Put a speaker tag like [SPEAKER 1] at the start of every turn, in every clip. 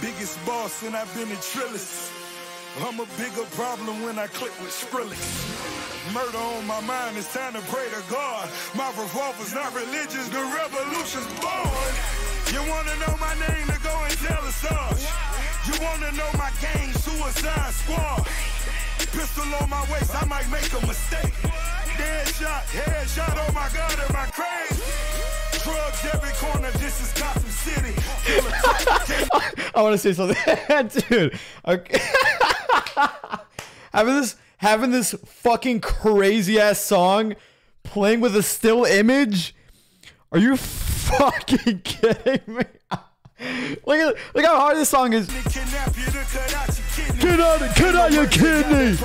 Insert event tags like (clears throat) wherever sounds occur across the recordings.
[SPEAKER 1] Biggest boss and I've been a trillist. I'm a bigger problem when I click with Skrillex. Murder on my mind, it's time to pray to God. My revolver's not religious, the revolution's born. You wanna know my name to go and tell the stars. You wanna know my gang, Suicide Squad. Pistol on my waist, I might make a mistake. Dead shot, head shot, oh my god, am I crazy? Drugs every corner, this is Gotham City. (laughs)
[SPEAKER 2] I want to say something, (laughs) dude. Okay. (laughs) having this, having this fucking crazy ass song playing with a still image. Are you fucking kidding me? look at look how hard this song is. Get out, get out your kidney.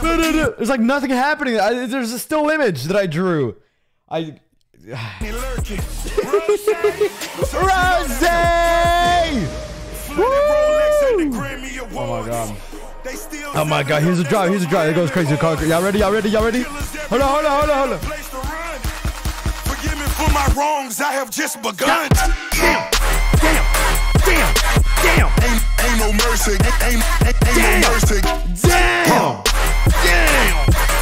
[SPEAKER 2] There's like nothing happening. I, there's a still image that I drew. I. Rose! Oh my god. Oh my god, here's a drive, here's a drive. It goes crazy. Y'all ready? Y'all ready? Y'all ready? Hold on, hold on, hold on, hold on.
[SPEAKER 1] Forgive me for my wrongs, I have just begun. Damn, damn, damn, damn. Ain't, ain't no mercy, ain't, ain't, ain't no mercy.
[SPEAKER 2] Damn!
[SPEAKER 1] Damn! Got that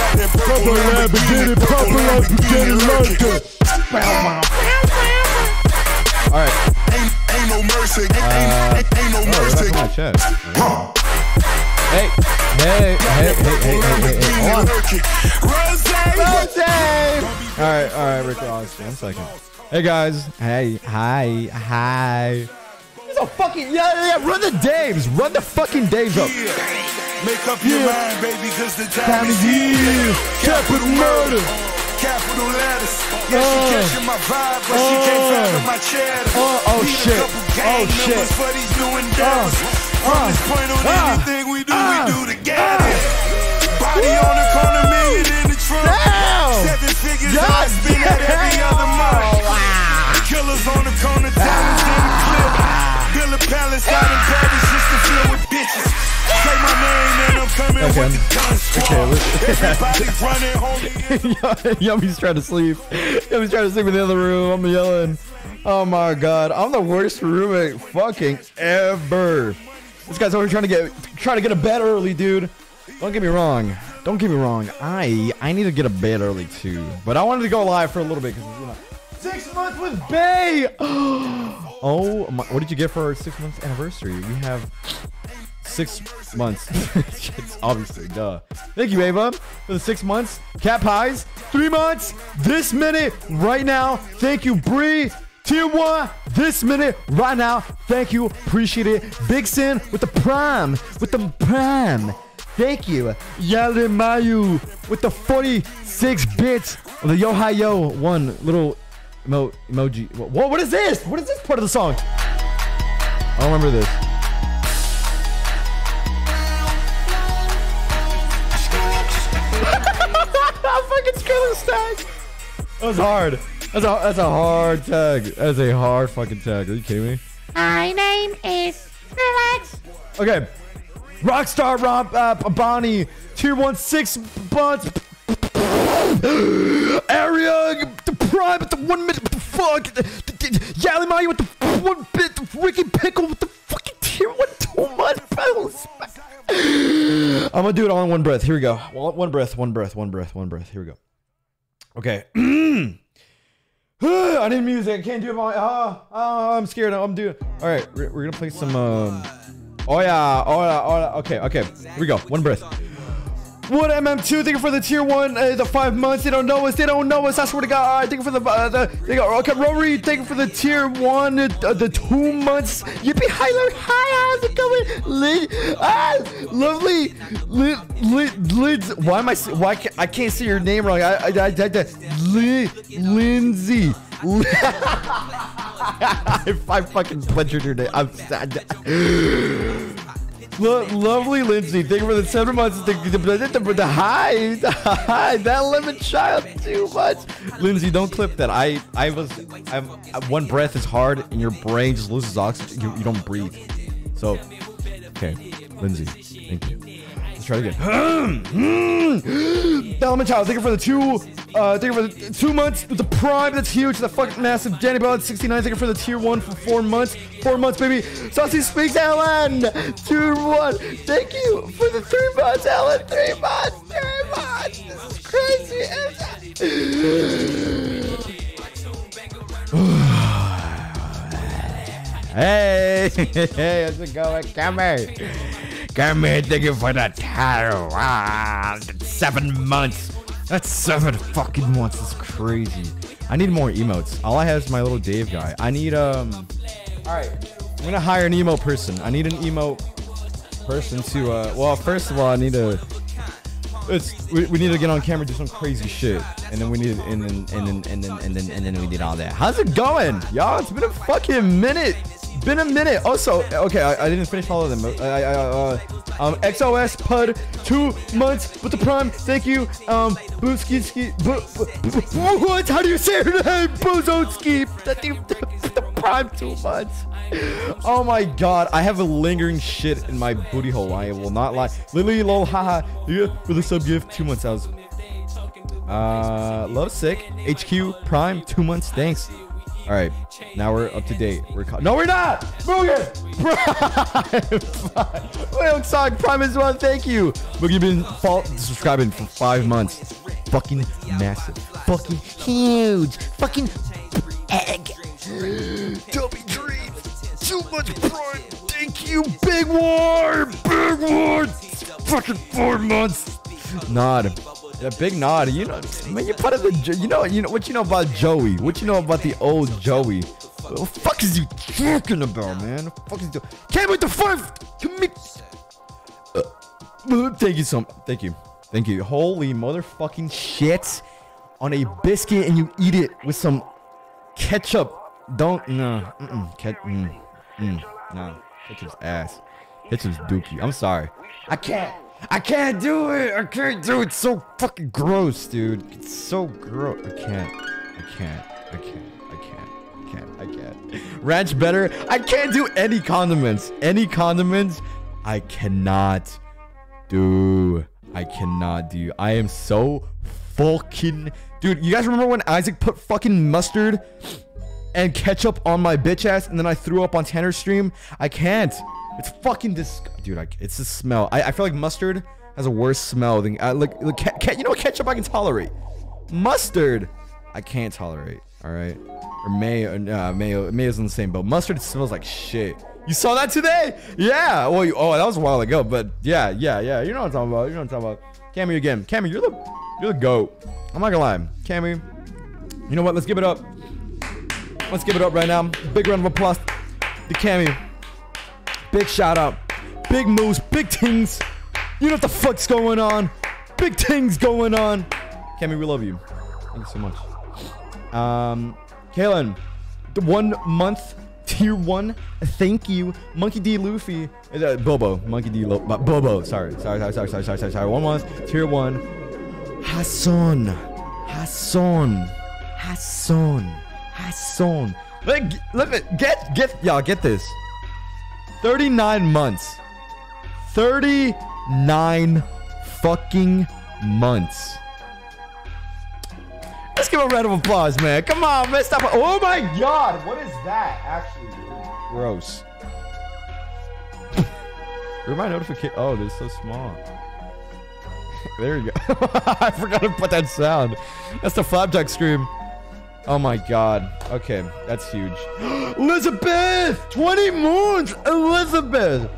[SPEAKER 2] Purple Lamborghini, purple Lamborghini Lurker. Alright.
[SPEAKER 1] Ain't, ain't no mercy, ain't, ain't, ain't, ain't no
[SPEAKER 2] Oh,
[SPEAKER 1] mercy.
[SPEAKER 2] back my chest. Hey, hey, hey, hey, hey, hey, hey, hey. Hold on.
[SPEAKER 1] Rose!
[SPEAKER 2] Alright, alright, Rick Ross. One second. Hey guys. Hey, hi, hi. A fucking yeah, yeah. Run the Dames. Run the fucking Dames up.
[SPEAKER 1] Make up your mind, baby, cause the time,
[SPEAKER 2] Time
[SPEAKER 1] is here.
[SPEAKER 2] here. Capital murder.
[SPEAKER 1] Capital letters. Yeah,
[SPEAKER 2] Uh.
[SPEAKER 1] she catching my vibe, but she can't
[SPEAKER 2] Uh.
[SPEAKER 1] fathom my chatter.
[SPEAKER 2] Uh, oh,
[SPEAKER 1] Need
[SPEAKER 2] shit.
[SPEAKER 1] A couple gang
[SPEAKER 2] Oh, shit.
[SPEAKER 1] for these new endeavors. From
[SPEAKER 2] Uh.
[SPEAKER 1] this point on,
[SPEAKER 2] Uh.
[SPEAKER 1] anything we do,
[SPEAKER 2] Uh.
[SPEAKER 1] we do together. Body on the corner, million in the trunk.
[SPEAKER 2] Damn.
[SPEAKER 1] Seven figures,
[SPEAKER 2] God
[SPEAKER 1] I spend that every other month. Killers on the corner, diamonds in the clip. Build a palace out in Paris just to fill with bitches. Say my name and I'm coming
[SPEAKER 2] Okay.
[SPEAKER 1] with the gun squad.
[SPEAKER 2] Okay, (laughs)
[SPEAKER 1] Everybody's running, homie. (laughs)
[SPEAKER 2] Yummy's trying to sleep. Yummy's trying to sleep in the other room. I'm yelling. Oh my god, I'm the worst roommate fucking ever. This guy's over trying to get trying to get a bed early, dude. Don't get me wrong. Don't get me wrong. I I need to get a bed early too. But I wanted to go live for a little bit because you know six months with Bay. (gasps) Oh, my, what did you get for our six months anniversary? We have six months. (laughs) it's obviously, duh. Thank you, Ava, for the six months. Cat pies, three months. This minute, right now. Thank you, Bree. Tier one, this minute, right now. Thank you, appreciate it. Big Sin with the prime, with the prime. Thank you, Yale Mayu with the 46 bits. The Yo Hi Yo one little emo emoji. Whoa, what is this? What is this part of the song? I don't remember this. (laughs) Fucking Skrilla stack. That was hard. That's a that's a hard tag. That's a hard fucking tag. Are you kidding me?
[SPEAKER 3] My name is Relax.
[SPEAKER 2] Okay. Rockstar Rob uh, Bonnie, tier one six months. Area the prime with the one minute. What the fuck? The, the, the, Yali Mayu with the one bit. The Ricky Pickle with the fucking tier one two months. I'm gonna do it all in one breath. Here we go. One one breath. One breath. One breath. One breath. Here we go. Okay. (clears throat) I need music. I can't do it. My, oh, oh, I'm scared. I'm doing. All right, we're, we're gonna play some. Um, oh yeah, oh yeah, oh yeah. Okay, okay. Here we go. One breath. What MM2? Thank you for the tier one, uh, the five months. They don't know us. They don't know us. I swear to God. All right, thank you for the uh, the. They got Okay, Rory. Thank you for the tier one, uh, the two months. Yippee! Hi, Larry. Hi, how's it going? Lid, ah, lovely. Lid, lid, lids. Why am I? Why can't, I can't see your name wrong? I, I, I, I, I Li, Lindsay. (laughs) I, I fucking butchered your name. I'm sad. Lo- lovely Lindsay, thank you for the seven months. The, the, the, the, high, the high, that lemon child too much. Lindsay, don't clip that. I, I was, I'm, one breath is hard, and your brain just loses oxygen. You, you don't breathe. So, okay, Lindsay, thank you. Try it again. Element Child, thank you for the two, uh, thank you for the two months with the Prime. That's huge. The fucking massive. Danny Ballad 69, thank you for the tier one for four months. Four months, baby. Saucy Speaks, Alan. Tier one. Thank you for the three months, Alan. Three months. Three months. This is crazy. (sighs) (sighs) Hey, hey, (laughs) how's it going? Come here. Here, thank you for that title. Ah, seven months. That's seven fucking months. That's crazy. I need more emotes. All I have is my little Dave guy. I need, um, alright. I'm gonna hire an emo person. I need an emo person to, uh, well, first of all, I need to, it's, we, we need to get on camera, do some crazy shit. And then we need, and then, and then, and then, and then, and then we need all that. How's it going? Y'all, it's been a fucking minute been a minute. Also, okay, I, I didn't finish all of them. I, I, uh, um, XOS Pud, two months with the Prime. Thank you. Um, Booski Ski. Bo, bo, what? How do you say her name? Bozoski. The, Prime, two months. Oh my god, I have a lingering shit in my booty hole. I will not lie. Lily, lol, haha. For the sub gift, two months. I was. Uh, love sick. HQ Prime, two months. Thanks. All right, now we're up to date. We're no, we're not. Boogie (laughs) Prime. Wait, sorry, Prime as well. Thank you. Boogie been fault subscribing for five months. Fucking massive. Fucking huge. Fucking egg. (gasps) Toby Dreams. Too much Prime. Thank you, Big War. Big War. Fucking four months. Nod. A big nod. You know, man, you're part of the. You know, you know what you know about Joey. What you know about the old Joey. What the fuck is you talking about, man? What the fuck is you? Can't wait the five. Uh, thank you so. Thank you. Thank you. Holy motherfucking shit! On a biscuit and you eat it with some ketchup. Don't no. Mm -mm, mm, mm, no. Ketchup's ass. Ketchup's dookie. I'm sorry. I can't. I can't do it. I can't do it. It's so fucking gross, dude. It's so gross. I can't. I can't. I can't. I can't. I can't. I can't. Ranch better. I can't do any condiments. Any condiments. I cannot do. I cannot do. I am so fucking. Dude, you guys remember when Isaac put fucking mustard and ketchup on my bitch ass and then I threw up on Tanner's stream? I can't. It's fucking dis- Dude, it's the smell. I, I feel like mustard has a worse smell than- uh, like, like you know what ketchup I can tolerate? Mustard, I can't tolerate, alright? Or mayo, uh, mayo, mayo's in the same boat. Mustard smells like shit. You saw that today? Yeah. Well, you, oh, that was a while ago, but yeah, yeah, yeah. You know what I'm talking about. You know what I'm talking about. Cammy again. Cammy, you're the, you're the goat. I'm not gonna lie. Cammy, you know what? Let's give it up. Let's give it up right now. Big round of applause to Cammy. Big shout out. Big moves. Big things. You know what the fuck's going on. Big things going on. Cammy, we love you. Thank you so much. Um, Kalen, the one month tier one. Thank you, Monkey D. Luffy, uh, Bobo, Monkey D. Lo Bobo. Sorry, sorry, sorry, sorry, sorry, sorry, sorry, sorry. One month tier one. Hassan, Hassan, Hassan, Hassan. Let let me get get y'all get this. 39 months. 39 fucking months. Let's give a round of applause, man. Come on, man. Stop. Oh my god. What is that? Actually, gross. (laughs) Where my notification? Oh, they're so small. (laughs) there you go. (laughs) I forgot to put that sound. That's the flapjack scream. Oh my god. Okay, that's huge. (gasps) Elizabeth! 20 moons! Elizabeth!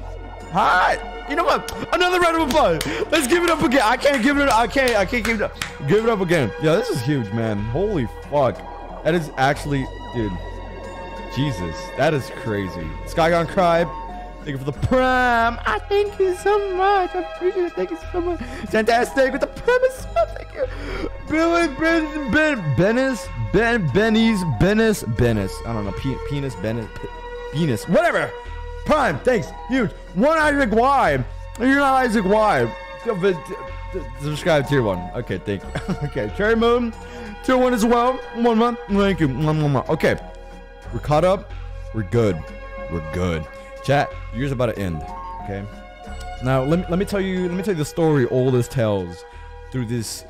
[SPEAKER 2] Hi! You know what? Another round of applause. Let's give it up again. I can't give it up. I can't. I can't give it up. Give it up again. Yeah, this is huge, man. Holy fuck. That is actually, dude. Jesus, that is crazy. Skygon Cribe, thank you for the prime. I thank you so much. I appreciate it. Thank you so much. Fantastic with the premise. (laughs) Thank you. Billy Ben Ben Benis Ben Benny's Benis Benis. I don't know. Pe penis Benis penis. Whatever. Prime. Thanks. Huge. One Isaac Y. You're not Isaac Y. Subscribe tier one. Okay. Thank you. (laughs) okay. Cherry Moon. Tier one as well. One month. Thank you. Okay. We're caught up. We're good. We're good. Chat, yours about to end. Okay. Now let me let me tell you let me tell you the story old as tells through this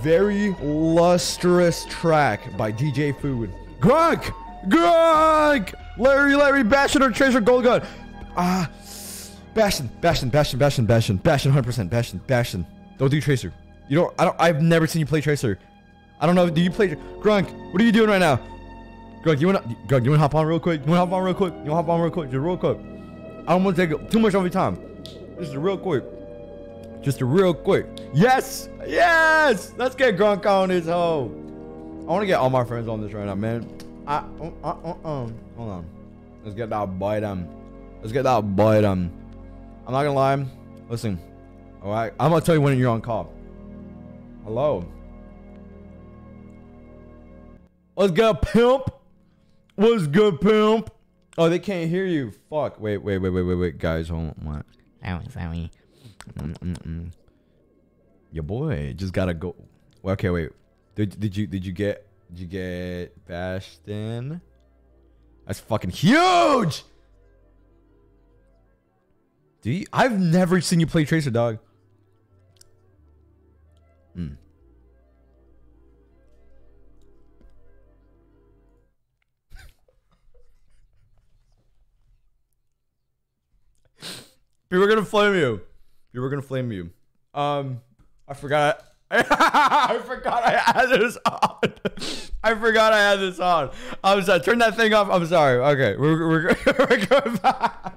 [SPEAKER 2] very lustrous track by DJ Food. Grunk! Grunk! Larry Larry Bastion or Tracer Gold Gun. Ah Bastion, Bastion, Bastion, Bastion, Bastion, Bastion, 100%, Bastion, Bastion. Don't do Tracer. You don't, I don't, I've never seen you play Tracer. I don't know, do you play, Grunk, what are you doing right now? Grunk, you wanna, Grunk, you wanna hop on real quick? You wanna hop on real quick? You wanna hop on real quick? Just real quick. I don't wanna take too much of your time. Just real quick. Just real quick. Yes! Yes! Let's get Grunk on this hoe. I wanna get all my friends on this right now, man. I, uh, uh, uh, uh. Hold on. Let's get that bite on. Let's get that bite on. I'm not gonna lie. Listen, all right. I'm gonna tell you when you're on call. Hello. What's good, pimp? What's good, pimp? Oh, they can't hear you. Fuck. Wait, wait, wait, wait, wait, wait, guys. Hold on. What?
[SPEAKER 3] Sorry, sorry.
[SPEAKER 2] Mm-mm-mm. Your boy just gotta go. Well, okay, wait. Did did you did you get did you get bashed in? That's fucking huge. Do you, I've never seen you play Tracer, dog. Hmm. People are gonna flame you. People are gonna flame you. Um, I forgot. (laughs) I forgot I had this on. I forgot I had this on. I'm sorry. Turn that thing off. I'm sorry. Okay, we're we're, we're (laughs) going back.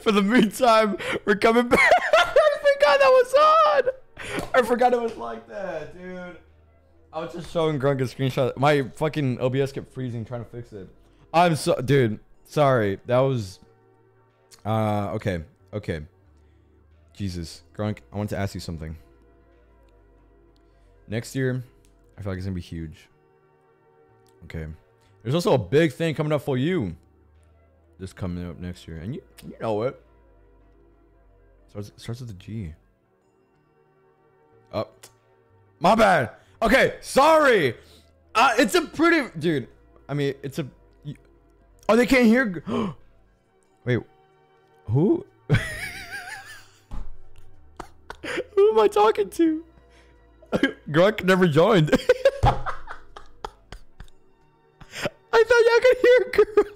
[SPEAKER 2] For the meantime, we're coming back. (laughs) I forgot that was on. I forgot it was like that, dude. I was just showing Grunk a screenshot. My fucking OBS kept freezing trying to fix it. I'm so, dude. Sorry. That was. Uh, okay. Okay. Jesus, Grunk. I want to ask you something. Next year, I feel like it's gonna be huge. Okay. There's also a big thing coming up for you. This coming up next year, and you you know it. Starts starts with a G. Oh, my bad. Okay, sorry. Uh, it's a pretty dude. I mean, it's a. Oh, they can't hear. (gasps) Wait, who? Who am I talking to? Grunk never joined. (laughs) I thought y'all could hear Grunk.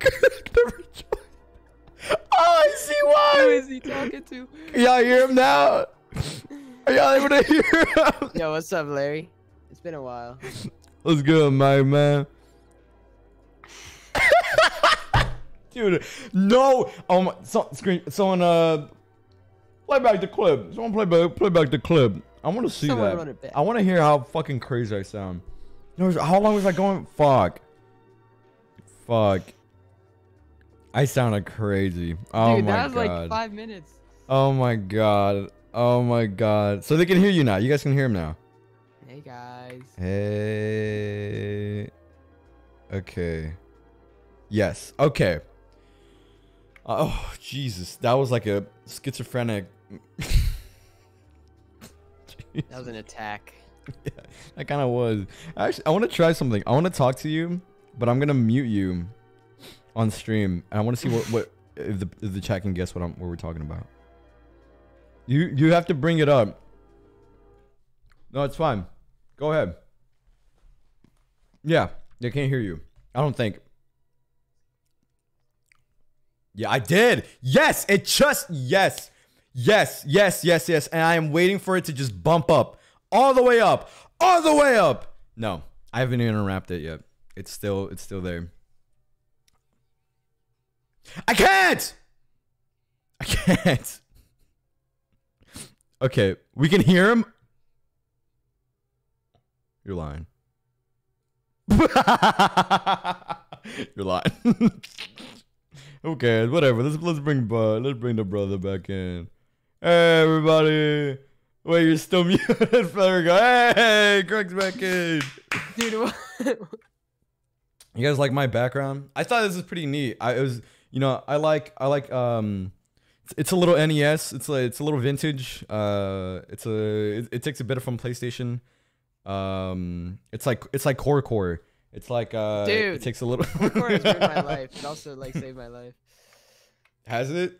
[SPEAKER 2] Grunk never joined. Oh, I see why.
[SPEAKER 4] Who is he talking to?
[SPEAKER 2] Y'all hear him now? Are y'all able to hear him?
[SPEAKER 4] Yo, what's up, Larry? It's been a while.
[SPEAKER 2] What's good, my man? Dude, no. Oh my, so, screen. Someone uh, play back the clip. Someone play back, play back the clip. I want to see
[SPEAKER 4] Someone
[SPEAKER 2] that.
[SPEAKER 4] run it back.
[SPEAKER 2] I want to hear how fucking crazy I sound. No, how long was I going? Fuck. Fuck. I sounded crazy. Oh
[SPEAKER 4] Dude,
[SPEAKER 2] my
[SPEAKER 4] that was
[SPEAKER 2] god.
[SPEAKER 4] like five minutes.
[SPEAKER 2] Oh my god. Oh my god. So they can hear you now. You guys can hear him now.
[SPEAKER 4] Hey guys.
[SPEAKER 2] Hey. Okay. Yes. Okay. Uh, oh Jesus, that was like a schizophrenic.
[SPEAKER 4] That was an attack. (laughs)
[SPEAKER 2] That kind of was. Actually, I want to try something. I want to talk to you, but I'm gonna mute you on stream, and I want to see what what if the if the chat can guess what I'm what we're talking about. You you have to bring it up. No, it's fine. Go ahead. Yeah, they can't hear you. I don't think. Yeah, I did. Yes, it just yes. Yes, yes, yes, yes. And I am waiting for it to just bump up. All the way up. All the way up. No, I haven't even unwrapped it yet. It's still it's still there. I can't. I can't. (laughs) Okay, we can hear him. You're lying. (laughs) You're lying. (laughs) okay, whatever. Let's let's bring Bud. Let's bring the brother back in. Hey everybody. Wait, you're still (laughs) muted. go. Hey, Greg's back in.
[SPEAKER 4] Dude, what?
[SPEAKER 2] You guys like my background? I thought this was pretty neat. I it was, you know, I like I like um it's, it's a little NES. It's like it's a little vintage. Uh it's a it, it takes a bit from PlayStation. Um it's like it's like core core. It's like uh
[SPEAKER 4] Dude, it
[SPEAKER 2] takes a little
[SPEAKER 4] Hardcore has ruined my (laughs) life. It also like saved my life.
[SPEAKER 2] Has it?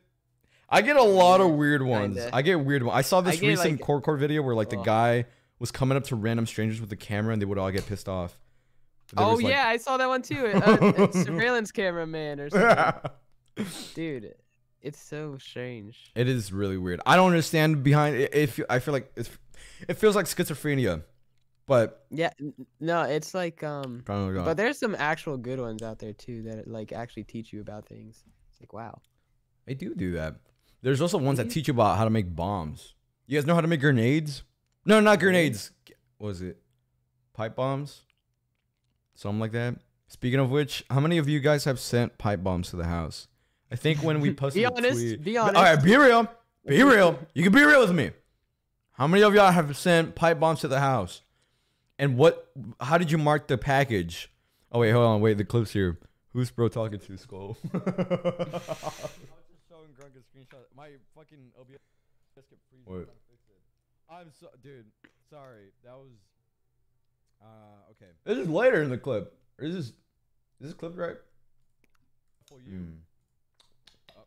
[SPEAKER 2] I get a lot of weird ones.
[SPEAKER 4] Kinda.
[SPEAKER 2] I get weird ones. I saw this
[SPEAKER 4] I get,
[SPEAKER 2] recent
[SPEAKER 4] like-
[SPEAKER 2] core core video where like the
[SPEAKER 4] Ugh.
[SPEAKER 2] guy was coming up to random strangers with a camera and they would all get pissed off. There
[SPEAKER 4] Oh
[SPEAKER 2] was, like-
[SPEAKER 4] yeah, I saw that one too. (laughs) Uh, it's surveillance cameraman or something. (laughs) Dude, it's so strange.
[SPEAKER 2] it is really weird. I don't understand behind it. If I feel like it's, it feels like schizophrenia, but
[SPEAKER 4] Yeah, no, it's like um,
[SPEAKER 2] I don't know.
[SPEAKER 4] but there's some actual good ones out there too that like actually teach you about things. It's like wow.
[SPEAKER 2] They do do that. There's also ones that
[SPEAKER 4] Mhm.
[SPEAKER 2] teach you about how to make bombs. You guys know how to make grenades? No, not grenades. What was it? Pipe bombs? Something like that. Speaking of which, how many of you guys have sent pipe bombs to the house? I think when we (laughs) posted
[SPEAKER 4] Be honest,
[SPEAKER 2] tweet.
[SPEAKER 4] be
[SPEAKER 2] All right, be real. Be real. (laughs) You can be real with me. How many of y'all have sent pipe bombs to the house? And what? How did you mark the package? Oh wait, hold on. Wait, the clips here. Who's bro talking to? Skull. (laughs) I was just showing Grunk a screenshot. My fucking OBS kept freezing.
[SPEAKER 5] What?
[SPEAKER 2] trying to fix it. I'm so, dude. Sorry, that was. Uh, okay. This is later in the clip. Or is this? Is this clip right? For you.
[SPEAKER 5] Mm.
[SPEAKER 2] Uh,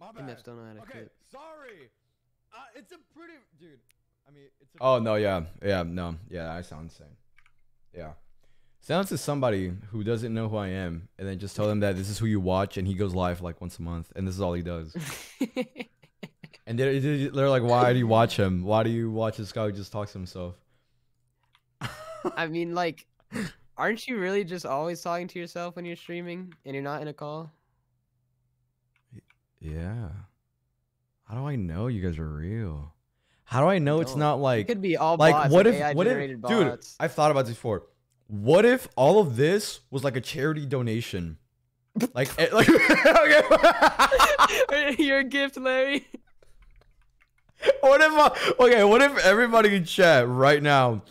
[SPEAKER 2] my bad.
[SPEAKER 4] Emaps don't know how to
[SPEAKER 2] Okay,
[SPEAKER 4] clip.
[SPEAKER 2] sorry. Uh, it's a pretty dude. I mean, it's. A oh no, yeah, yeah, no, yeah. I sound insane. Yeah. Sounds to somebody who doesn't know who I am, and then just tell them that this is who you watch, and he goes live like once a month, and this is all he does. (laughs) And they're, they're like, "Why do you watch him? Why do you watch this guy who just talks to himself?" (laughs)
[SPEAKER 4] I mean, like, aren't you really just always talking to yourself when you're streaming and you're not in a call?
[SPEAKER 2] Yeah. How do I know you guys are real? How do I know it's
[SPEAKER 4] don't.
[SPEAKER 2] not
[SPEAKER 4] It
[SPEAKER 2] like
[SPEAKER 4] could be all
[SPEAKER 2] like
[SPEAKER 4] bots,
[SPEAKER 2] what
[SPEAKER 4] like
[SPEAKER 2] if what if
[SPEAKER 4] generated
[SPEAKER 2] dude i've thought about this before what if all of this was like a charity donation like eh, like okay. (laughs) (laughs)
[SPEAKER 4] Your gift, Larry.
[SPEAKER 2] what if uh, okay what if everybody in chat right now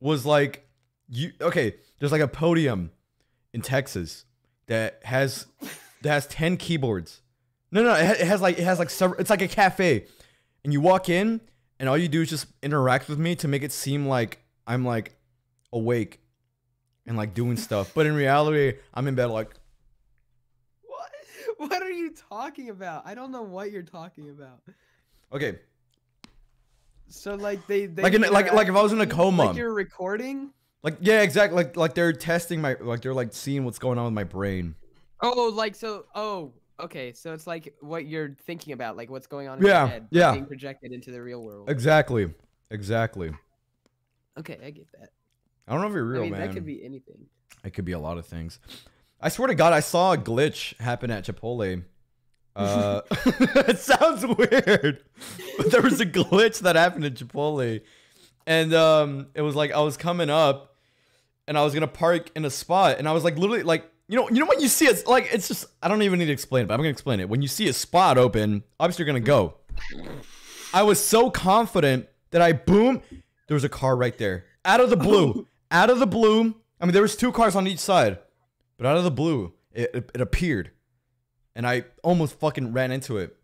[SPEAKER 2] was like you okay there's like a podium in texas that has that has 10 keyboards no no it it has like it has like several it's like a cafe and you walk in and all you do is just interact with me to make it seem like i'm like awake and like doing stuff but in reality i'm in bed like
[SPEAKER 4] What? (laughs) What are you talking about? I don't know what you're talking about.
[SPEAKER 2] okay
[SPEAKER 4] So like they, they
[SPEAKER 2] Like in- like- like if I was in a coma.
[SPEAKER 4] Like you're recording.
[SPEAKER 2] like yeah exactly like like they're testing my like they're like seeing what's going on with my brain
[SPEAKER 4] Oh, like so. Oh, okay. So it's like what you're thinking about, like what's going on in
[SPEAKER 2] Yeah,
[SPEAKER 4] your head,
[SPEAKER 2] yeah.
[SPEAKER 4] being projected into the real world.
[SPEAKER 2] exactly exactly
[SPEAKER 4] Okay, I get that.
[SPEAKER 2] i don't know if you're real
[SPEAKER 4] I mean,
[SPEAKER 2] man
[SPEAKER 4] that could be anything.
[SPEAKER 2] It could be a lot of things. I swear to God, I saw a glitch happen at Chipotle. Uh, (laughs) (laughs) it sounds weird, but there was a glitch that happened at Chipotle, and um, it was like I was coming up, and I was gonna park in a spot, and I was like literally like you know you know when you see it like it's just I don't even need to explain it, but I'm gonna explain it. When you see a spot open, obviously you're gonna go. I was so confident that I boom, there was a car right there out of the blue, (laughs) out of the blue. I mean, there was two cars on each side, but out of the blue, it, it, it appeared, and I almost fucking ran into it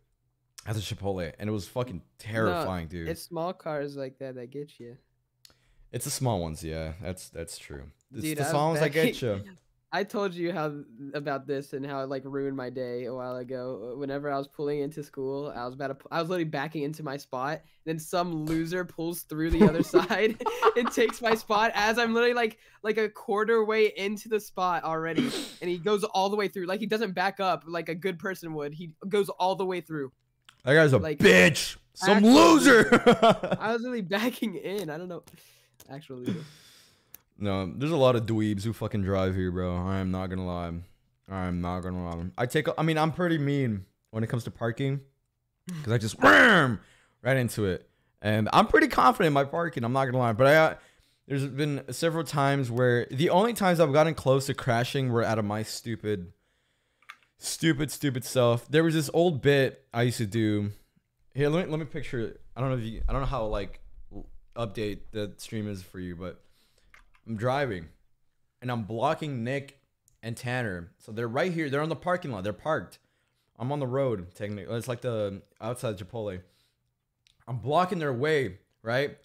[SPEAKER 2] at the Chipotle, and it was fucking terrifying, dude.
[SPEAKER 4] It's small cars like that that get you.
[SPEAKER 2] It's the small ones, yeah. That's that's true. It's
[SPEAKER 4] Dude,
[SPEAKER 2] the
[SPEAKER 4] I was
[SPEAKER 2] small ones that get (laughs) you.
[SPEAKER 4] I told you how about this and how it like ruined my day a while ago. uh, Whenever I was pulling into school, I was about to, I was literally backing into my spot. Then some loser pulls through the other (laughs) side (laughs) and takes my spot as I'm literally like like a quarter way into the spot already, and he goes all the way through. Like he doesn't back up like a good person would. He goes all the way through.
[SPEAKER 2] That guy's a
[SPEAKER 4] like,
[SPEAKER 2] bitch. Some loser.
[SPEAKER 4] I was really backing in. I don't know. Actually, (laughs)
[SPEAKER 2] no, there's a lot of dweebs who fucking drive here, bro. I am not gonna lie. I am not gonna lie. I take. I mean, I'm pretty mean when it comes to parking, because I just wham, right into it, and I'm pretty confident in my parking. I'm not gonna lie, but I. There's been several times where the only times I've gotten close to crashing were out of my stupid, stupid, stupid self. There was this old bit I used to do. Here, let me let me picture it. I don't know if you. I don't know how like update the stream is for you, but I'm driving, and I'm blocking Nick and Tanner. So they're right here. They're on the parking lot. They're parked. I'm on the road. Technically, it's like the outside Chipotle. I'm blocking their way, right?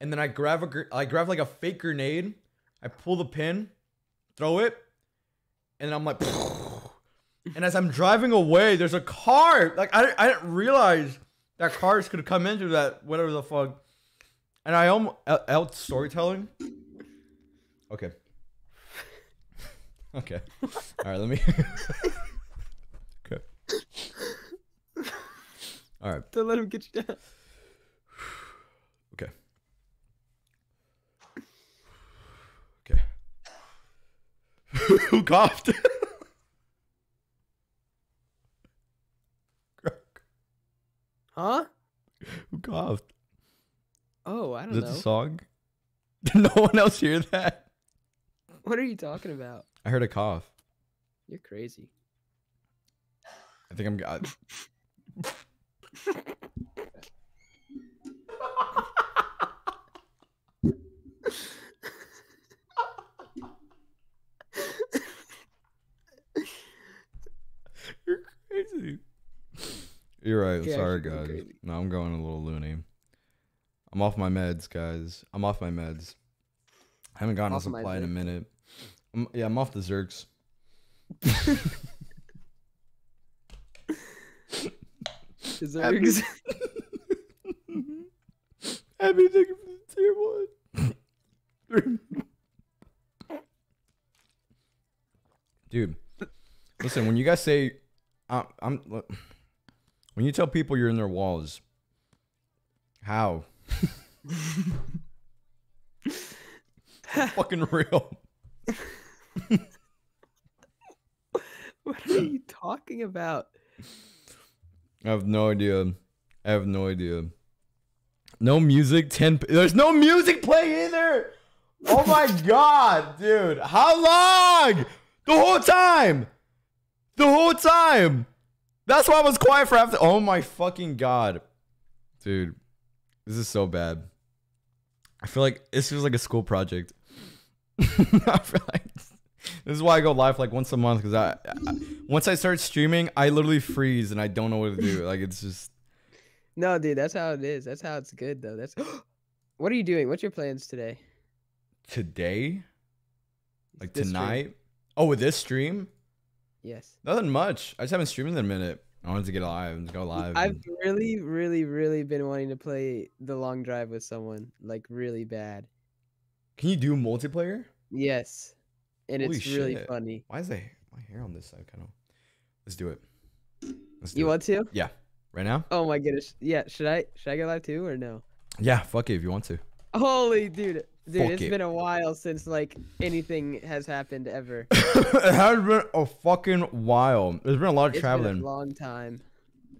[SPEAKER 2] And then I grab a, I grab like a fake grenade. I pull the pin, throw it, and then I'm like, (laughs) And as I'm driving away, there's a car. Like I, I didn't realize that cars could come into that whatever the fuck. And I almost out storytelling. Okay. (laughs) Okay. All right. Let me. (laughs) okay. All right.
[SPEAKER 4] Don't let him get you down.
[SPEAKER 2] Okay. Okay. (laughs) Who coughed?
[SPEAKER 4] Huh?
[SPEAKER 2] Who coughed?
[SPEAKER 4] Oh, I don't
[SPEAKER 2] it
[SPEAKER 4] know.
[SPEAKER 2] the song? Did no one else hear that?
[SPEAKER 4] What are you talking about?
[SPEAKER 2] I heard a cough.
[SPEAKER 4] You're crazy.
[SPEAKER 2] I think I'm. I, You're crazy. You're right. I'm sorry, guys.
[SPEAKER 4] crazy.
[SPEAKER 2] No, I'm going a little loony. I'm off my meds, guys. I'm off my meds. I haven't gotten a
[SPEAKER 4] Off my
[SPEAKER 2] supply in a minute. I'm, yeah, I'm off the Zerks.
[SPEAKER 4] Zergs.
[SPEAKER 2] Happy thinking for the tier one. Dude, listen. When you guys say, uh, "I'm," when you tell people you're in their walls, how? (laughs) fucking real. (laughs) (laughs)
[SPEAKER 4] what are you talking about?
[SPEAKER 2] I have no idea. I have no idea. No music. Ten. There's no music playing either. Oh my (laughs) god, dude! How long? The whole time. The whole time. That's why I was quiet for after. Oh my fucking god, dude! This is so bad. I feel like this feels like a school project. (laughs) I feel like (laughs) this is why I go live like once a month because I, I once I start streaming, I literally freeze and I don't know what to do. (laughs) Like it's just
[SPEAKER 4] No, dude, that's how it is. That's how it's good though. That's (gasps) What are you doing? What's your plans today?
[SPEAKER 2] today, like
[SPEAKER 4] This stream.
[SPEAKER 2] tonight. Oh, with this stream,
[SPEAKER 4] Yes.
[SPEAKER 2] nothing much. I just haven't streamed in a minute. I wanted to get live and go live.
[SPEAKER 4] I've
[SPEAKER 2] and-
[SPEAKER 4] really, really, really been wanting to play the long drive with someone, like really bad.
[SPEAKER 2] Can you do multiplayer?
[SPEAKER 4] Yes. And
[SPEAKER 2] Holy
[SPEAKER 4] it's really
[SPEAKER 2] shit.
[SPEAKER 4] funny.
[SPEAKER 2] Why is my hair on this side kind of? Let's do it. Let's do
[SPEAKER 4] You
[SPEAKER 2] it.
[SPEAKER 4] want to?
[SPEAKER 2] Yeah. Right now?
[SPEAKER 4] Oh my goodness. Yeah, should I should I go live too or no?
[SPEAKER 2] Yeah. Fuck it if you want to.
[SPEAKER 4] Holy dude. Dude,
[SPEAKER 2] Fuck
[SPEAKER 4] it's
[SPEAKER 2] it.
[SPEAKER 4] been a while since like anything has happened ever. (laughs)
[SPEAKER 2] it has been a fucking while. There's been a lot of
[SPEAKER 4] It's
[SPEAKER 2] traveling.
[SPEAKER 4] been a long time.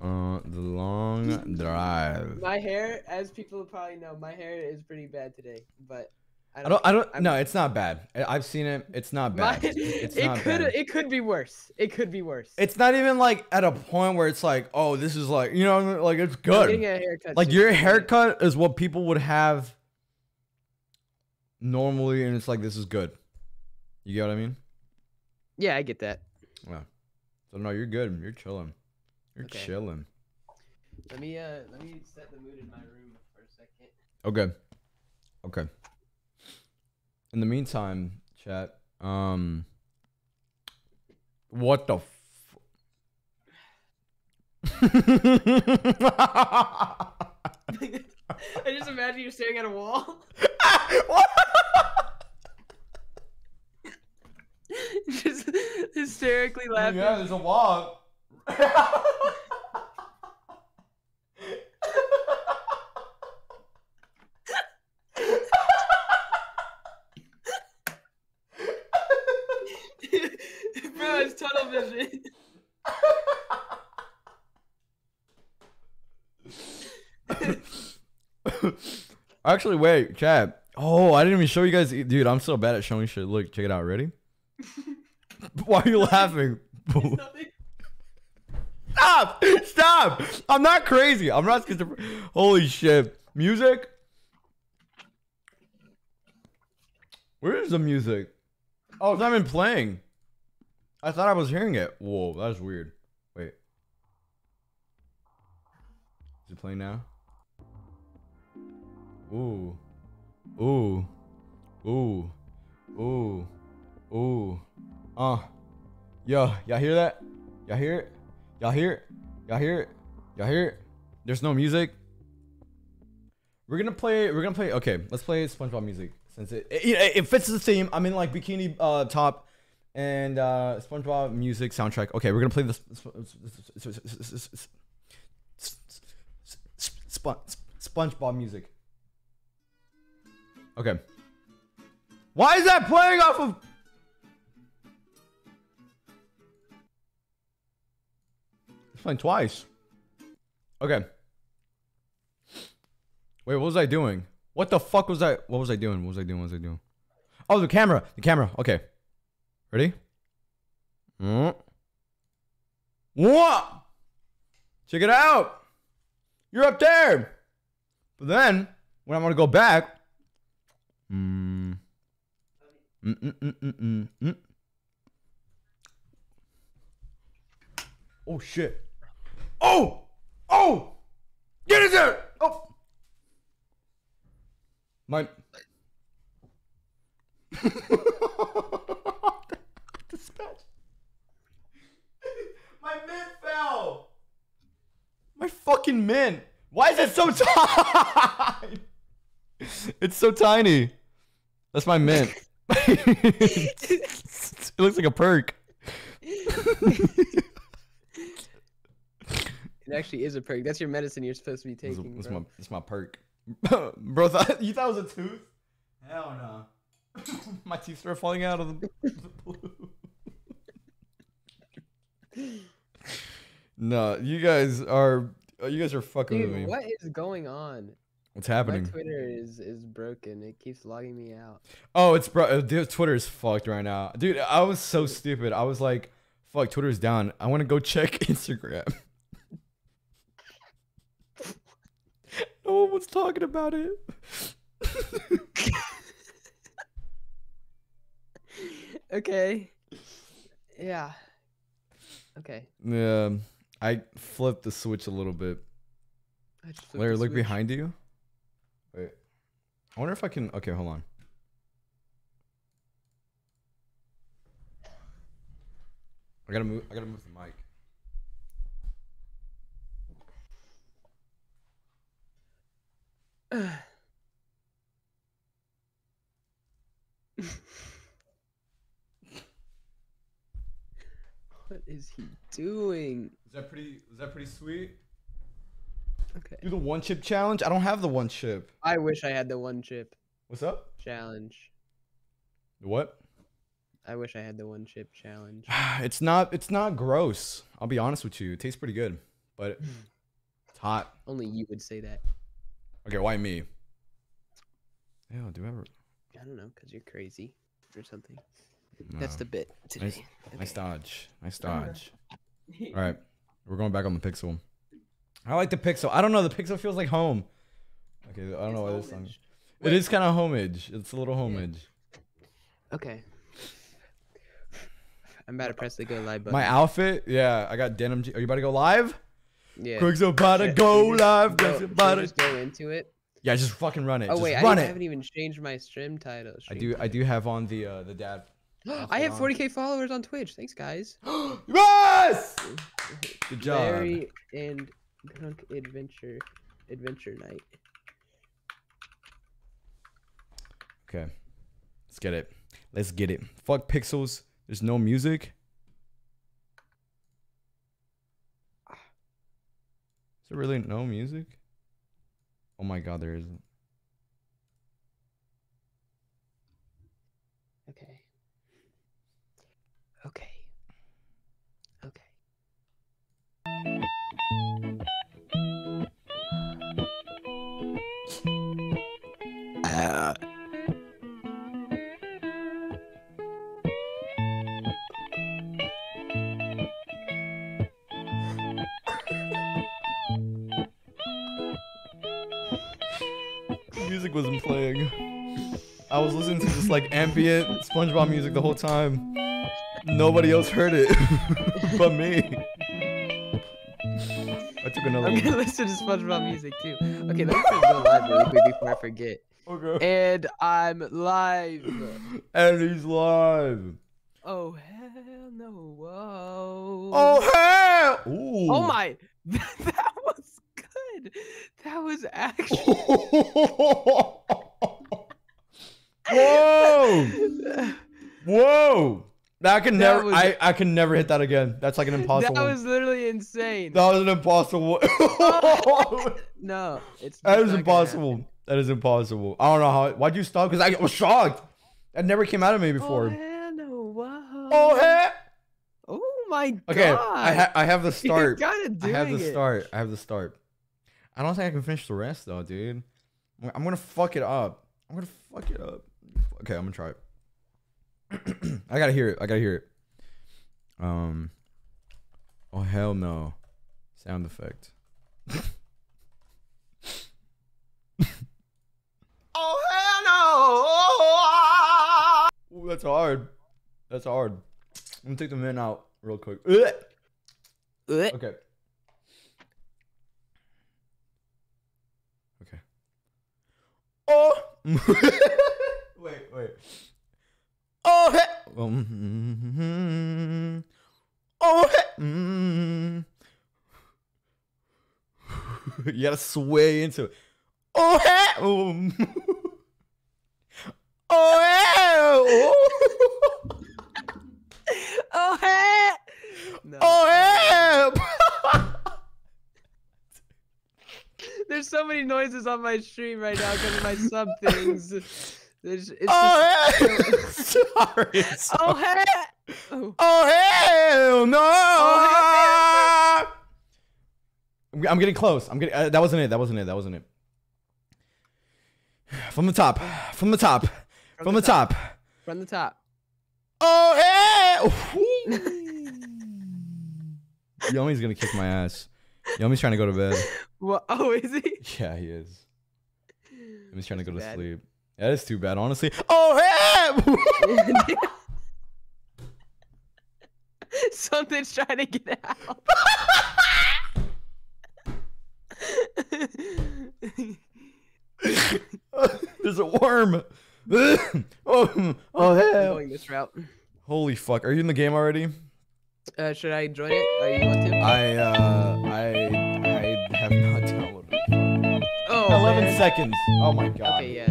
[SPEAKER 2] Uh, the long drive.
[SPEAKER 4] My hair, as people probably know, my hair is pretty bad today, but I
[SPEAKER 2] I don't. I don't. No, it's not bad. I've seen it. It's not
[SPEAKER 4] my- (laughs)
[SPEAKER 2] bad. It's
[SPEAKER 4] it
[SPEAKER 2] not
[SPEAKER 4] could
[SPEAKER 2] bad.
[SPEAKER 4] it could be worse. It could be worse.
[SPEAKER 2] It's not even like at a point where it's like, oh, this is like, you know, like it's good.
[SPEAKER 4] getting a haircut.
[SPEAKER 2] Like
[SPEAKER 4] soon,
[SPEAKER 2] your haircut is what people would have normally, and it's like this is good. You get what I mean?
[SPEAKER 4] Yeah, I get that.
[SPEAKER 2] Yeah. So no, you're good. You're chilling. You're
[SPEAKER 4] Okay.
[SPEAKER 2] chilling.
[SPEAKER 4] Let me uh let me set the mood in my room for a second.
[SPEAKER 2] Okay. Okay. In the meantime, chat. Um. What the. F- (laughs)
[SPEAKER 4] I just imagine you staring at a wall. (laughs) (laughs) Just hysterically laughing.
[SPEAKER 2] Yeah, there's a wall.
[SPEAKER 4] Bro, it's tunnel vision. (laughs)
[SPEAKER 2] Actually, wait, chat. Oh, I didn't even show you guys. Dude, I'm so bad at showing shit. Look, check it out. Ready? (laughs) Why are you laughing? (laughs) Stop! Stop! I'm not crazy. I'm not schizophrenic. Holy shit. Music? Where is the music? Oh, it's not even playing. I thought I was hearing it. Whoa, that was weird. Wait. Is it playing now? Ooh. Ooh. Ooh. Ooh. Ooh. Uh. Yo, y'all hear that? Y'all hear it? Y'all hear it? Y'all hear it? Y'all hear it? There's no music. We're gonna play. We're gonna play. Okay, let's play SpongeBob music since it it, it fits the theme. I'm in like bikini uh, top and uh, SpongeBob music soundtrack. Okay, we're gonna play this. SpongeBob music. Okay. Why is that playing off of? It's playing twice. Okay. Wait, what was I doing? What the fuck was I? What was I doing? What was I doing? What was I doing? Oh, the camera. The camera. Okay. Ready? Mm. What? Check it out. You're up there. But then, when I'm gonna go back, mm, mm, mm, mm, mm, mm, mm. Oh shit. Oh! Oh! Get in there! Oh! My. (laughs) Dispatch. (laughs) My mint fell. My fucking mint. Why is it so (laughs) tiny? it's so tiny. That's my mint. (laughs) it looks like a perk.
[SPEAKER 4] It actually is a perk. That's your medicine you're supposed to be
[SPEAKER 2] This
[SPEAKER 4] taking.
[SPEAKER 2] is
[SPEAKER 4] bro.
[SPEAKER 2] my, this my perk. Bro, thought, you thought it was a tooth? Hell no. my teeth started falling out of the, the blue. No, you guys are you guys are fucking with me.
[SPEAKER 4] What is going on?
[SPEAKER 2] What's happening? My?
[SPEAKER 4] Twitter is is broken. It keeps logging me out.
[SPEAKER 2] Oh, it's bro. uh, Dude, Twitter is fucked right now, dude. I was so stupid. I was like, "Fuck, Twitter's down. I want to go check (laughs) Instagram." no one was talking about it. (laughs)
[SPEAKER 4] Okay. Yeah. Okay.
[SPEAKER 2] yeah, um, I flipped the switch a little bit.
[SPEAKER 4] I just flipped
[SPEAKER 2] Larry,
[SPEAKER 4] the
[SPEAKER 2] look
[SPEAKER 4] switch.
[SPEAKER 2] behind you. Wait, I wonder if I can. Okay, hold on. I gotta move. I gotta move the mic. (sighs) (laughs)
[SPEAKER 4] What is he doing?
[SPEAKER 2] Is that pretty? Is that pretty sweet?
[SPEAKER 4] Okay.
[SPEAKER 2] Do the one chip challenge. I don't have the one chip.
[SPEAKER 4] I wish I had the one chip
[SPEAKER 2] What's up?
[SPEAKER 4] challenge.
[SPEAKER 2] What?
[SPEAKER 4] I wish I had the one chip challenge. (sighs)
[SPEAKER 2] It's not. It's not gross. I'll be honest with you. It tastes pretty good, but hmm. it's hot.
[SPEAKER 4] Only you would say that.
[SPEAKER 2] Okay, why me? Ew, do I ever?
[SPEAKER 4] I don't know, cause you're crazy or something. That's the bit today.
[SPEAKER 2] Nice dodge. Nice dodge. All right, we're going back on the Pixel. I like the Pixel. I don't know. The Pixel feels like home. Okay, I don't know why this song. It is kind of homage. It's a little homage.
[SPEAKER 4] Okay. I'm about to press the go live button.
[SPEAKER 2] My outfit, yeah, I got denim. Je- Are you about to go live?
[SPEAKER 4] yeah.
[SPEAKER 2] Quick's about to go
[SPEAKER 4] should we just
[SPEAKER 2] live.
[SPEAKER 4] go-
[SPEAKER 2] Quick's about to.
[SPEAKER 4] just go into it.
[SPEAKER 2] Yeah, just fucking run it.
[SPEAKER 4] Oh
[SPEAKER 2] just
[SPEAKER 4] wait, I,
[SPEAKER 2] run
[SPEAKER 4] I
[SPEAKER 2] it.
[SPEAKER 4] haven't even changed my stream title.
[SPEAKER 2] I
[SPEAKER 4] stream
[SPEAKER 2] do. I do have on the uh, the dad.
[SPEAKER 4] I have 40k followers on Twitch. Thanks, guys. (gasps)
[SPEAKER 2] yes. Good job.
[SPEAKER 4] Larry and Grunk Adventure Adventure Night.
[SPEAKER 2] Okay, let's get it. Let's get it. Fuck pixels. There's no music. Is there really no music? Oh my god, there isn't.
[SPEAKER 4] Okay. Okay. Okay.
[SPEAKER 2] Uh, music wasn't playing. I was listening to this like ambient SpongeBob music the whole time. Nobody else heard it (laughs) but me. Another
[SPEAKER 4] I'm gonna listen to SpongeBob music too. Okay, let me go live really quick before I forget.
[SPEAKER 2] Okay.
[SPEAKER 4] And I'm live.
[SPEAKER 2] And he's live.
[SPEAKER 4] Oh hell no! Whoa.
[SPEAKER 2] Oh Ooh.
[SPEAKER 4] Oh my, (laughs) that was good. That was actually. (laughs)
[SPEAKER 2] Whoa! (laughs) Whoa! I can
[SPEAKER 4] That
[SPEAKER 2] never.
[SPEAKER 4] was-
[SPEAKER 2] I I can never hit that again. That's like an (laughs) impossible.
[SPEAKER 4] That was literally insane.
[SPEAKER 2] That was an impossible. (laughs)
[SPEAKER 4] No, it's.
[SPEAKER 2] that is impossible. That is impossible. I don't know how. Why'd you stop? Because I was shocked. That never came out of me before.
[SPEAKER 4] Oh, wow.
[SPEAKER 2] Oh, hey.
[SPEAKER 4] Oh my god.
[SPEAKER 2] Okay, I ha- I have the (laughs) start.
[SPEAKER 4] You're kind of doing I
[SPEAKER 2] have the
[SPEAKER 4] it.
[SPEAKER 2] start. I have the start. I don't think I can finish the rest though, dude. I'm- I'm gonna fuck it up. I'm gonna fuck it up. Okay, I'm gonna try it. (clears throat) I gotta hear it. I gotta hear it. Um. Oh hell no! Sound effect. (laughs) oh hell no! Ooh, that's hard. That's hard. I'm gonna take the mint out real quick. Okay. Okay. Oh. (laughs) wait, wait. Oh, hey. Well, mm, oh, hey. Mm. (laughs) you gotta sway into it. Oh, hey. Oh, (laughs) oh, hey. Oh. (laughs)
[SPEAKER 4] Oh hey. No.
[SPEAKER 2] Oh, hey.
[SPEAKER 4] There's so many noises on my stream right now because of my sub things. It's just,
[SPEAKER 2] Oh, hey. (laughs) sorry. (laughs) sorry.
[SPEAKER 4] oh hey. Oh.
[SPEAKER 2] Oh hell no! I'm- I'm getting close. I'm getting. Uh, that wasn't it. That wasn't it. That wasn't it. (sighs) From the top. From the top. From, the, top.
[SPEAKER 4] From the top.
[SPEAKER 2] Oh hey! (laughs) Yomi's gonna kick my ass. Yomi's trying to go to bed.
[SPEAKER 4] What? Oh, is he?
[SPEAKER 2] Yeah, he is. Yomi's trying to go to sleep. That is too bad, honestly. Oh hey! (laughs)
[SPEAKER 4] Something's trying to get out. (laughs)
[SPEAKER 2] There's a worm. (laughs) oh, oh
[SPEAKER 4] I'm
[SPEAKER 2] hell!
[SPEAKER 4] going this route.
[SPEAKER 2] Holy fuck! Are you in the game already?
[SPEAKER 4] Uh, should I join it? Oh, you want to?
[SPEAKER 2] I uh I I have not downloaded.
[SPEAKER 4] oh,
[SPEAKER 2] Eleven
[SPEAKER 4] man.
[SPEAKER 2] seconds. Oh my god.
[SPEAKER 4] Okay, yeah,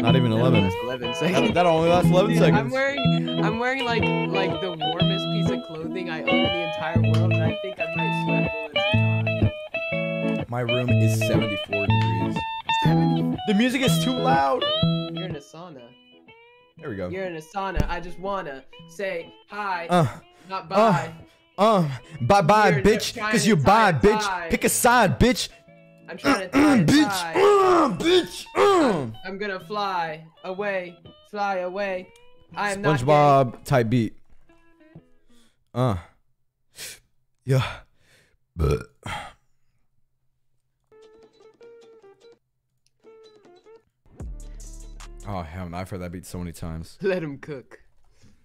[SPEAKER 2] Not even 11.
[SPEAKER 4] last Eleven seconds.
[SPEAKER 2] that only lasts eleven
[SPEAKER 4] Dude,
[SPEAKER 2] seconds.
[SPEAKER 4] I'm wearing, I'm wearing like, like the warmest piece of clothing I own in the entire world, and I think I might sweat bullets.
[SPEAKER 2] My room is 74 degrees. The music is too loud.
[SPEAKER 4] You're in a sauna.
[SPEAKER 2] There we go.
[SPEAKER 4] You're in a sauna. I just wanna say hi,
[SPEAKER 2] Uh,
[SPEAKER 4] not
[SPEAKER 2] uh,
[SPEAKER 4] bye.
[SPEAKER 2] uh, bye bye,
[SPEAKER 4] You're
[SPEAKER 2] bitch. Cause you
[SPEAKER 4] a
[SPEAKER 2] bitch. Pick a side, bitch.
[SPEAKER 4] I'm trying to (clears throat)
[SPEAKER 2] Uh, bitch. Uh, bitch. Uh.
[SPEAKER 4] I'm gonna fly away, fly away. I am not.
[SPEAKER 2] SpongeBob type beat. Uh. Yeah. But. Oh hell, I've heard that beat so many times. (laughs)
[SPEAKER 4] Let him cook.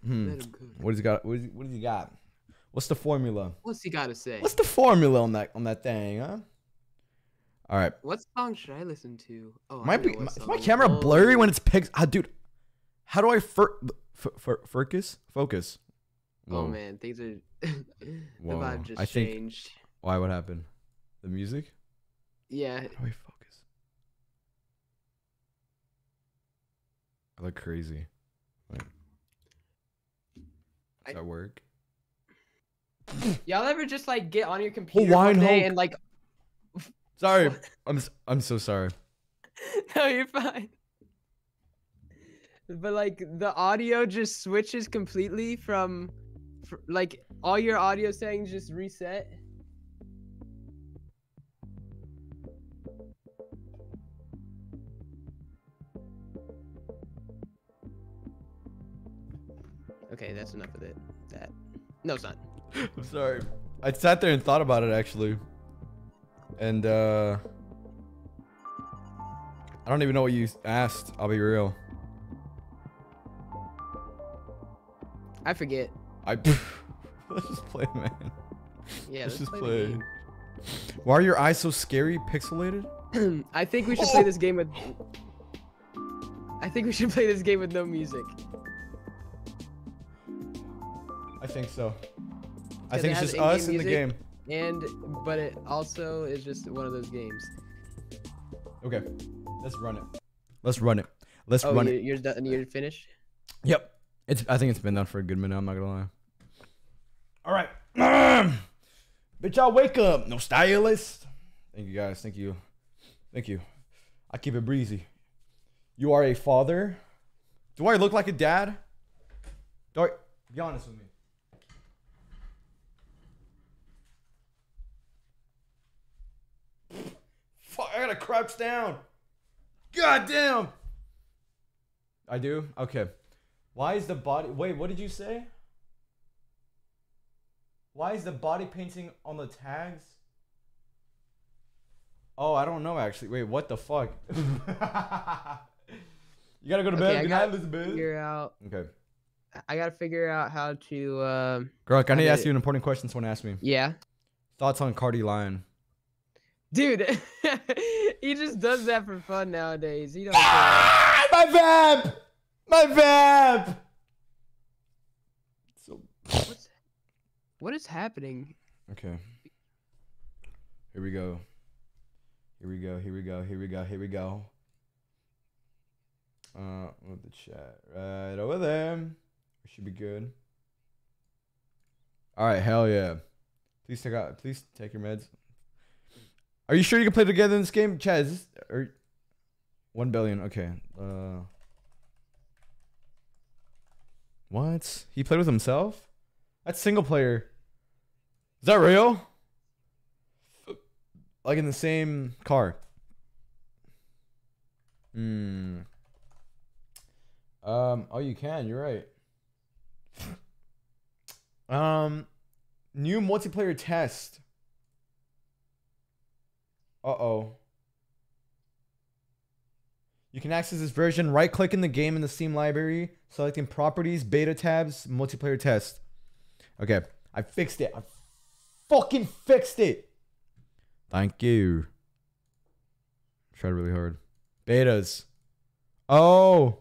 [SPEAKER 2] Hmm.
[SPEAKER 4] Let him cook.
[SPEAKER 2] What does he got? What does he, what does he got? What's the formula?
[SPEAKER 4] What's he gotta say?
[SPEAKER 2] What's the formula on that on that thing, huh? All right.
[SPEAKER 4] What song should I listen to? Oh, I
[SPEAKER 2] Might be.
[SPEAKER 4] what
[SPEAKER 2] Is my camera blurry
[SPEAKER 4] Oh.
[SPEAKER 2] when it's picked. Ah, dude. How do I fir- f- f- focus? Focus.
[SPEAKER 4] Oh man, things are. (laughs) the
[SPEAKER 2] Whoa,
[SPEAKER 4] vibe just
[SPEAKER 2] I think-
[SPEAKER 4] changed.
[SPEAKER 2] Why? What happened? The music?
[SPEAKER 4] Yeah,
[SPEAKER 2] How do I focus? I look crazy. Wait. Does
[SPEAKER 4] I-
[SPEAKER 2] that work?
[SPEAKER 4] y'all ever just like get on your computer one day and like,
[SPEAKER 2] Sorry. (laughs) I'm I'm so sorry.
[SPEAKER 4] no, you're fine. But like the audio just switches completely from, fr- like all your audio settings just reset. Okay, that's enough of it. That. No, it's not. (laughs)
[SPEAKER 2] I'm sorry. I sat there and thought about it actually. And uh I don't even know what you asked, I'll be real.
[SPEAKER 4] I forget.
[SPEAKER 2] I (laughs) Let's just play, man.
[SPEAKER 4] Yeah,
[SPEAKER 2] Let's
[SPEAKER 4] let's
[SPEAKER 2] just
[SPEAKER 4] play.
[SPEAKER 2] play. Why are your eyes so scary, pixelated? (clears throat)
[SPEAKER 4] I think we should play this game with. I think we should play this game with no music.
[SPEAKER 2] I think so. I think it's just us in the game.
[SPEAKER 4] And but it also is just one of those games.
[SPEAKER 2] Okay, let's run it. Let's run it. Let's
[SPEAKER 4] Oh,
[SPEAKER 2] run
[SPEAKER 4] you,
[SPEAKER 2] it.
[SPEAKER 4] you're done. You're finished.
[SPEAKER 2] Yep. It's. I think it's been done for a good minute. I'm not gonna lie. All right. (clears throat) Bitch, y'all wake up. No stylist. Thank you guys. Thank you. Thank you. I keep it breezy. You are a father. Do I look like a dad? Do I? Be honest with me. Fuck! I gotta crouch down. God damn. I do? Okay. Why is the body. Wait, what did you say? Why is the body painting on the tags? Oh, I don't know actually. Wait, what the fuck? (laughs) you gotta go to bed.
[SPEAKER 4] Okay, I
[SPEAKER 2] Good
[SPEAKER 4] gotta
[SPEAKER 2] night, Elizabeth.
[SPEAKER 4] Figure out.
[SPEAKER 2] Okay.
[SPEAKER 4] I gotta figure out how to. Um,
[SPEAKER 2] Girl, I need to ask
[SPEAKER 4] did-
[SPEAKER 2] you an important question someone asked me.
[SPEAKER 4] yeah,
[SPEAKER 2] Thoughts on Cardi Lion?
[SPEAKER 4] Dude. (laughs) he just does that for fun nowadays. He don't.
[SPEAKER 2] Ah, my vamp! My vamp! So
[SPEAKER 4] What's, what is happening?
[SPEAKER 2] Okay. Here we go. Here we go. Here we go. Here we go. Here we go. Uh, with the chat right over there. We should be good. All right. Hell yeah. Please take out. Please take your meds. Are you sure you can play together in this game, Chad? Is this, or one billion? Okay. Uh. What? He played with himself? That's single player. Is that real? Like in the same car. Hmm. Um. Oh, you can. You're right. (laughs) um. New multiplayer test. Uh oh. You can access this version. Right click in the game in the Steam library, selecting properties, beta tabs, multiplayer test. Okay, I fixed it. I fucking fixed it. Thank you. Tried really hard. Betas. Oh.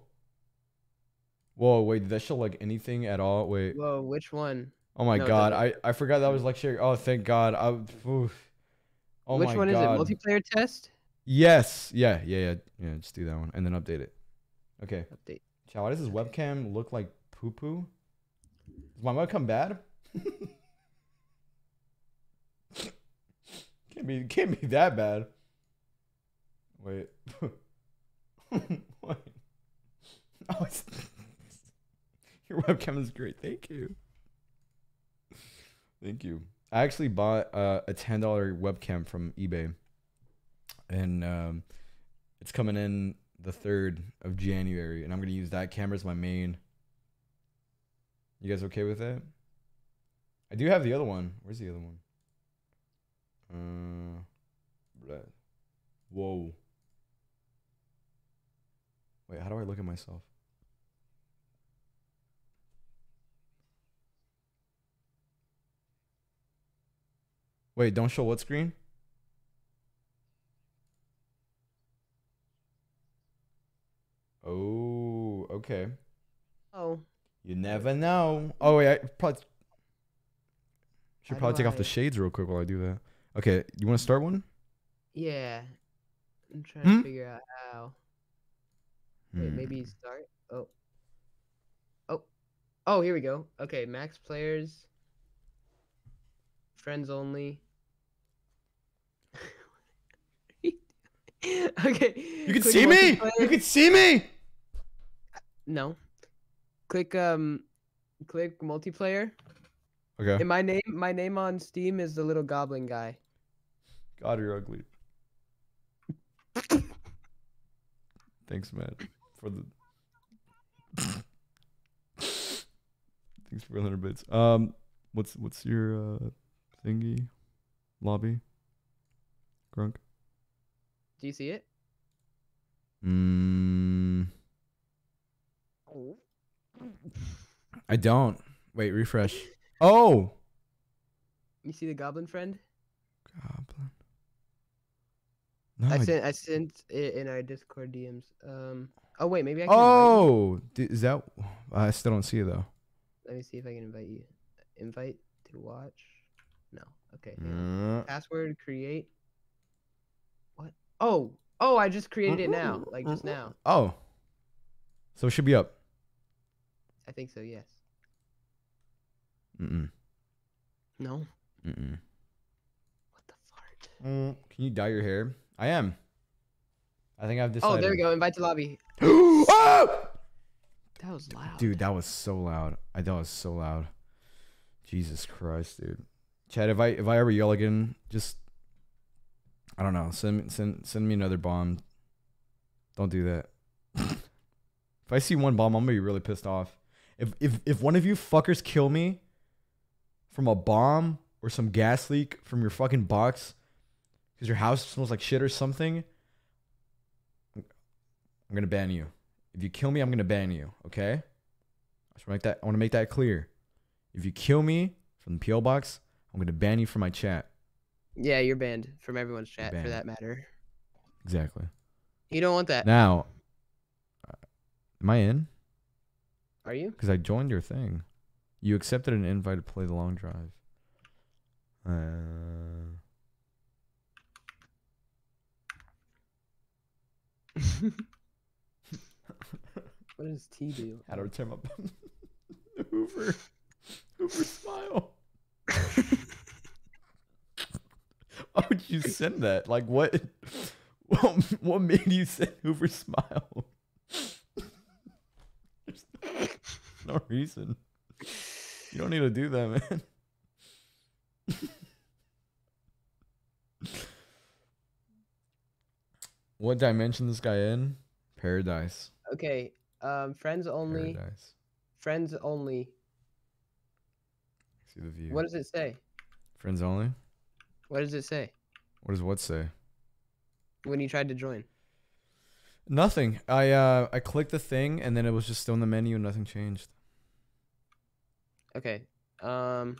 [SPEAKER 2] Whoa, wait, did that show like anything at all? Wait.
[SPEAKER 4] Whoa, which one?
[SPEAKER 2] Oh my
[SPEAKER 4] No,
[SPEAKER 2] god, I. I forgot that was like sharing. Oh, thank god. I, oof. Oh
[SPEAKER 4] which one
[SPEAKER 2] god.
[SPEAKER 4] is it? Multiplayer test.
[SPEAKER 2] Yes. Yeah, yeah, yeah. Yeah, just do that one and then update it. Okay.
[SPEAKER 4] Update.
[SPEAKER 2] Chow, why does this webcam look like poo poo? Is my webcam bad? (laughs) can't be can't be that bad. Wait. (laughs) what? (laughs) Oh, it's your webcam is great. Thank you. Thank you. I actually bought uh, a ten dollar webcam from eBay, and um, it's coming in the third of January, and I'm gonna use that camera as my main. You guys okay with that? I do have the other one. Where's the other one? Uh, whoa. Wait, how do I look at myself? Wait, don't show what screen? Oh, okay.
[SPEAKER 4] Oh,
[SPEAKER 2] You never know. Oh wait, I probably should
[SPEAKER 4] How
[SPEAKER 2] probably take off the shades real quick while I do that. Okay, you want to start one?
[SPEAKER 4] yeah. I'm trying
[SPEAKER 2] Hmm?
[SPEAKER 4] to figure out how. Wait,
[SPEAKER 2] Hmm.
[SPEAKER 4] maybe start. Oh. Oh. Oh, here we go. Okay, max players. Friends only. (laughs) okay.
[SPEAKER 2] You can
[SPEAKER 4] click
[SPEAKER 2] see me. You can see me.
[SPEAKER 4] No. Click um click multiplayer.
[SPEAKER 2] Okay.
[SPEAKER 4] And my name my name on Steam is the little goblin guy.
[SPEAKER 2] God, you're ugly. (laughs) Thanks, man, for the. (laughs) Thanks for 100 bits. Um, what's what's your uh thingy, lobby? Grunk.
[SPEAKER 4] Do you see it?
[SPEAKER 2] Mm, I don't. Wait, refresh. (laughs) Oh,
[SPEAKER 4] You see the goblin friend?
[SPEAKER 2] goblin. No,
[SPEAKER 4] I
[SPEAKER 2] I
[SPEAKER 4] sent I sent it in our Discord DMs. Um oh wait, maybe I can.
[SPEAKER 2] Oh, is that? I still don't see it though.
[SPEAKER 4] Let me see if I can invite you. Invite to watch. Okay.
[SPEAKER 2] Mm.
[SPEAKER 4] Password create. What? Oh, oh! I just created it now, like just now.
[SPEAKER 2] Oh. So it should be up.
[SPEAKER 4] I think so. Yes.
[SPEAKER 2] Mm-mm.
[SPEAKER 4] No.
[SPEAKER 2] Mm-mm.
[SPEAKER 4] What the fart?
[SPEAKER 2] Mm. Can you dye your hair? I am. I think I've decided.
[SPEAKER 4] Oh, there we go. Invite to lobby.
[SPEAKER 2] oh! (gasps)
[SPEAKER 4] That was loud.
[SPEAKER 2] Dude, that was so loud. I that was so loud. Jesus Christ, dude. Chad, if I if I ever yell again, just I don't know. Send me send send me another bomb. Don't do that. (laughs) if I see one bomb, I'm gonna be really pissed off. If if if one of you fuckers kill me from a bomb or some gas leak from your fucking box because your house smells like shit or something, I'm gonna ban you. If you kill me, I'm gonna ban you. Okay? I just wanna make that. I want to make that clear. If you kill me from the PO box, I'm gonna ban you from my chat.
[SPEAKER 4] Yeah, you're banned from everyone's chat for that matter.
[SPEAKER 2] Exactly.
[SPEAKER 4] You don't want that,
[SPEAKER 2] Now, am I in?
[SPEAKER 4] are you?
[SPEAKER 2] Because I joined your thing. You accepted an invite to play the long drive. Uh, (laughs)
[SPEAKER 4] What does T do?
[SPEAKER 2] how to turn up Hoover. Hoover smile. Why would you send that? Like what? What, (laughs) what made you send Hoover smile? There's no, no reason. You don't need to do that, man. what dimension this guy in? Paradise.
[SPEAKER 4] Okay. Um, friends only.
[SPEAKER 2] Paradise.
[SPEAKER 4] Friends only.
[SPEAKER 2] See the view.
[SPEAKER 4] What does it say?
[SPEAKER 2] Friends only.
[SPEAKER 4] What does it say
[SPEAKER 2] What does what say?
[SPEAKER 4] when you tried to join?
[SPEAKER 2] Nothing. I uh I clicked the thing and then it was just still in the menu and nothing changed.
[SPEAKER 4] Okay. Um,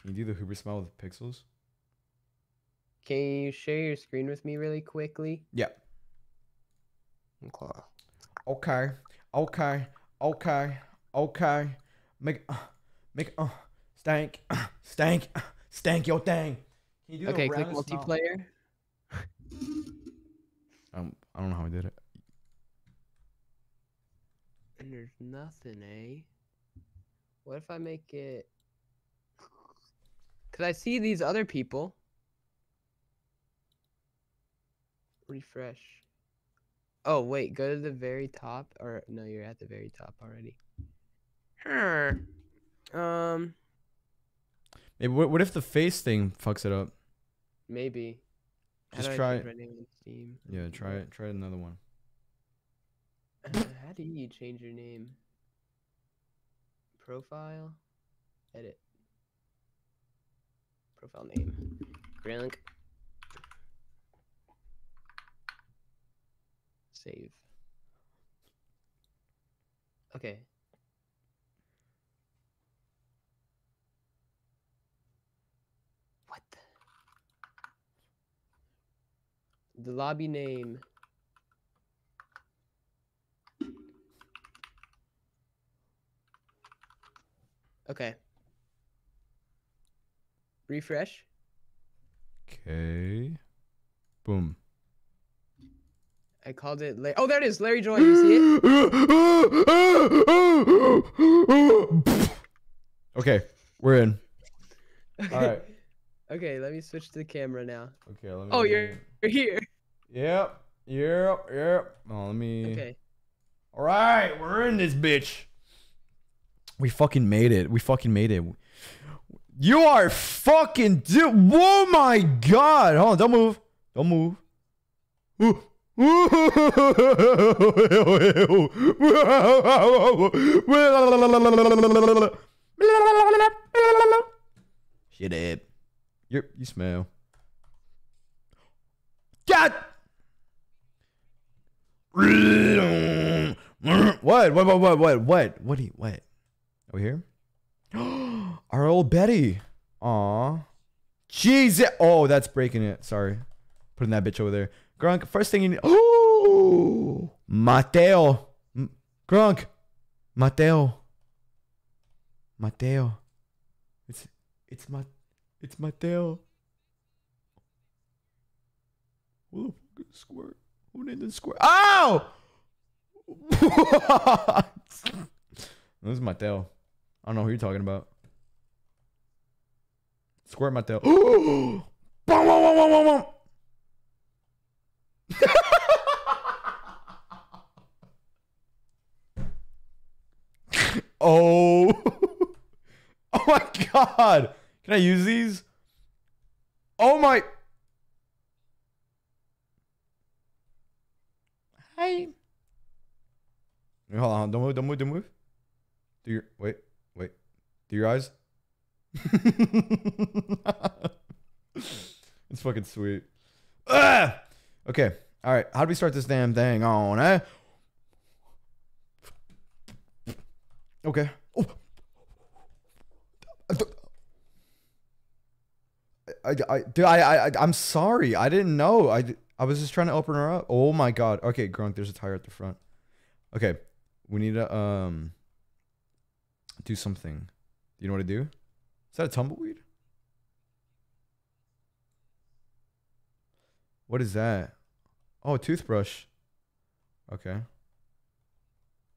[SPEAKER 2] Can you do the Hoover smile with pixels?
[SPEAKER 4] can you share your screen with me really quickly?
[SPEAKER 2] Yeah.
[SPEAKER 4] Okay.
[SPEAKER 2] Okay. Okay. Okay. Okay. Make uh, make uh stank stank stank your thing. Can you do
[SPEAKER 4] Okay, click multiplayer.
[SPEAKER 2] Um, I don't know how I did it.
[SPEAKER 4] And there's nothing, eh? What if I make it? Cause I see these other people. Refresh. Oh wait, go to the very top, or no, you're at the very top already. Huh. Um,
[SPEAKER 2] Maybe what, what if the face thing fucks it up?
[SPEAKER 4] maybe. How
[SPEAKER 2] Just
[SPEAKER 4] do I
[SPEAKER 2] try
[SPEAKER 4] change
[SPEAKER 2] it.
[SPEAKER 4] my name on Steam?
[SPEAKER 2] Yeah, try it. Try another one.
[SPEAKER 4] Uh, How do you change your name? Profile? Edit. Profile name. Grunk. Save. Okay. The lobby name. Okay. Refresh.
[SPEAKER 2] Okay. Boom.
[SPEAKER 4] I called it. La- oh, there it is. Larry Joy. You see it? (laughs)
[SPEAKER 2] okay, we're in.
[SPEAKER 4] Okay. (laughs)
[SPEAKER 2] All right.
[SPEAKER 4] Okay, let me switch to the camera now.
[SPEAKER 2] Okay, let me.
[SPEAKER 4] Oh, you're you're (laughs) here.
[SPEAKER 2] Yep. Yep. Yep. Oh, let me.
[SPEAKER 4] Okay.
[SPEAKER 2] All right, we're in this bitch. We fucking made it. We fucking made it. You are fucking dude. Oh my god. Hold on, don't move. Don't move. (laughs) Shut up. You're, you smell. God. What? What? What? What? What? What? What? You, what? Are we here? (gasps) Our old Betty. Aw. Jesus. Oh, that's breaking it. Sorry. Putting that bitch over there. Grunk, first thing you need. Oh, (gasps) Mateo. Grunk. Mateo. Mateo. It's It's my, it's Mateo. Who the fuck is Squirt? Who named the Squirt? Ow! What? (laughs) this is Mateo. I don't know who you're talking about. Squirt Mateo. (gasps) boom, boom, boom, boom, boom, boom. (laughs) oh. (laughs) oh my god. Can I use these? Oh my. Wait, hold on. Don't move. Don't move. Don't move. Do your wait. Wait. Do your eyes. (laughs) it's fucking sweet. Ah! Okay. All right. How do we start this damn thing on, eh? Okay. Oh. I, I, dude, I, I, I'm sorry. I didn't know. I, I was just trying to open her up. Oh my god. Okay, Grunk, there's a tire at the front. Okay, we need to um do something. You know what to do? Is that a tumbleweed? What is that? Oh, a toothbrush. Okay.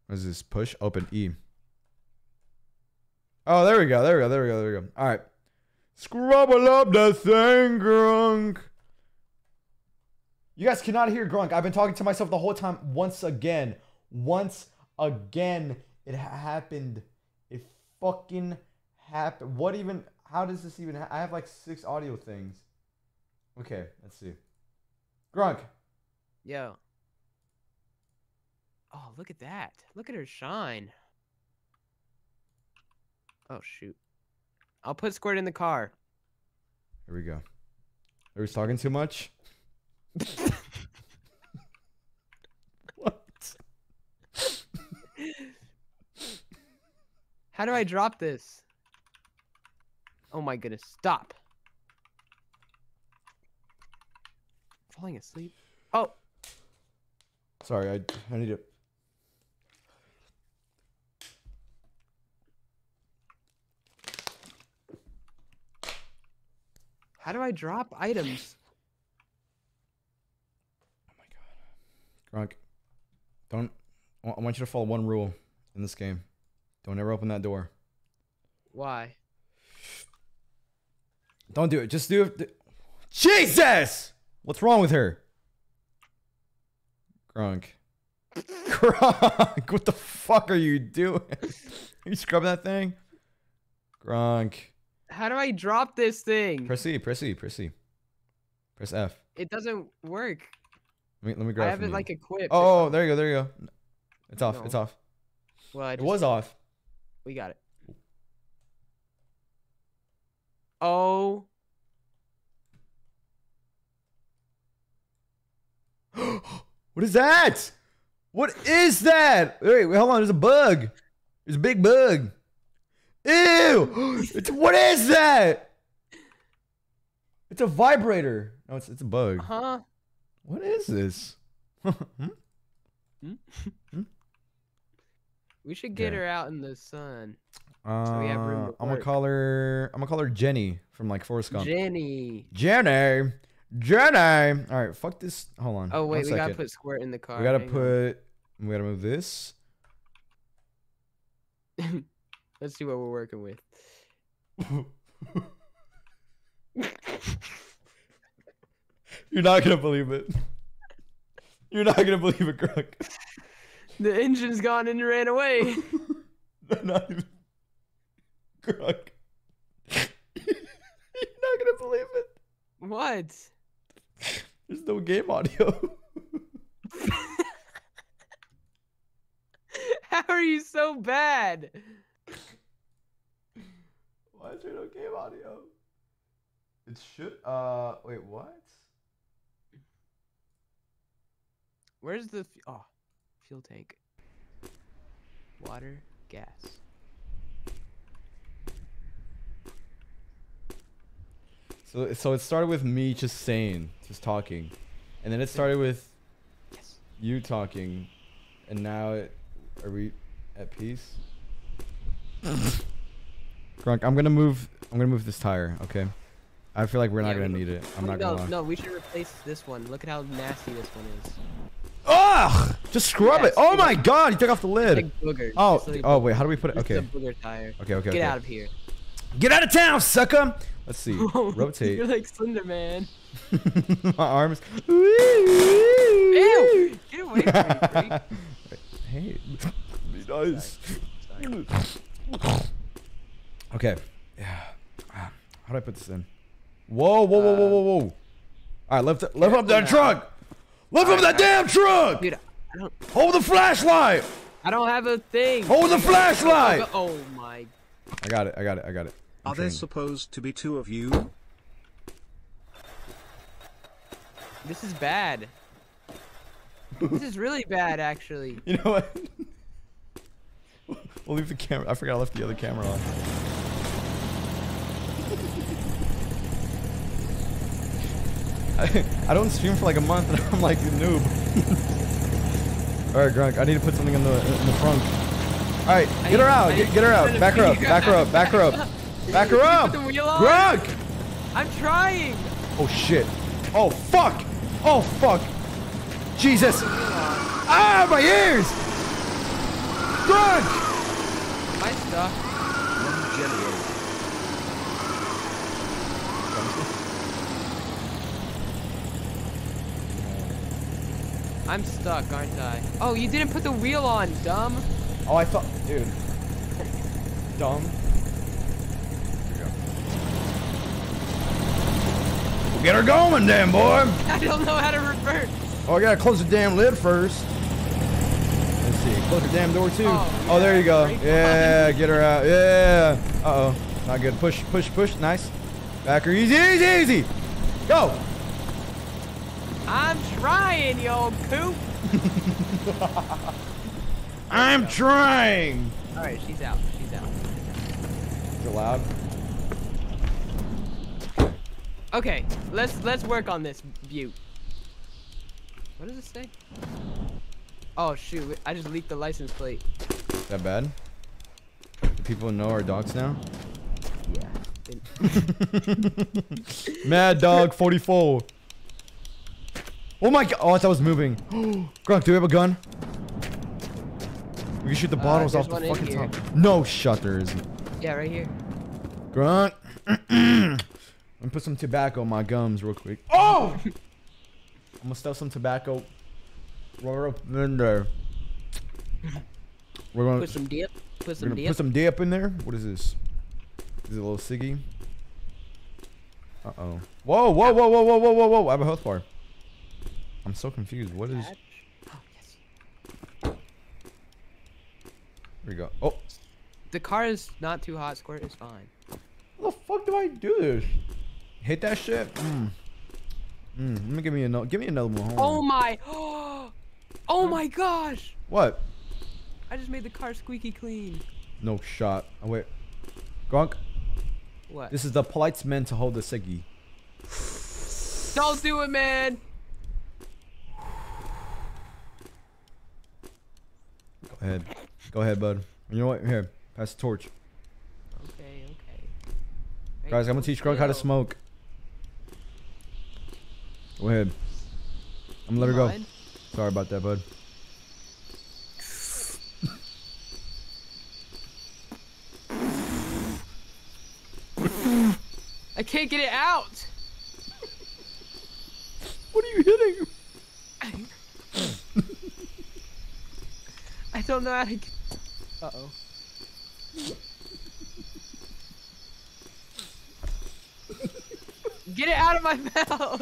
[SPEAKER 2] What is this? Push, open, E. Oh, there we go. There we go. There we go. There we go. All right. Scrubble up that thing, Grunk. You guys cannot hear Grunk. I've been talking to myself the whole time. Once again. Once again. It happened. It fucking happened. What even? How does this even? Ha- I have like six audio things. Okay, let's see. Grunk.
[SPEAKER 4] Yo. Oh, look at that. Look at her shine. Oh, shoot. I'll put Squirt in the car.
[SPEAKER 2] Here we go. Are we talking too much? What?
[SPEAKER 4] How do I drop this? Oh my goodness. Stop. Falling asleep. Oh,
[SPEAKER 2] Sorry, I I need to.
[SPEAKER 4] how do I drop items?
[SPEAKER 2] Grunk. Don't. I want you to follow one rule in this game. Don't ever open that door.
[SPEAKER 4] Why?
[SPEAKER 2] Don't do it. Just do it. Jesus! What's wrong with her? Grunk. (laughs) Grunk, what the fuck are you doing? (laughs) you scrubbing that thing? Grunk.
[SPEAKER 4] How do I drop this thing?
[SPEAKER 2] Press E, press E, press E. Press F.
[SPEAKER 4] It doesn't work.
[SPEAKER 2] Let me, let me grab
[SPEAKER 4] I
[SPEAKER 2] have
[SPEAKER 4] it like equipped.
[SPEAKER 2] Oh, oh there you go, there you go. It's off, it's off.
[SPEAKER 4] well, I
[SPEAKER 2] It was off.
[SPEAKER 4] We got it. Oh, (gasps)
[SPEAKER 2] What is that? What is that? Wait, wait, hold on. There's a bug. There's a big bug. Ew! (gasps) It's, what is that? It's a vibrator. No, it's it's a bug.
[SPEAKER 4] huh?
[SPEAKER 2] What is this? (laughs) Hmm?
[SPEAKER 4] We should get
[SPEAKER 2] Yeah.
[SPEAKER 4] her out in the sun.
[SPEAKER 2] Uh,
[SPEAKER 4] we have room to
[SPEAKER 2] I'm gonna call her. I'm gonna call her Jenny from like Forrest Gump.
[SPEAKER 4] Jenny.
[SPEAKER 2] Jenny, Jenny. All right, fuck this. Hold on.
[SPEAKER 4] Oh wait, we gotta put Squirt in the car.
[SPEAKER 2] We gotta
[SPEAKER 4] hang on.
[SPEAKER 2] put. We gotta move this. (laughs)
[SPEAKER 4] Let's see what we're working with. (laughs)
[SPEAKER 2] You're not gonna believe it. You're not gonna believe it, Grunk.
[SPEAKER 4] The engine's gone and ran away. (laughs)
[SPEAKER 2] not even. Grunk. You're not gonna believe it.
[SPEAKER 4] what?
[SPEAKER 2] There's no game audio. (laughs)
[SPEAKER 4] How are you so bad?
[SPEAKER 2] Why is there no game audio? It should. Uh, wait, what?
[SPEAKER 4] Where's the f- oh fuel tank? Water, gas.
[SPEAKER 2] So, so it started with me just saying, just talking, and then it started with
[SPEAKER 4] Yes.
[SPEAKER 2] you talking, and now it, are we at peace? (laughs) Grunk, I'm gonna move. I'm gonna move this tire. Okay. I feel like we're not gonna need it. I'm not
[SPEAKER 4] no,
[SPEAKER 2] gonna lie.
[SPEAKER 4] no, we should replace this one. Look at how nasty this one is.
[SPEAKER 2] Ugh! Just scrub
[SPEAKER 4] Yeah,
[SPEAKER 2] it. Oh my god, you took off the lid.
[SPEAKER 4] Like.
[SPEAKER 2] Oh,
[SPEAKER 4] like
[SPEAKER 2] oh wait, how do we put it? Okay.
[SPEAKER 4] booger tire.
[SPEAKER 2] Okay, okay,
[SPEAKER 4] Get
[SPEAKER 2] okay.
[SPEAKER 4] out of here.
[SPEAKER 2] Get out of town, sucker. Let's see. (laughs) Rotate.
[SPEAKER 4] You're like Slender Man. (laughs)
[SPEAKER 2] my arms.
[SPEAKER 4] Ew! Get away from me. (laughs)
[SPEAKER 2] Hey, be nice.
[SPEAKER 4] Sorry.
[SPEAKER 2] Okay. Yeah. Ah, How do I put this in? Whoa, whoa, whoa, whoa, uh, whoa, whoa. All right, lift, lift up that
[SPEAKER 4] now.
[SPEAKER 2] Uh, truck. Lift up that damn truck.
[SPEAKER 4] Dude, I don't.
[SPEAKER 2] Hold the flashlight.
[SPEAKER 4] I don't have a thing.
[SPEAKER 2] Hold the flashlight.
[SPEAKER 4] Oh my.
[SPEAKER 2] I got it. I got it. I got it. I'm
[SPEAKER 5] Are there
[SPEAKER 2] trained.
[SPEAKER 5] supposed to be two of you?
[SPEAKER 4] This is bad. this is really bad, actually. (laughs)
[SPEAKER 2] You know what? (laughs) we'll leave the camera. I forgot I left the other camera on. (laughs) I, (laughs) I don't stream for like a month and I'm like a noob. (laughs) Alright, Grunk, I need to put something in the in the front. Alright, get her out, get, get her out, back her up, back her up, back her up, (laughs) back her up!
[SPEAKER 4] Put the wheel on.
[SPEAKER 2] Grunk!
[SPEAKER 4] I'm trying.
[SPEAKER 2] Oh shit. Oh fuck! Oh fuck! Jesus! Ah, my ears! Grunk!
[SPEAKER 4] My stuff.
[SPEAKER 5] One
[SPEAKER 4] I'm stuck, aren't I? Oh, you didn't put the wheel on, dumb.
[SPEAKER 2] Oh, I thought, dude. Dumb. Get her going, damn boy. (laughs)
[SPEAKER 4] I don't know how to reverse.
[SPEAKER 2] Oh, I gotta close the damn lid first. Let's see. Close the damn door too.
[SPEAKER 4] Oh,
[SPEAKER 2] Oh, there you go. Yeah, get her out. Yeah. Uh oh. Not good. Push, push, push. Nice. Back her. Easy, easy, easy. Go.
[SPEAKER 4] I'm trying, you old coop. (laughs)
[SPEAKER 2] I'm trying.
[SPEAKER 4] All right, she's out. She's out.
[SPEAKER 2] Is it loud?
[SPEAKER 4] Okay, let's let's work on this butte. What does it say? Oh shoot! I just leaked the license plate.
[SPEAKER 2] That bad? Do people know our dogs now?
[SPEAKER 4] Yeah. (laughs) (laughs)
[SPEAKER 2] Mad Dog 44. Oh my god. Oh, I thought it was moving. (gasps) Grunk, do we have a gun? We can shoot the
[SPEAKER 4] Uh,
[SPEAKER 2] bottles
[SPEAKER 4] there's
[SPEAKER 2] off the fucking top. No shut there isn't.
[SPEAKER 4] yeah, right here.
[SPEAKER 2] Grunk. I'm gonna put some tobacco on my gums real quick. Oh! (laughs) I'm gonna stuff some tobacco right up in there. We're gonna
[SPEAKER 4] Put some dip. Put some dip.
[SPEAKER 2] put some dip in there. What is this? Is it a little ciggy? Uh oh. Whoa, whoa, whoa, whoa, whoa, whoa, whoa, whoa! I have a health bar. I'm so confused. What is?
[SPEAKER 4] Oh yes.
[SPEAKER 2] Here we go. Oh,
[SPEAKER 4] The car is not too hot. Squirt is fine.
[SPEAKER 2] how the fuck do I do this? Hit that shit. Mm. Mm. Let me give me another. Give me another one. Hold
[SPEAKER 4] Oh
[SPEAKER 2] on.
[SPEAKER 4] my! (gasps) Oh my gosh!
[SPEAKER 2] What?
[SPEAKER 4] I just made the car squeaky clean.
[SPEAKER 2] No shot. Oh wait. Grunk.
[SPEAKER 4] What?
[SPEAKER 2] This is the polite's meant to hold the ciggy.
[SPEAKER 4] Don't do it, man.
[SPEAKER 2] Ahead. Go ahead, bud. You know what? Here, pass the torch.
[SPEAKER 4] Okay, okay.
[SPEAKER 2] Guys, I'm gonna teach Grunk how to smoke. Go ahead. I'm gonna let her go. Sorry about that, bud.
[SPEAKER 4] I can't get it out.
[SPEAKER 2] What are you hitting?
[SPEAKER 4] I don't know how to. Get... Uh oh. Get it out of my mouth.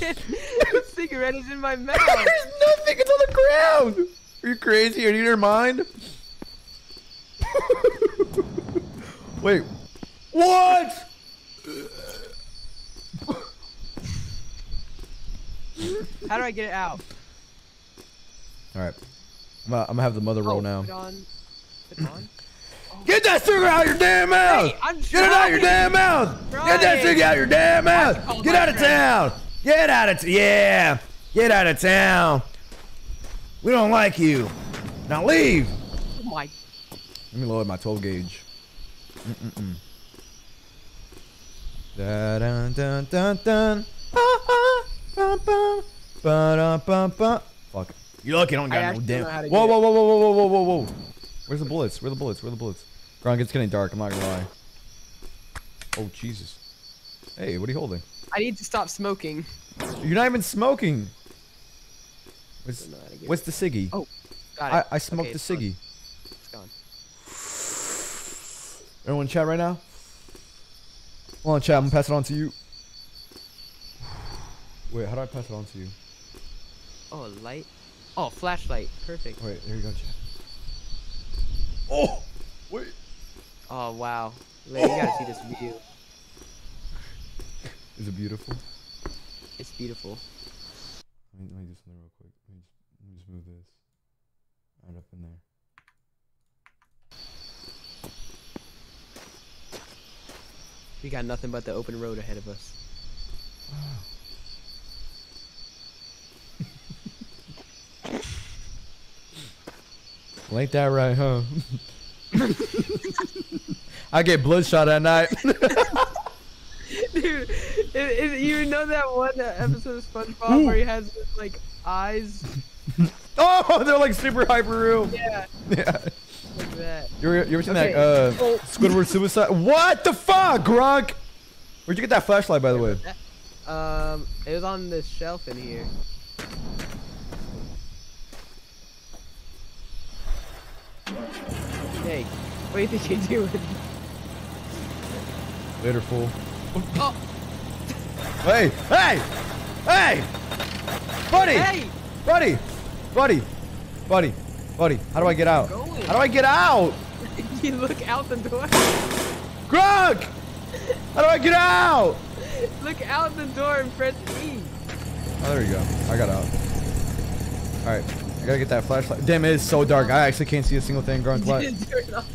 [SPEAKER 4] the cigarette is in my mouth.
[SPEAKER 2] There's nothing. It's on the ground. Are you crazy? Are you in your mind? (laughs) Wait. What?
[SPEAKER 4] How do I get it out?
[SPEAKER 2] All right. I'm gonna, I'm gonna have the mother roll
[SPEAKER 4] Oh,
[SPEAKER 2] now.
[SPEAKER 4] Put on. Put on.
[SPEAKER 2] Get that sugar out your damn mouth!
[SPEAKER 4] Hey,
[SPEAKER 2] Get it out of
[SPEAKER 4] your
[SPEAKER 2] damn mouth! Get that sugar out your damn mouth! Get out of town! Get out of t- yeah! Get out of town! We don't like you. Now leave!
[SPEAKER 4] Oh my.
[SPEAKER 2] Let me load my 12 gauge. Mm-mm-mm. Da dun dun dun dun. Ah, bum, bum. Ba-da, bum, bum. Fuck. You lucky I don't
[SPEAKER 4] I
[SPEAKER 2] got no
[SPEAKER 4] actually
[SPEAKER 2] damn.
[SPEAKER 4] know how to
[SPEAKER 2] Whoa, whoa, whoa, whoa, whoa, whoa, whoa, whoa, whoa. Where's the bullets? Where are the bullets? Where are the bullets? Grunk, it's getting dark. I'm not gonna lie. Oh Jesus. Hey, what are you holding?
[SPEAKER 4] I need to stop smoking.
[SPEAKER 2] You're not even smoking. What's,
[SPEAKER 4] Don't know how to get
[SPEAKER 2] what's the ciggy?
[SPEAKER 4] Oh, Got
[SPEAKER 2] I,
[SPEAKER 4] it.
[SPEAKER 2] I smoked
[SPEAKER 4] Okay,
[SPEAKER 2] the
[SPEAKER 4] it's gone.
[SPEAKER 2] ciggy.
[SPEAKER 4] It's gone.
[SPEAKER 2] Everyone chat right now? Hold on, chat. I'm gonna pass it on to you. Wait, how do I pass it on to you?
[SPEAKER 4] Oh, a light. Oh, flashlight. Perfect.
[SPEAKER 2] Wait, here you go, chat. Oh! Wait.
[SPEAKER 4] Oh wow. Wait, you gotta see this view.
[SPEAKER 2] Is it beautiful?
[SPEAKER 4] It's beautiful.
[SPEAKER 2] Let me, let me do something real quick. Let me just, let me just move this. Right up in there.
[SPEAKER 4] We got nothing but the open road ahead of us. (sighs)
[SPEAKER 2] Well, ain't that right, huh? (laughs) I get bloodshot at night. (laughs)
[SPEAKER 4] Dude, if, if you know that one episode of SpongeBob where he has like eyes? (laughs)
[SPEAKER 2] oh, they're like super hyper real.
[SPEAKER 4] Yeah,
[SPEAKER 2] Yeah.
[SPEAKER 4] like that.
[SPEAKER 2] You ever, you ever seen
[SPEAKER 4] Okay.
[SPEAKER 2] that uh,
[SPEAKER 4] Oh.
[SPEAKER 2] Squidward suicide? What the fuck, Grunk? Where'd you get that flashlight, by the way?
[SPEAKER 4] Um, it was on this shelf in here. Hey, what do you think you're doing?
[SPEAKER 2] Later, fool.
[SPEAKER 4] Oh,
[SPEAKER 2] Hey, hey, hey, buddy,
[SPEAKER 4] hey!
[SPEAKER 2] buddy, buddy, buddy, buddy. How do I get out? How do I get out? (laughs)
[SPEAKER 4] you look out the door.
[SPEAKER 2] Grunk! How do I get out?
[SPEAKER 4] Look out the door and press E.
[SPEAKER 2] Oh, there you go. I got out. All right, gotta get that flashlight. Damn, it is so dark. I actually can't see a single thing. (laughs)
[SPEAKER 4] You
[SPEAKER 2] what?
[SPEAKER 4] didn't turn it off.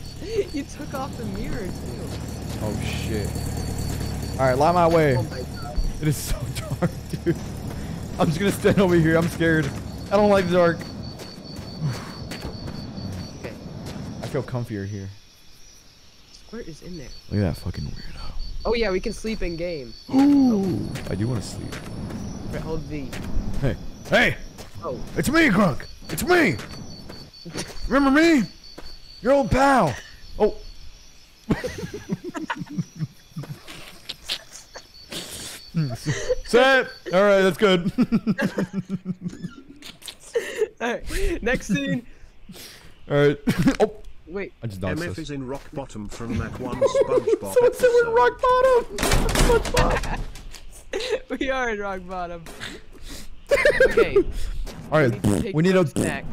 [SPEAKER 4] You took off the mirror too.
[SPEAKER 2] Oh shit. All right, lie my way.
[SPEAKER 4] Oh my god.
[SPEAKER 2] It is so (laughs) dark, dude. I'm just gonna stand over here. I'm scared. I don't like the dark. (sighs)
[SPEAKER 4] Okay,
[SPEAKER 2] I feel comfier here.
[SPEAKER 4] Squirt is in there.
[SPEAKER 2] Look at that fucking weirdo.
[SPEAKER 4] Oh yeah, we can sleep in game.
[SPEAKER 2] Ooh. I do want to sleep.
[SPEAKER 4] Right, hold V.
[SPEAKER 2] Hey, hey,
[SPEAKER 4] Oh,
[SPEAKER 2] it's me, Grunk. It's me. Remember me? Your old pal. Oh. Set. All right, that's good.
[SPEAKER 4] Alright, next scene.
[SPEAKER 2] All right. oh,
[SPEAKER 4] Wait,
[SPEAKER 2] I just
[SPEAKER 5] MF
[SPEAKER 2] this.
[SPEAKER 5] is in rock bottom from that one (laughs) SpongeBob (laughs)
[SPEAKER 2] so we're
[SPEAKER 5] episode.
[SPEAKER 2] rock bottom. SpongeBob. (laughs)
[SPEAKER 4] we are in rock bottom. Okay, (laughs)
[SPEAKER 2] All right.
[SPEAKER 4] we need to
[SPEAKER 2] we need a
[SPEAKER 4] road snack.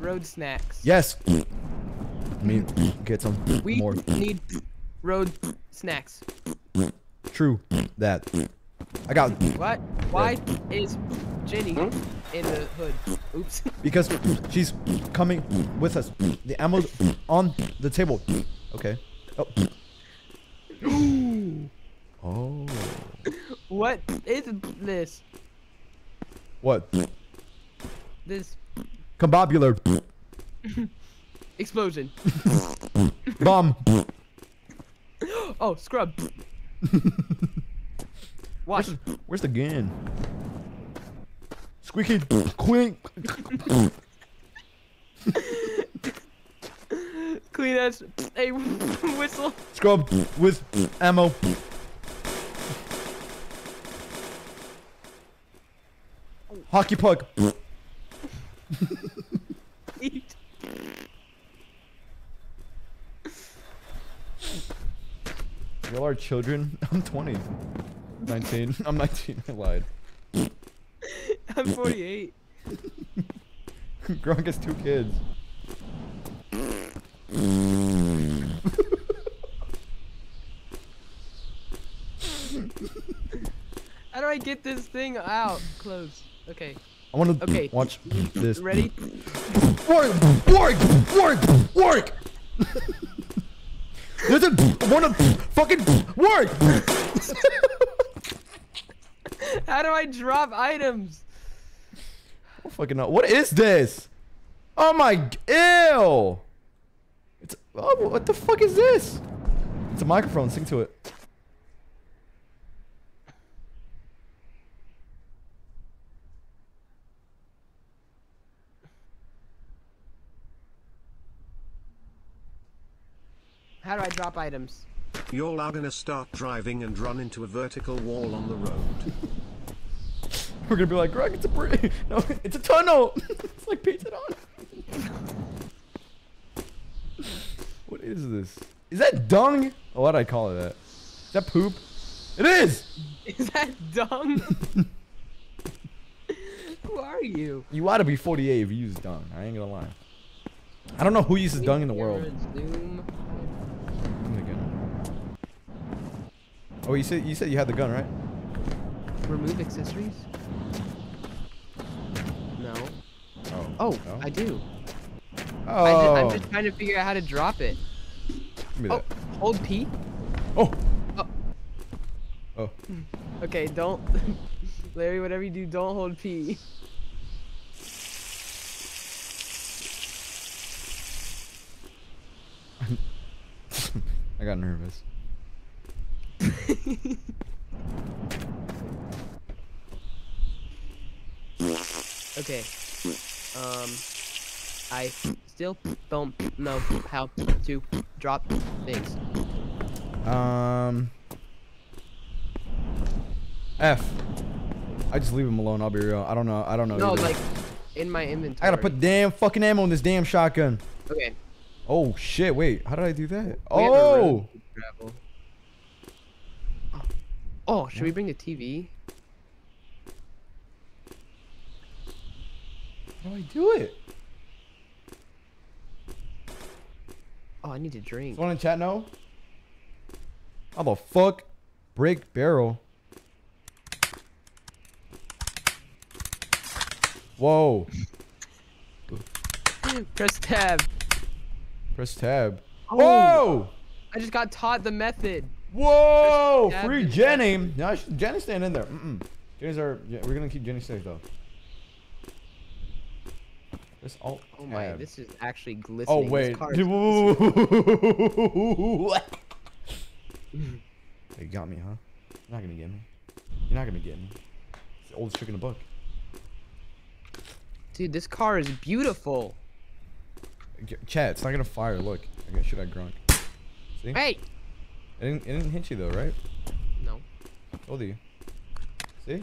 [SPEAKER 4] Road snacks.
[SPEAKER 2] yes. I mean, get some
[SPEAKER 4] We
[SPEAKER 2] more.
[SPEAKER 4] need road snacks.
[SPEAKER 2] True that. I got
[SPEAKER 4] What? Why is Jenny in the hood? Oops. (laughs)
[SPEAKER 2] because she's coming with us. The ammo's on the table. Okay. Oh. Oh.
[SPEAKER 4] what is this?
[SPEAKER 2] What?
[SPEAKER 4] This
[SPEAKER 2] Combobular. (laughs)
[SPEAKER 4] explosion. (laughs)
[SPEAKER 2] Bomb. (gasps)
[SPEAKER 4] Oh, scrub. (laughs) Watch.
[SPEAKER 2] Where's the gun? Squeaky. Quink.
[SPEAKER 4] Clean as a whistle.
[SPEAKER 2] Scrub with ammo. Hockey puck.
[SPEAKER 4] Eat. (laughs)
[SPEAKER 2] Y'all are children. (laughs) I'm 20. 19. (laughs) I'm 19. I lied.
[SPEAKER 4] I'm 48.
[SPEAKER 2] Grunk has two kids.
[SPEAKER 4] How do I get this thing out? Close. Okay.
[SPEAKER 2] I want to
[SPEAKER 4] Okay.
[SPEAKER 2] watch this.
[SPEAKER 4] Ready?
[SPEAKER 2] Work! Work! Work! Work! There's a want to fucking work! (laughs)
[SPEAKER 4] How do I drop items?
[SPEAKER 2] Don't fucking know. What is this? Oh my ew! It's Oh, what the fuck is this? It's a microphone. Sing to it.
[SPEAKER 4] How do I drop items?
[SPEAKER 5] You're now gonna start driving and run into a vertical wall on the road.
[SPEAKER 2] We're gonna be like, Greg, it's a bridge. (laughs) No, it's a tunnel. (laughs) it's like painted on. what is this? Is that dung? Oh, why'd I call it that? Is that poop? It is. (laughs)
[SPEAKER 4] Is that dung? Who are you?
[SPEAKER 2] You ought to be 48 if you use dung. I ain't gonna lie. I don't know who uses dung in the world.
[SPEAKER 4] Zoom.
[SPEAKER 2] I'm the gun. Oh, you said you said you had the gun, right?
[SPEAKER 4] Remove accessories? No.
[SPEAKER 2] Oh.
[SPEAKER 4] Oh,
[SPEAKER 2] No?
[SPEAKER 4] I do.
[SPEAKER 2] Oh.
[SPEAKER 4] I I'm just trying to figure out how to drop it.
[SPEAKER 2] Give me
[SPEAKER 4] Oh,
[SPEAKER 2] that.
[SPEAKER 4] hold P.
[SPEAKER 2] Oh.
[SPEAKER 4] Oh.
[SPEAKER 2] Oh. (laughs)
[SPEAKER 4] Okay, don't. (laughs) Larry, whatever you do, don't hold P. (laughs)
[SPEAKER 2] I got nervous. (laughs)
[SPEAKER 4] Okay. Um, I still don't know how to drop things.
[SPEAKER 2] Um. F. I just leave him alone. I'll be real. I don't know. I don't know.
[SPEAKER 4] No,
[SPEAKER 2] either.
[SPEAKER 4] like in my inventory.
[SPEAKER 2] I gotta put damn fucking ammo in this damn shotgun.
[SPEAKER 4] Okay.
[SPEAKER 2] Oh shit! Wait, how did I do that?
[SPEAKER 4] we
[SPEAKER 2] Oh.
[SPEAKER 4] Road to travel. Oh, should we bring the TV?
[SPEAKER 2] How do I do it?
[SPEAKER 4] Oh, I need to drink.
[SPEAKER 2] Someone in chat know? How the fuck? Break barrel. Whoa. (laughs)
[SPEAKER 4] Press tab.
[SPEAKER 2] Press tab.
[SPEAKER 4] Oh.
[SPEAKER 2] Whoa!
[SPEAKER 4] I just got taught the method.
[SPEAKER 2] Whoa! Free Jenny. No, Jenny's staying in there. Mm-mm. Jenny's our. Yeah, we're gonna keep Jenny safe though. This alt
[SPEAKER 4] Oh my,
[SPEAKER 2] tab.
[SPEAKER 4] this is actually oh, glistening.
[SPEAKER 2] Oh wait. (laughs) (laughs) you got me, huh? You're not gonna get me. You're not gonna get me. It's the oldest trick in the book.
[SPEAKER 4] Dude, this car is beautiful.
[SPEAKER 2] Chat, it's not gonna fire. Look, I got shit I grunk. See?
[SPEAKER 4] Hey!
[SPEAKER 2] It didn't, it didn't hit you though, right?
[SPEAKER 4] No.
[SPEAKER 2] Told you. See?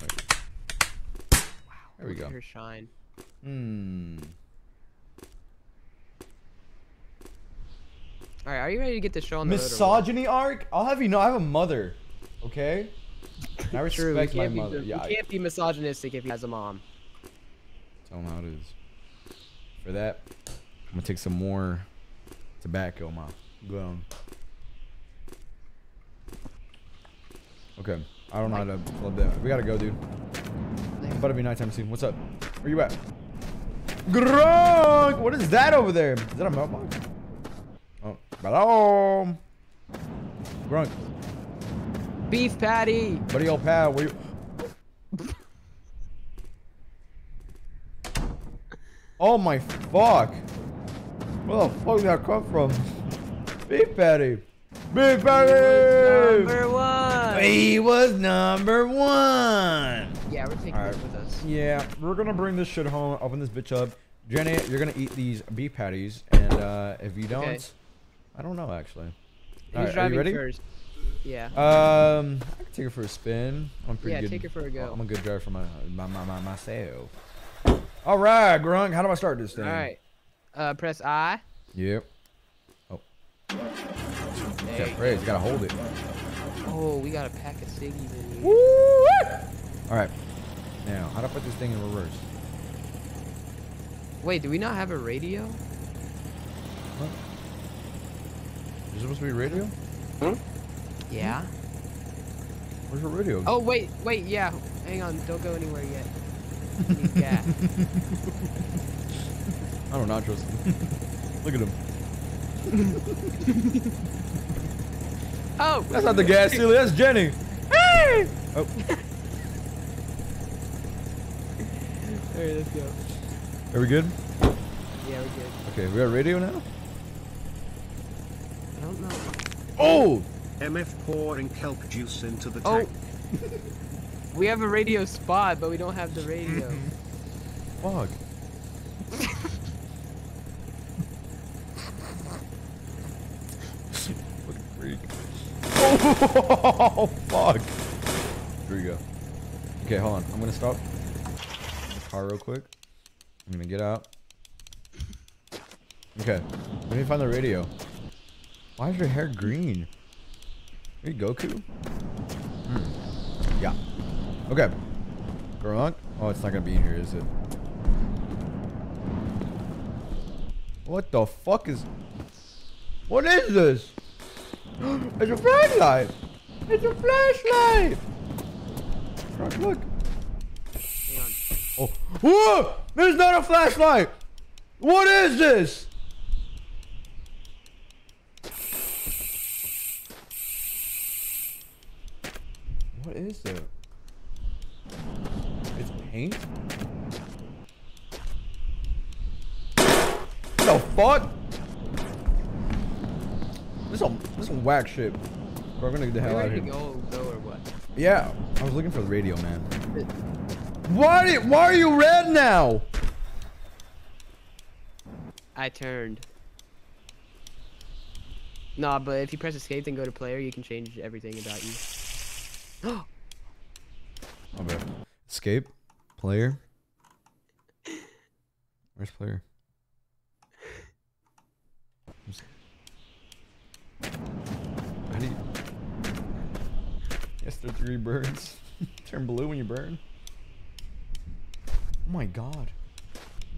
[SPEAKER 2] Wait. There we go.
[SPEAKER 4] her shine.
[SPEAKER 2] Hmm.
[SPEAKER 4] Alright, are you ready to get the show on the road?
[SPEAKER 2] Misogyny arc? I'll have you know I have a mother. Okay? I respect my
[SPEAKER 4] can't,
[SPEAKER 2] mother.
[SPEAKER 4] be,
[SPEAKER 2] yeah,
[SPEAKER 4] can't be misogynistic if he has a mom.
[SPEAKER 2] Tell him how it is. For that, I'm gonna take some more tobacco, my gun. Okay, I don't know how to club that. We gotta go, dude. It's about to be nighttime soon. What's up? Where you at? Grunk! What is that over there? Is that a mailbox? Oh, hello. Grunk,
[SPEAKER 4] Beef patty!
[SPEAKER 2] buddy, old pal, where you? (laughs) Oh my fuck! Where the fuck did that come from? Beef patty! Beef patty!
[SPEAKER 4] Number one!
[SPEAKER 2] He was number one!
[SPEAKER 4] Yeah, we're taking
[SPEAKER 2] Alright.
[SPEAKER 4] it with us.
[SPEAKER 2] Yeah, we're gonna bring this shit home, open this bitch up. Jenny, you're gonna eat these beef patties, and uh, if you don't,
[SPEAKER 4] Okay.
[SPEAKER 2] I don't know actually.
[SPEAKER 4] Who's
[SPEAKER 2] Alright, are
[SPEAKER 4] driving
[SPEAKER 2] you ready?
[SPEAKER 4] first? Yeah.
[SPEAKER 2] Um, I can take her for a spin. I'm pretty
[SPEAKER 4] Yeah,
[SPEAKER 2] good.
[SPEAKER 4] take her for a go.
[SPEAKER 2] I'm a good driver for my my my, my myself. All right, Grunk. How do I start this thing?
[SPEAKER 4] Alright. Uh, press I.
[SPEAKER 2] Yep. Oh,
[SPEAKER 4] Hey.
[SPEAKER 2] yeah, praise. You gotta hold it.
[SPEAKER 4] Oh, we got a pack of ciggies in here.
[SPEAKER 2] Woo! All right. Now, how do I put this thing in reverse?
[SPEAKER 4] Wait, do we not have a radio?
[SPEAKER 2] Is this supposed to be radio?
[SPEAKER 4] Yeah.
[SPEAKER 2] Where's your radio?
[SPEAKER 4] Oh, wait, wait, yeah. Hang on, don't go anywhere yet. (laughs) I need gas.
[SPEAKER 2] I don't know. Trust him. (laughs) Look at him. (laughs)
[SPEAKER 4] oh!
[SPEAKER 2] That's not the gas seal. That's Jenny. Hey! Oh, (laughs)
[SPEAKER 4] Alright, let's go.
[SPEAKER 2] are we good?
[SPEAKER 4] Yeah, we're good.
[SPEAKER 2] Okay, we got radio now?
[SPEAKER 4] I don't know.
[SPEAKER 2] Oh!
[SPEAKER 5] MF pouring kelp juice into the
[SPEAKER 4] Oh.
[SPEAKER 5] tank.
[SPEAKER 4] We have a radio spot, but we don't have the radio.
[SPEAKER 2] Fuck. Fucking freak. Oh, fuck. Here we go. Okay, hold on. I'm gonna stop the car real quick. I'm gonna get out. Okay. Let me find the radio. Why is your hair green? Are you Goku? Hmm. Yeah. Okay. Grunk. Oh, it's not gonna be in here, is it? What the fuck is... What is this? (gasps) It's a flashlight! It's a flashlight! Look.
[SPEAKER 4] On.
[SPEAKER 2] Oh. Whoa! There's not a flashlight! What is this? What is it? It's paint? The fuck? This some this some whack shit. We're gonna get the hell out of here.
[SPEAKER 4] go, go or what?
[SPEAKER 2] Yeah, I was looking for the radio, man. Why? Why are you red now?
[SPEAKER 4] I turned. Nah, but if you press escape and go to player, you can change everything about you. (gasps)
[SPEAKER 2] Okay. Escape. Player. Where's player? Where's- How do you? The three birds (laughs) turn blue when you burn. Oh my god.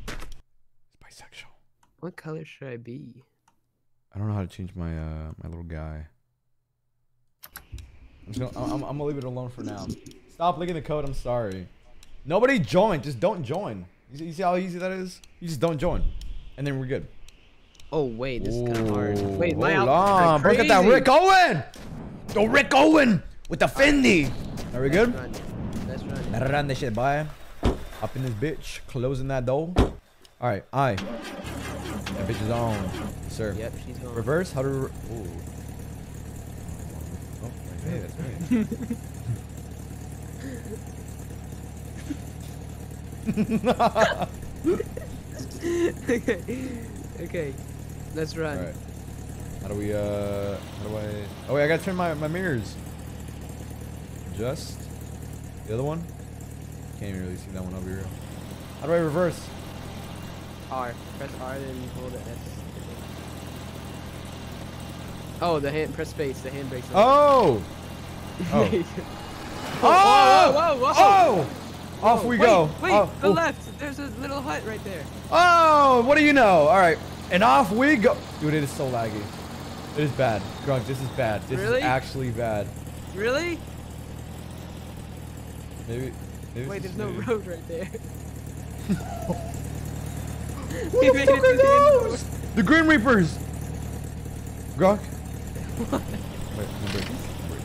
[SPEAKER 2] It's bisexual.
[SPEAKER 4] what color should I be?
[SPEAKER 2] I don't know how to change my uh my little guy. I'm gonna I'm, I'm, gonna leave it alone for now. Stop licking the code. I'm sorry. Nobody join. Just don't join. You see, you see how easy that is? You just don't join, and then we're good.
[SPEAKER 4] Oh wait, this is kind of hard. Wait, my
[SPEAKER 2] hold on. Look at that. Rick Owen. Yo, Rick Owen with the Fendi. Are we good?
[SPEAKER 4] Run. Let's run.
[SPEAKER 2] Better run this shit, boy. Up in this bitch, closing that door. All right, I. That bitch is on, sir.
[SPEAKER 4] Yep, she's.
[SPEAKER 2] Reverse? How to? Re- Ooh. Oh, right. Hey, that's right. (laughs)
[SPEAKER 4] okay. okay. Let's run.
[SPEAKER 2] All right. How do we? Uh, how do I? Oh wait, I gotta turn my my mirrors. Just the other one. Can't even really see that one over here. How do I reverse?
[SPEAKER 4] Oh, R. Press R then hold it S. Oh, the hand. Press space. The hand brakes.
[SPEAKER 2] Oh! (laughs) oh!
[SPEAKER 4] Oh!
[SPEAKER 2] oh! Oh!
[SPEAKER 4] Whoa! Whoa! Whoa!
[SPEAKER 2] Oh! Off we
[SPEAKER 4] wait,
[SPEAKER 2] go.
[SPEAKER 4] Wait,
[SPEAKER 2] oh,
[SPEAKER 4] the
[SPEAKER 2] oh.
[SPEAKER 4] left. There's a little hut right there.
[SPEAKER 2] Oh, what do you know? All right, and off we go. Dude, it is so laggy. It is bad. Grunk, this is bad. This
[SPEAKER 4] Really?
[SPEAKER 2] is actually bad.
[SPEAKER 4] Really?
[SPEAKER 2] Maybe. maybe
[SPEAKER 4] Wait, there's no
[SPEAKER 2] me.
[SPEAKER 4] road right there. (laughs)
[SPEAKER 2] What
[SPEAKER 4] We
[SPEAKER 2] the
[SPEAKER 4] made
[SPEAKER 2] fuck are
[SPEAKER 4] the end
[SPEAKER 2] those? The Grim Reapers. Grok. Wait, no break. break.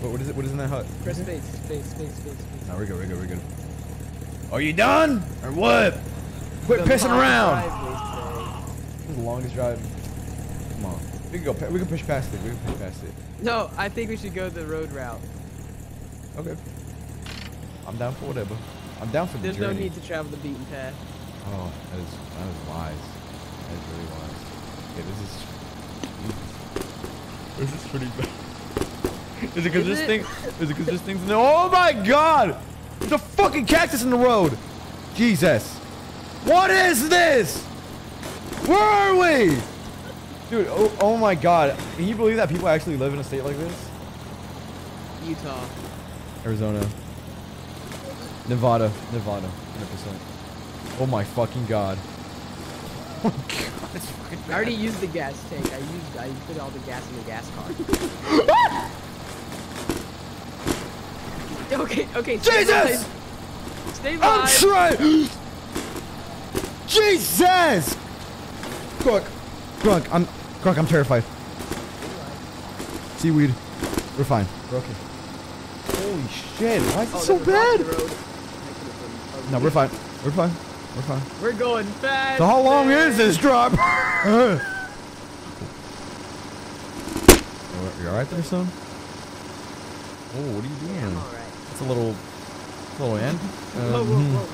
[SPEAKER 2] What, what is it? What is in that hut?
[SPEAKER 4] Press space, space, space, space, space.
[SPEAKER 2] No, we're good. We're good. We're good. Are you done or what? Quit
[SPEAKER 4] The
[SPEAKER 2] pissing around.
[SPEAKER 4] driveway
[SPEAKER 2] This is the longest drive. Come on. We can go. We can push past it. We can push past it.
[SPEAKER 4] No, I think we should go the road route.
[SPEAKER 2] Okay. I'm down for whatever. I'm down for the
[SPEAKER 4] There's no need to travel the beaten path.
[SPEAKER 2] Oh, that is that is wise. That is really wise. Okay, this is. This is pretty bad. (laughs) Is it because
[SPEAKER 4] Is
[SPEAKER 2] this
[SPEAKER 4] it?
[SPEAKER 2] thing? Is it because this thing's no? Oh my God! There's a fucking cactus in the road. Jesus! What is this? Where are we? Dude, oh, oh my God! Can you believe that people actually live in a state like this?
[SPEAKER 4] Utah.
[SPEAKER 2] Arizona. Nevada. Nevada. 100%. Oh my fucking god. Oh god, it's fucking
[SPEAKER 4] I already used the gas tank. I used I put all the gas in the gas car. (laughs) okay, okay. stay
[SPEAKER 2] Jesus!
[SPEAKER 4] alive. Stay
[SPEAKER 2] I'm trying! Jesus! Grunk. Grunk, I'm... Grunk, I'm terrified. Seaweed. We're fine. We're okay. Holy shit, why is it
[SPEAKER 4] Oh,
[SPEAKER 2] so
[SPEAKER 4] there was rocks
[SPEAKER 2] bad?
[SPEAKER 4] the road. I could've been-
[SPEAKER 2] No, we're fine. We're fine. We're fine.
[SPEAKER 4] We're going fast.
[SPEAKER 2] So how long is this drop? (laughs) you alright there, son? Oh, what are you doing?
[SPEAKER 4] I'm alright.
[SPEAKER 2] It's a little, little end. (laughs)
[SPEAKER 4] Whoa, whoa, whoa.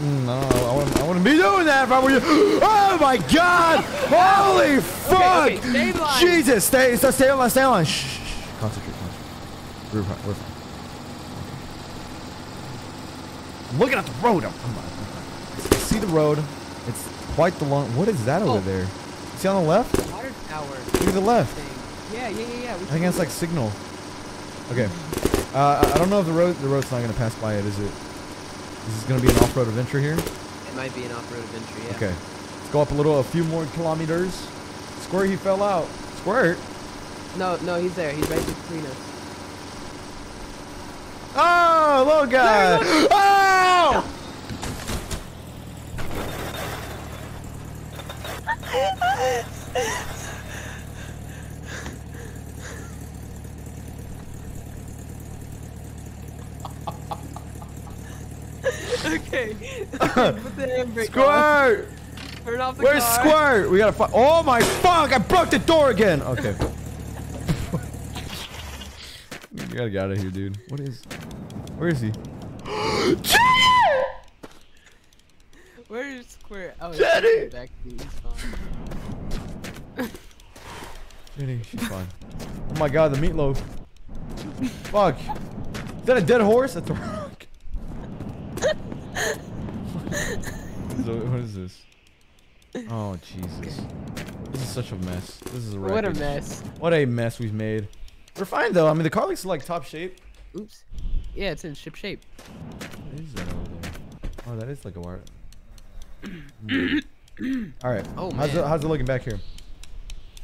[SPEAKER 2] Mm, no, I wouldn't, I wouldn't be doing that if I were you. (gasps) Oh my God! Holy (laughs) fuck!
[SPEAKER 4] okay, stay.
[SPEAKER 2] Jesus, stay, stay, stay on line, stay on line. Shh, shh, shh. Concentrate, concentrate. We're fine, we're fine. I'm looking at the road. I'm, I'm, I'm, I see the road. It's quite the long. What is that over
[SPEAKER 4] Oh.
[SPEAKER 2] there? See on the left?
[SPEAKER 4] Water tower
[SPEAKER 2] Look the left.
[SPEAKER 4] thing. Yeah, yeah, yeah, yeah. We
[SPEAKER 2] I think that's like signal. Okay. Uh, I, I don't know if the road the road's not gonna pass by it. Is it? Is this gonna be an off-road adventure here?
[SPEAKER 4] It might be an off-road adventure. Yeah.
[SPEAKER 2] Okay. Let's go up a little, a few more kilometers. Squirt, he fell out. Squirt.
[SPEAKER 4] No, no, he's there. He's right between us.
[SPEAKER 2] Oh, little guy. (gasps) Oh!
[SPEAKER 4] okay. (laughs) Put the handbrake
[SPEAKER 2] Squirt!
[SPEAKER 4] on. Turn off the
[SPEAKER 2] Where's
[SPEAKER 4] car.
[SPEAKER 2] Squirt? We gotta find. Oh my fuck! I broke the door again. Okay. You gotta get out of here, dude. What is? Where is he? (gasps) Jenny!
[SPEAKER 4] Where is Squirt? Oh, he's
[SPEAKER 2] Jenny!
[SPEAKER 4] back to me. He's fine.
[SPEAKER 2] Jenny, she's fine. Oh my god, the meatloaf. Fuck. Is that a dead horse? That's a rock. so, what is this? Oh Jesus. This is such a mess. This is a wreck.
[SPEAKER 4] What a mess.
[SPEAKER 2] What a mess we've made. We're fine though. I mean, the car looks like top shape.
[SPEAKER 4] Oops. Yeah, it's in ship shape.
[SPEAKER 2] What is that over there? Oh, that is like a wire. (coughs) All right.
[SPEAKER 4] Oh,
[SPEAKER 2] how's it,
[SPEAKER 4] man.
[SPEAKER 2] how's it looking back here?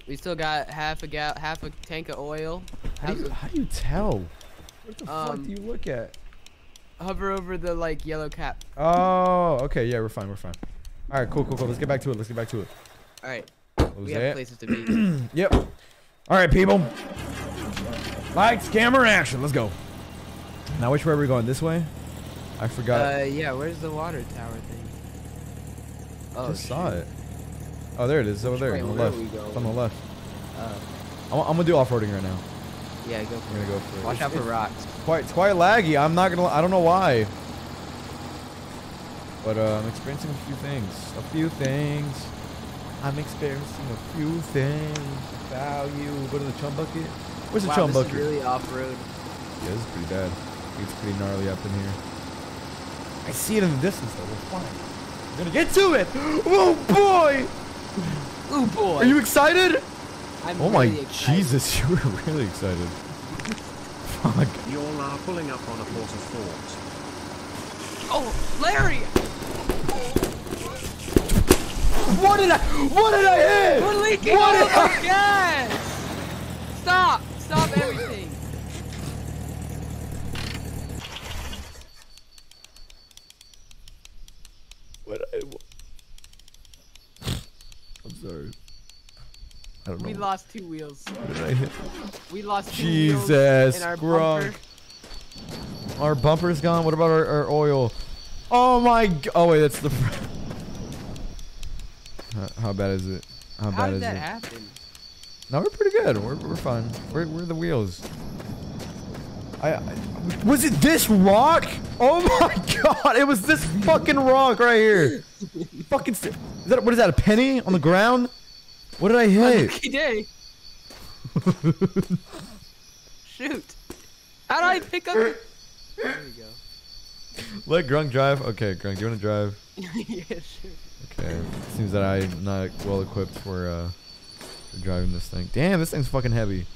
[SPEAKER 4] We still got half a gal, half a tank of oil.
[SPEAKER 2] How do you, how do you tell? What the fuck
[SPEAKER 4] Um,
[SPEAKER 2] do you look at?
[SPEAKER 4] Hover over the like yellow cap.
[SPEAKER 2] Oh, okay. Yeah, we're fine. We're fine. All right, cool, cool, cool. Let's get back to it. Let's get back to it.
[SPEAKER 4] All right.
[SPEAKER 2] What was
[SPEAKER 4] We have places to be. (coughs)
[SPEAKER 2] Yep. All right, people. Lights, camera, action. Let's go. Now, which way are we going? This way? I forgot.
[SPEAKER 4] uh, yeah. Where's the water tower thing? Oh,
[SPEAKER 2] just saw it. Oh, there it is. Over there on the left. It's on the left.
[SPEAKER 4] Uh,
[SPEAKER 2] I'm, I'm gonna do off-roading right now.
[SPEAKER 4] yeah, go
[SPEAKER 2] I'm
[SPEAKER 4] for
[SPEAKER 2] gonna
[SPEAKER 4] it.
[SPEAKER 2] go for.
[SPEAKER 4] Watch
[SPEAKER 2] It's-
[SPEAKER 4] out for rocks.
[SPEAKER 2] Quite, it's quite laggy. I'm not gonna. I don't know why. But uh, I'm experiencing a few things. A few things. I'm experiencing a few things about you. Go to the chum bucket. Where's the
[SPEAKER 4] wow,
[SPEAKER 2] chum
[SPEAKER 4] this
[SPEAKER 2] bucket?
[SPEAKER 4] is really off-road.
[SPEAKER 2] Yeah, this is pretty bad. It's pretty gnarly up in here. I see it in the distance though. We're fine. We're gonna get to it. (gasps) Oh boy! (gasps)
[SPEAKER 4] Oh boy.
[SPEAKER 2] Are you excited?
[SPEAKER 4] I'm
[SPEAKER 2] Oh my
[SPEAKER 4] excited.
[SPEAKER 2] Jesus! (laughs) You were really excited. Fuck.
[SPEAKER 5] You all now pulling up on a port of fort.
[SPEAKER 4] Oh, Larry!
[SPEAKER 2] What did I? What did I hit?
[SPEAKER 4] We're leaking
[SPEAKER 2] What did
[SPEAKER 4] of our
[SPEAKER 2] I?
[SPEAKER 4] gas! Stop! Stop everything!
[SPEAKER 2] What uh, I? I'm sorry. I don't know.
[SPEAKER 4] We lost two wheels.
[SPEAKER 2] What did I hit?
[SPEAKER 4] We lost two wheels
[SPEAKER 2] Jesus,
[SPEAKER 4] our
[SPEAKER 2] Grunk.
[SPEAKER 4] bumper.
[SPEAKER 2] Our bumper's gone. What about our, our oil? Oh my. Oh wait, that's the. (laughs) how, how bad is it? How,
[SPEAKER 4] How
[SPEAKER 2] bad
[SPEAKER 4] did
[SPEAKER 2] is
[SPEAKER 4] that
[SPEAKER 2] it?
[SPEAKER 4] happen?
[SPEAKER 2] No, we're pretty good. We're, we're fine. We're, we're the wheels. I, I was it this rock? Oh (laughs) my god! It was this fucking rock right here. fucking. St- is that what is that? A penny on the ground? What did I (laughs) hit?
[SPEAKER 4] Lucky day. (laughs) Shoot. How do I pick up? There we go.
[SPEAKER 2] Let Grunk drive. Okay, Grunk, do you want to drive?
[SPEAKER 4] yeah, sure.
[SPEAKER 2] Okay. Seems that I'm not well equipped for uh for driving this thing. Damn, this thing's fucking heavy.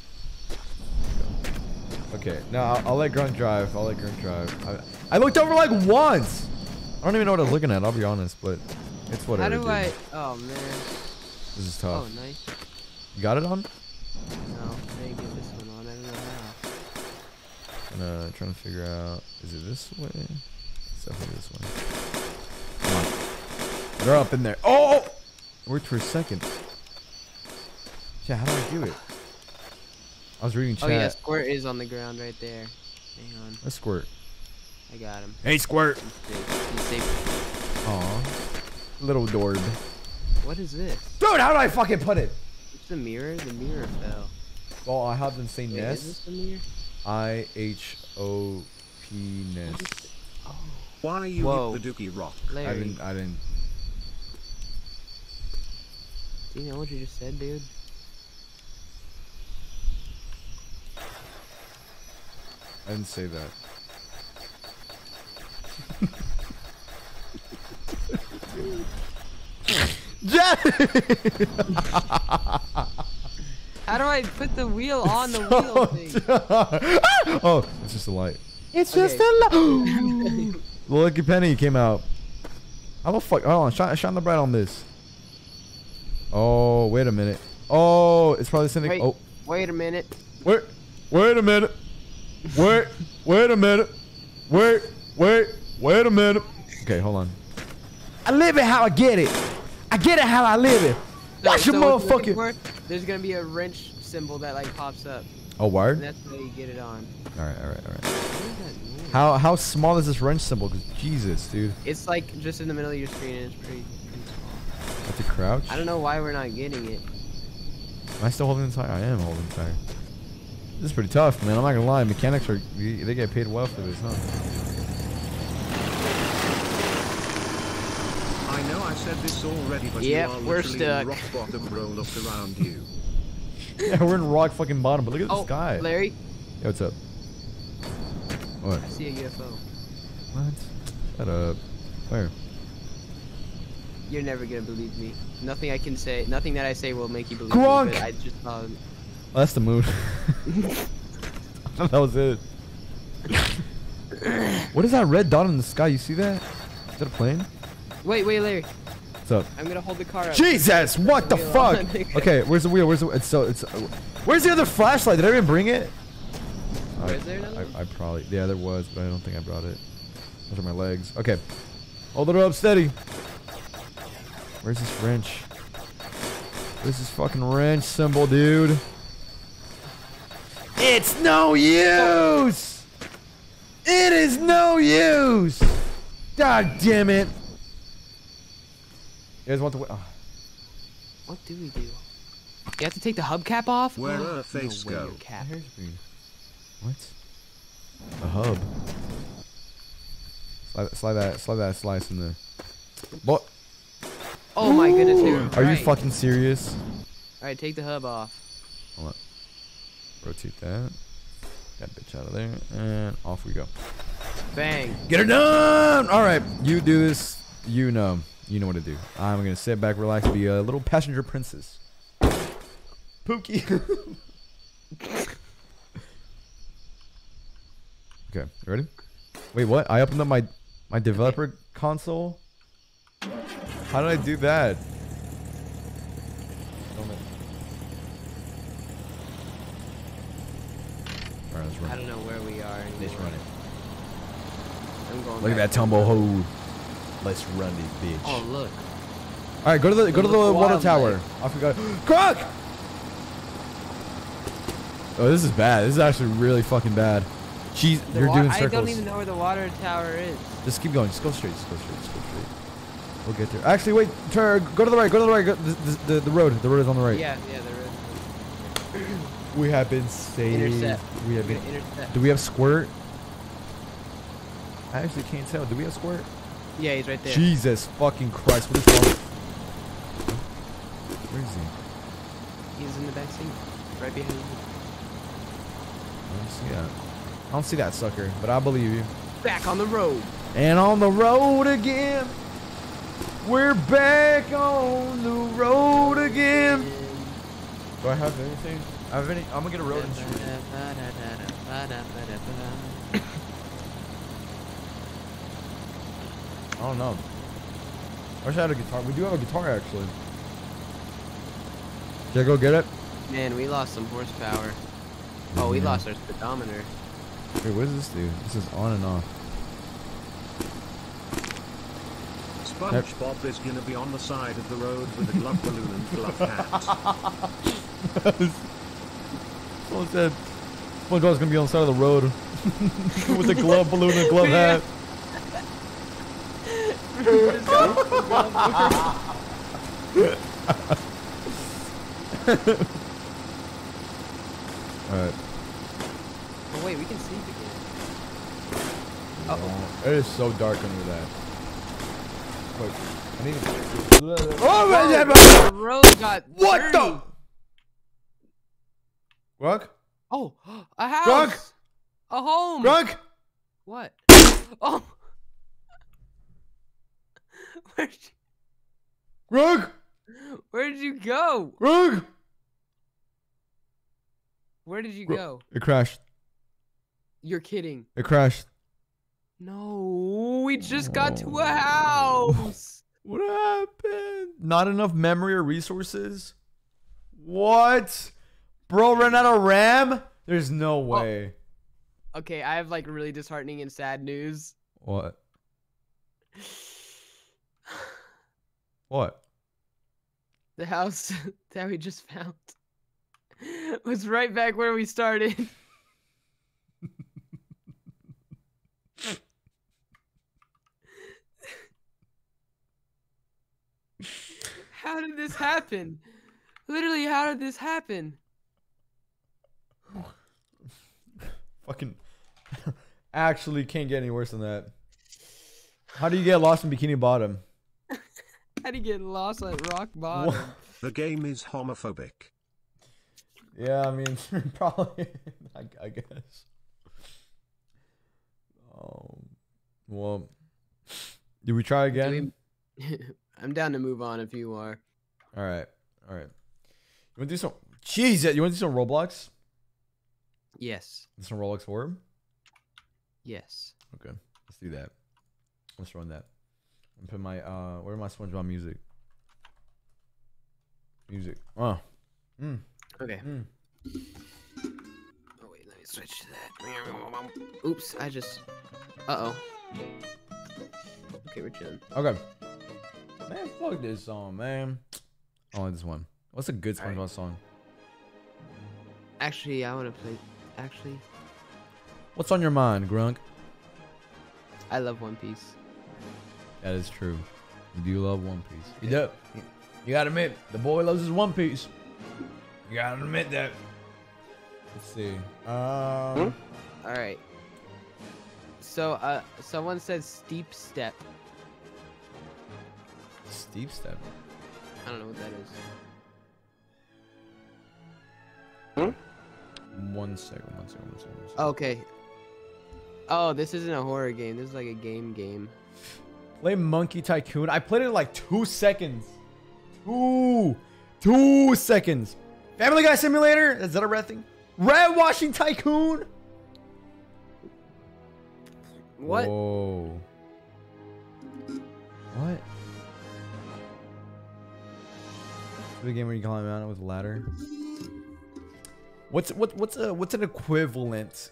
[SPEAKER 2] Okay, no, I'll, I'll let Grunk drive. I'll let Grunk drive. I, I looked over like once. I don't even know what I'm looking at. I'll be honest, but it's whatever.
[SPEAKER 4] How do
[SPEAKER 2] dude.
[SPEAKER 4] I? Oh man.
[SPEAKER 2] This is tough.
[SPEAKER 4] Oh
[SPEAKER 2] tough.
[SPEAKER 4] nice.
[SPEAKER 2] You got it on?
[SPEAKER 4] No, I didn't get this one on. I don't know how.
[SPEAKER 2] I'm uh, trying to figure out. Is it this way? It's definitely this way. Come on. They're up in there. Oh! Worked for a second. Yeah, how do I do it? I was reading chat.
[SPEAKER 4] Oh yeah, Squirt is on the ground right there. Hang on,
[SPEAKER 2] Let's squirt.
[SPEAKER 4] I got him.
[SPEAKER 2] Hey, squirt.
[SPEAKER 4] He's safe. He's safe.
[SPEAKER 2] Aw. Little dorb.
[SPEAKER 4] What is this?
[SPEAKER 2] Dude, how do I fucking put it?
[SPEAKER 4] It's the mirror. The mirror fell.
[SPEAKER 2] Well, I have the same
[SPEAKER 4] Wait, is this the mirror?
[SPEAKER 2] I H O P nest. Oh.
[SPEAKER 5] Why are you
[SPEAKER 4] Whoa.
[SPEAKER 5] hit the dookie rock?
[SPEAKER 2] I didn't. I didn't.
[SPEAKER 4] do you know what you just said, dude?
[SPEAKER 2] I didn't say that. (laughs)
[SPEAKER 4] How do I put the wheel on the wheel thing? (laughs)
[SPEAKER 2] oh, it's just a light. It's
[SPEAKER 4] just
[SPEAKER 2] a light. (gasps) (gasps) Lucky Penny came out. How the fuck? Hold on, shine, shine the bright on this. Oh, wait a minute. Oh, it's probably sending.
[SPEAKER 4] Wait,
[SPEAKER 2] Oh,
[SPEAKER 4] wait a minute.
[SPEAKER 2] wait, wait a minute. Wait, wait a minute. Wait, wait, wait a minute. Okay, hold on. I live it how I get it. I get it how I live it.
[SPEAKER 4] So-
[SPEAKER 2] Watch your
[SPEAKER 4] so what you're
[SPEAKER 2] motherfucking.
[SPEAKER 4] for, There's gonna be a wrench symbol that like pops up,
[SPEAKER 2] Oh,
[SPEAKER 4] and
[SPEAKER 2] word.
[SPEAKER 4] that's how you get it on.
[SPEAKER 2] All right, all right, all right.
[SPEAKER 4] What is that noise?
[SPEAKER 2] How how small is this wrench symbol? 'Cause Jesus, dude.
[SPEAKER 4] It's like just in the middle of your screen, and it's pretty. pretty small.
[SPEAKER 2] I have to crouch.
[SPEAKER 4] I don't know why we're not getting it.
[SPEAKER 2] Am I still holding the tire? I am holding the tire. This is pretty tough, man. I'm not gonna lie. Mechanics are they get paid well for this, huh?
[SPEAKER 5] I know I said this already, but
[SPEAKER 4] Yep,
[SPEAKER 5] you are
[SPEAKER 4] we're
[SPEAKER 5] literally
[SPEAKER 4] stuck.
[SPEAKER 5] in rock bottom roll up around you. (laughs)
[SPEAKER 2] yeah, we're in rock fucking bottom, but look at the
[SPEAKER 4] Oh,
[SPEAKER 2] sky.
[SPEAKER 4] Larry,
[SPEAKER 2] Yo, what's up? What?
[SPEAKER 4] I see a UFO.
[SPEAKER 2] What? Shut up. Where?
[SPEAKER 4] You're never gonna believe me. Nothing I can say, nothing that I say will make you believe
[SPEAKER 2] Grunk!
[SPEAKER 4] me. But I just saw.
[SPEAKER 2] Oh, that's the moon. (laughs) That was it. what is that red dot in the sky? You see that? Is that a plane?
[SPEAKER 4] Wait, wait, Larry.
[SPEAKER 2] What's up?
[SPEAKER 4] I'm gonna hold the car up.
[SPEAKER 2] Jesus! What the
[SPEAKER 4] Wheel
[SPEAKER 2] fuck? (laughs) Okay, where's the wheel? Where's the? It's so it's. Where's the other flashlight? Did I even bring it? I,
[SPEAKER 4] is there another
[SPEAKER 2] I, I probably yeah there was, but I don't think I brought it. Those are my legs. Okay, hold it up steady. Where's this wrench? Where's this fucking wrench symbol, dude? It's no use. It is no use. God damn it. You guys want to? Oh.
[SPEAKER 4] Uh, what do we do? You have to take the hubcap off.
[SPEAKER 5] Where
[SPEAKER 4] No
[SPEAKER 5] Earth face
[SPEAKER 4] way,
[SPEAKER 5] go?
[SPEAKER 4] cap.
[SPEAKER 2] hair's. What? A hub. Slide, slide that, slide that slice in the. What?
[SPEAKER 4] Oh my goodness, they were
[SPEAKER 2] Are you fucking serious?
[SPEAKER 4] All right, take the hub off.
[SPEAKER 2] Hold on. Rotate that. That bitch out of there, and off we go.
[SPEAKER 4] Bang.
[SPEAKER 2] Get her done. All right, you do this. You know, you know what to do. I'm gonna sit back, relax, be a little passenger princess. Pookie. (laughs) okay, you ready? Wait, what? I opened up my my developer console. How did I do that? All right, let's run.
[SPEAKER 4] I don't know where we are anymore.
[SPEAKER 2] Let's run it.
[SPEAKER 4] I'm going
[SPEAKER 2] Look at that tumble hole. Let's run this bitch.
[SPEAKER 4] Oh look.
[SPEAKER 2] All right, go to the go to the water tower. I forgot. Croc. Oh, this is bad. This is actually really fucking bad. She's
[SPEAKER 4] The
[SPEAKER 2] you're doing
[SPEAKER 4] I don't even know where the water tower is.
[SPEAKER 2] Just keep going. Just go straight. Just go straight. Just go straight. We'll get there. Actually, wait. Turn. Go to the right. Go to the right. Go, the, the, the, road. The road is on the right.
[SPEAKER 4] Yeah, yeah.
[SPEAKER 2] We have been saved.
[SPEAKER 4] Intercept.
[SPEAKER 2] We have been.
[SPEAKER 4] intercept.
[SPEAKER 2] Do we have squirt? I actually can't tell. Do we have squirt?
[SPEAKER 4] Yeah, he's right there.
[SPEAKER 2] Jesus fucking Christ! What is wrong? Where is he?
[SPEAKER 4] He's in the back seat, right behind you.
[SPEAKER 2] I don't see that. I don't see that sucker, but I believe you.
[SPEAKER 4] Back on the road.
[SPEAKER 2] And on the road again. We're back on the road again. Do I have anything? I have any? I'm gonna get a road insurance. I don't know. I wish I had a guitar. We do have a guitar actually. Should I go get it?
[SPEAKER 4] Man, we lost some horsepower. Oh, we
[SPEAKER 2] Yeah.
[SPEAKER 4] lost our speedometer.
[SPEAKER 2] Wait, what does this do? This is on and off.
[SPEAKER 5] SpongeBob is gonna be on the side of the road with a glove balloon and glove hat. (laughs) (laughs)
[SPEAKER 2] Someone said SpongeBob's gonna be on the side of the road (laughs) with a glove balloon and a glove hat. (laughs) All right.
[SPEAKER 4] Oh wait, we can sleep again.
[SPEAKER 2] Oh, it is so dark under that. Wait, I need to. Oh, oh man, yeah,
[SPEAKER 4] The road got
[SPEAKER 2] What the? Grunk?
[SPEAKER 4] Oh, (gasps) a house.
[SPEAKER 2] Grunk?
[SPEAKER 4] A home.
[SPEAKER 2] Grunk?
[SPEAKER 4] What? (laughs) Oh. (laughs) Where'd you, (laughs) where did you go?
[SPEAKER 2] Grunk?
[SPEAKER 4] Where did you go?
[SPEAKER 2] It crashed.
[SPEAKER 4] You're kidding.
[SPEAKER 2] It crashed.
[SPEAKER 4] No, we just got to a oh. house.
[SPEAKER 2] What happened? Not enough memory or resources? What? Bro ran out of RAM? There's no oh. way.
[SPEAKER 4] Okay, I have like really disheartening and sad news.
[SPEAKER 2] What? (sighs) What?
[SPEAKER 4] The house (laughs) that we just found (laughs) was right back where we started. (laughs) how did this happen? Literally, how did this happen?
[SPEAKER 2] Fucking. (laughs) Actually, can't get any worse than that. How do you get lost in Bikini Bottom? (laughs)
[SPEAKER 4] How do you get lost at rock bottom?
[SPEAKER 2] What?
[SPEAKER 5] The game is homophobic.
[SPEAKER 2] Yeah, I mean, (laughs) probably. I, I guess. Um. Well, do we try again?
[SPEAKER 4] I'm down to move on if you are.
[SPEAKER 2] All right. All right. You want to do some? Jesus, you want to do some Roblox?
[SPEAKER 4] Yes.
[SPEAKER 2] This Some Roblox Orb?
[SPEAKER 4] Yes.
[SPEAKER 2] Okay, let's do that. Let's run that. And put my uh, where are my SpongeBob music? Music. Oh. Mm.
[SPEAKER 4] Okay.
[SPEAKER 2] Mm.
[SPEAKER 4] Oh wait, let me switch to that. Oops, I just. Uh oh. Okay, we're chilling.
[SPEAKER 2] Okay. Man, fuck this song, man. I like this one. What's a good SpongeBob
[SPEAKER 4] Alright.
[SPEAKER 2] song?
[SPEAKER 4] Actually, I want to play. Actually,
[SPEAKER 2] What's on your mind, Grunk?
[SPEAKER 4] I love One Piece.
[SPEAKER 2] That is true. Do you do love One Piece. You do. You gotta admit, the boy loves his One Piece. You gotta admit that. Let's see. Um.
[SPEAKER 4] All right. So, uh, someone said steep step.
[SPEAKER 2] Steep step.
[SPEAKER 4] I don't know what that is.
[SPEAKER 2] One second. One second. One second. One second.
[SPEAKER 4] Okay. Oh, this isn't a horror game. This is like a game game.
[SPEAKER 2] Play Monkey Tycoon. I played it in like two seconds. Two, two seconds. Family Guy Simulator. Is that a red thing? Red Washing Tycoon.
[SPEAKER 4] What?
[SPEAKER 2] Whoa. What? The game where you climb a mountain with a ladder. What's what what's a what's an equivalent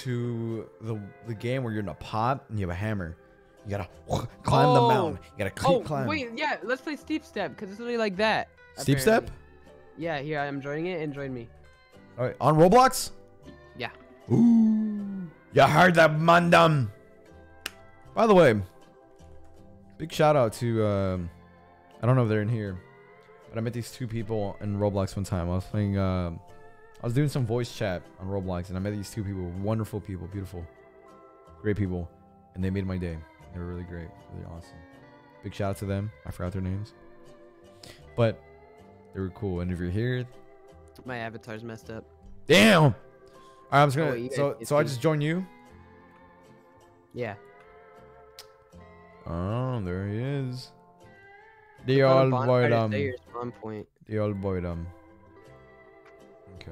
[SPEAKER 2] to the the game where you're in a pot and you have a hammer? You gotta (laughs) climb the
[SPEAKER 4] Oh.
[SPEAKER 2] mountain. You gotta keep
[SPEAKER 4] Oh, wait, yeah, let's play steep step because it's literally like that.
[SPEAKER 2] Steep step?
[SPEAKER 4] Yeah, here I'm joining it and join me.
[SPEAKER 2] All right, on Roblox.
[SPEAKER 4] Yeah.
[SPEAKER 2] Ooh, you heard that, Mandam. By the way, big shout out to um, I don't know if they're in here, but I met these two people in Roblox one time. I was playing, um, I was doing some voice chat on Roblox, and I met these two people, wonderful people, beautiful, great people, and they made my day. They were really great, really awesome. Big shout out to them. I forgot their names, but they were cool. And if you're here,
[SPEAKER 4] My avatar's messed up.
[SPEAKER 2] damn. All right, I'm just
[SPEAKER 4] Oh,
[SPEAKER 2] gonna.
[SPEAKER 4] you
[SPEAKER 2] so, so I just join you.
[SPEAKER 4] Yeah.
[SPEAKER 2] Oh, there he is. The old boy
[SPEAKER 4] to
[SPEAKER 2] dum.
[SPEAKER 4] stay point.
[SPEAKER 2] The old boy dum. Okay.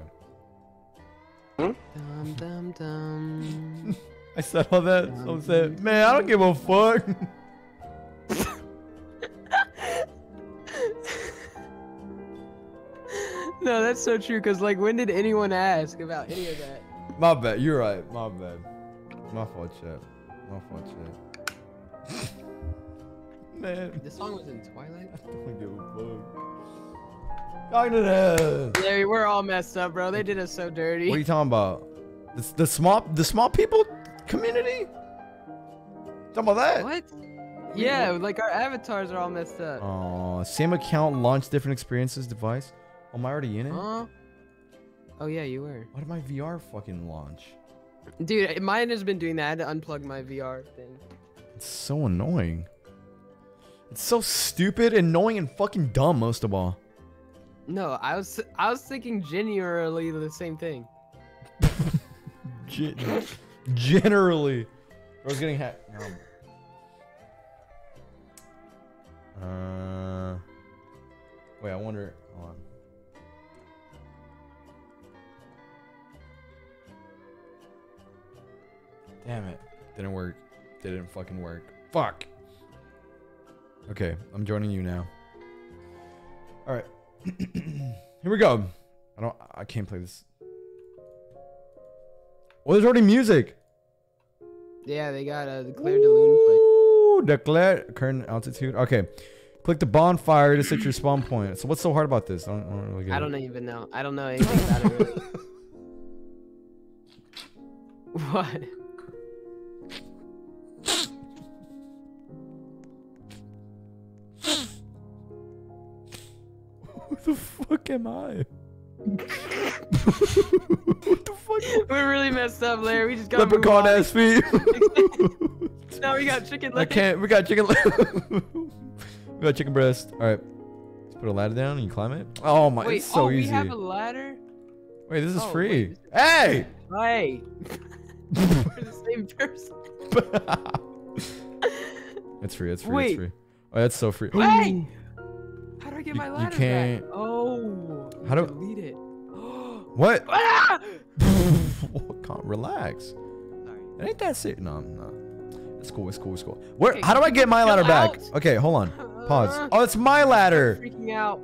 [SPEAKER 4] Dum dum dum. (laughs)
[SPEAKER 2] I said all that. Someone said, "Man, I don't give a fuck." (laughs)
[SPEAKER 4] no, that's so true. Cause like, when did anyone ask about any of that?
[SPEAKER 2] My bad. You're right. My bad. My fault, chat. My fault, chat. (laughs) Man,
[SPEAKER 4] This song was in Twilight.
[SPEAKER 2] I don't give a fuck. To
[SPEAKER 4] we're all messed up, bro. They did us so dirty.
[SPEAKER 2] What are you talking about? The, the small, the small people community. Talking about that?
[SPEAKER 4] What? Yeah, like our avatars are all messed up.
[SPEAKER 2] Oh, same account, launch different experiences device. Oh, am I already in it?
[SPEAKER 4] Huh? Oh yeah, you were.
[SPEAKER 2] Why did my VR fucking launch?
[SPEAKER 4] Dude, mine has been doing that. I had to unplug my VR thing.
[SPEAKER 2] It's so annoying. It's so stupid, annoying, and fucking dumb most of all.
[SPEAKER 4] No, I was I was thinking genuinely the same thing.
[SPEAKER 2] Gen- generally. I was getting hacked. Uh, wait, I wonder. Hold on. Damn it. Didn't work. Didn't fucking work. Fuck. Okay, I'm joining you now. All right. Here we go. I don't. I can't play this. Oh, there's already music.
[SPEAKER 4] Yeah, they got uh, a Clair de Lune play.
[SPEAKER 2] Ooh, declare current altitude. Okay. Click the bonfire to set your spawn point. So what's so hard about this? I don't, I don't really get
[SPEAKER 4] I
[SPEAKER 2] it.
[SPEAKER 4] don't even know. I don't know anything about it really. (laughs) What?
[SPEAKER 2] What the fuck am I? what the fuck?
[SPEAKER 4] We're really messed up, Larry. We just got
[SPEAKER 2] Leprechaun ass feet. (laughs)
[SPEAKER 4] Now we got chicken
[SPEAKER 2] I
[SPEAKER 4] legs.
[SPEAKER 2] can't. We got chicken. le- (laughs) we got chicken breast. All right. Let's put a ladder down and you climb it. Oh my!
[SPEAKER 4] Wait,
[SPEAKER 2] it's so
[SPEAKER 4] oh,
[SPEAKER 2] easy.
[SPEAKER 4] we have a ladder.
[SPEAKER 2] Wait, this is
[SPEAKER 4] Oh,
[SPEAKER 2] free.
[SPEAKER 4] wait,
[SPEAKER 2] Hey!
[SPEAKER 4] Hey, (laughs) we're the same person.
[SPEAKER 2] it's free. It's free.
[SPEAKER 4] Wait.
[SPEAKER 2] It's free. Oh, that's so free.
[SPEAKER 4] Hey! How do I get
[SPEAKER 2] You-
[SPEAKER 4] my
[SPEAKER 2] you
[SPEAKER 4] ladder
[SPEAKER 2] can't-
[SPEAKER 4] back? Oh,
[SPEAKER 2] How do-
[SPEAKER 4] delete it? (gasps)
[SPEAKER 2] What? (laughs)
[SPEAKER 4] ah! (laughs)
[SPEAKER 2] Can't relax.
[SPEAKER 4] Sorry.
[SPEAKER 2] It ain't that serious. No, no. It's cool. It's cool. It's cool. Where?
[SPEAKER 4] Okay,
[SPEAKER 2] how do I get my ladder back?
[SPEAKER 4] out.
[SPEAKER 2] Okay, hold on. (laughs) Pause. Oh, it's my ladder.
[SPEAKER 4] Freaking out.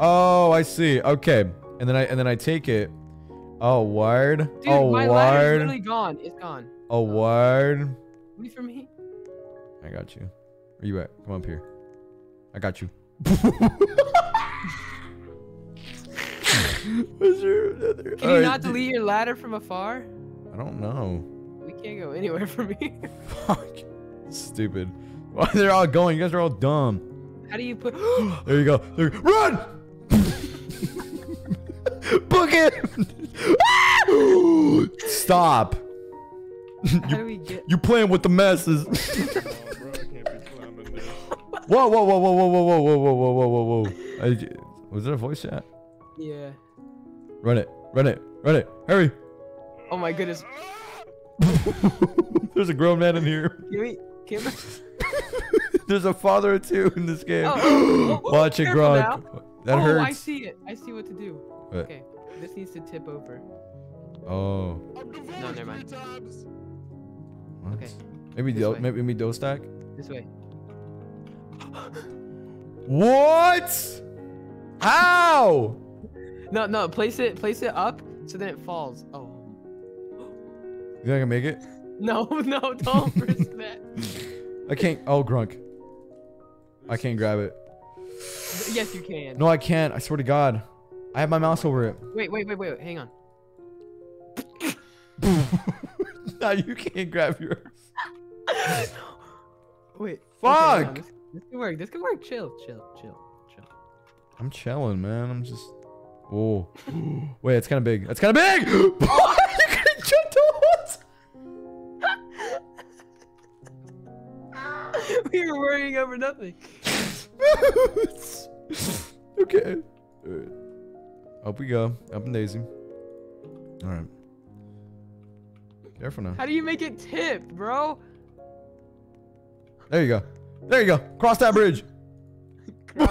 [SPEAKER 2] Oh, I see. Okay, and then I and then I take it. Oh, word.
[SPEAKER 4] Dude,
[SPEAKER 2] oh,
[SPEAKER 4] my ladder's
[SPEAKER 2] word.
[SPEAKER 4] literally gone. It's gone.
[SPEAKER 2] Oh, word.
[SPEAKER 4] Wait for me.
[SPEAKER 2] I got you. Where you at? Come up here. I got you. Where's your other-
[SPEAKER 4] Can you
[SPEAKER 2] Alright,
[SPEAKER 4] not delete your ladder from afar?
[SPEAKER 2] I don't know.
[SPEAKER 4] We can't go anywhere from here.
[SPEAKER 2] Fuck. Stupid. Why they're all going? You guys are all dumb.
[SPEAKER 4] How do you put? (gasps)
[SPEAKER 2] There you go. There, run! Book it! (gasps) Stop.
[SPEAKER 4] How do we get?
[SPEAKER 2] You playing with the masses. (laughs) whoa, whoa, whoa, whoa, whoa, whoa, whoa, whoa, whoa, whoa, whoa, whoa. I, was it a voice chat?
[SPEAKER 4] Yeah.
[SPEAKER 2] Run it, run it, run it. Hurry.
[SPEAKER 4] Oh my goodness. (laughs)
[SPEAKER 2] There's a grown man in here.
[SPEAKER 4] Can we? Can we? (laughs)
[SPEAKER 2] There's a father or two in this game.
[SPEAKER 4] Oh, oh, oh, oh, oh
[SPEAKER 2] Watch it, Grunk. That
[SPEAKER 4] oh,
[SPEAKER 2] hurts.
[SPEAKER 4] I see it. I see what to do.
[SPEAKER 2] What?
[SPEAKER 4] Okay. This needs to tip over.
[SPEAKER 2] Oh.
[SPEAKER 4] No, never mind.
[SPEAKER 2] What?
[SPEAKER 4] Okay.
[SPEAKER 2] Maybe do,
[SPEAKER 4] way.
[SPEAKER 2] maybe maybe dough stack.
[SPEAKER 4] This way.
[SPEAKER 2] What? How?
[SPEAKER 4] No, no. Place it. Place it up so then it falls. Oh.
[SPEAKER 2] You think I can make it?
[SPEAKER 4] No, (laughs) no, don't (laughs) risk that.
[SPEAKER 2] I can't. Oh, Grunk. I can't grab it.
[SPEAKER 4] Yes, you can.
[SPEAKER 2] No, I can't. I swear to God. I have my mouse over it.
[SPEAKER 4] Wait, wait, wait, wait. Hang on. (laughs)
[SPEAKER 2] no, you can't grab yours.
[SPEAKER 4] Wait. okay,
[SPEAKER 2] Fuck.
[SPEAKER 4] This, this could work. This could work. Chill, chill, chill, chill.
[SPEAKER 2] I'm chilling, man. I'm just. Oh. (gasps) Wait, it's kind of big. It's kind of big. (gasps) you could jump the walls. (laughs)
[SPEAKER 4] we were worrying over nothing. (laughs)
[SPEAKER 2] okay. Alright. Up we go. Up and Daisy. All right. Careful now.
[SPEAKER 4] How do you make it tip, bro?
[SPEAKER 2] There you go. There you go. Cross that bridge. (laughs)
[SPEAKER 4] I'll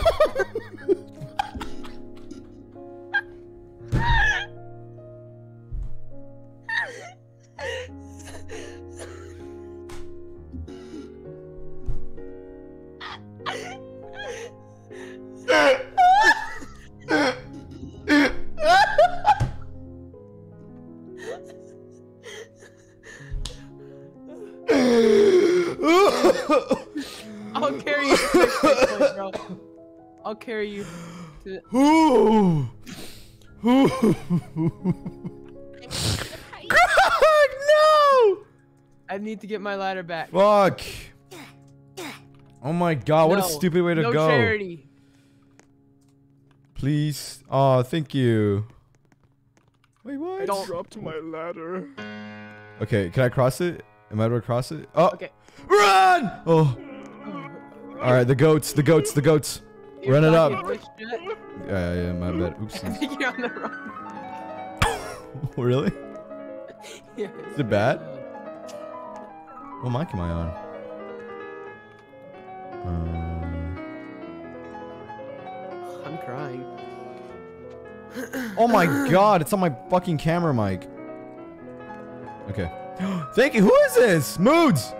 [SPEAKER 2] Grog, no!
[SPEAKER 4] I need to get my ladder back.
[SPEAKER 2] Fuck. Oh my god, what a stupid way to
[SPEAKER 4] no
[SPEAKER 2] go.
[SPEAKER 4] charity.
[SPEAKER 2] Please. Oh, thank you. Wait, what?
[SPEAKER 4] I don't.
[SPEAKER 6] Dropped my ladder.
[SPEAKER 2] Okay, can I cross it? Am I able to cross it? Oh,
[SPEAKER 4] Okay.
[SPEAKER 2] run! Oh, all right. The goats, the goats, the goats.
[SPEAKER 4] You're
[SPEAKER 2] Run it up.
[SPEAKER 4] fucking.
[SPEAKER 2] Yeah, yeah, my bad.
[SPEAKER 4] I
[SPEAKER 2] Oopsies. (laughs)
[SPEAKER 4] think you're on the wrong. (laughs)
[SPEAKER 2] really? (laughs)
[SPEAKER 4] Yeah.
[SPEAKER 2] Is it bad? What mic am I on? Um,
[SPEAKER 4] I'm crying. (clears throat)
[SPEAKER 2] oh my god, it's on my fucking camera mic. Okay. (gasps) Thank you. Who is this? Moods.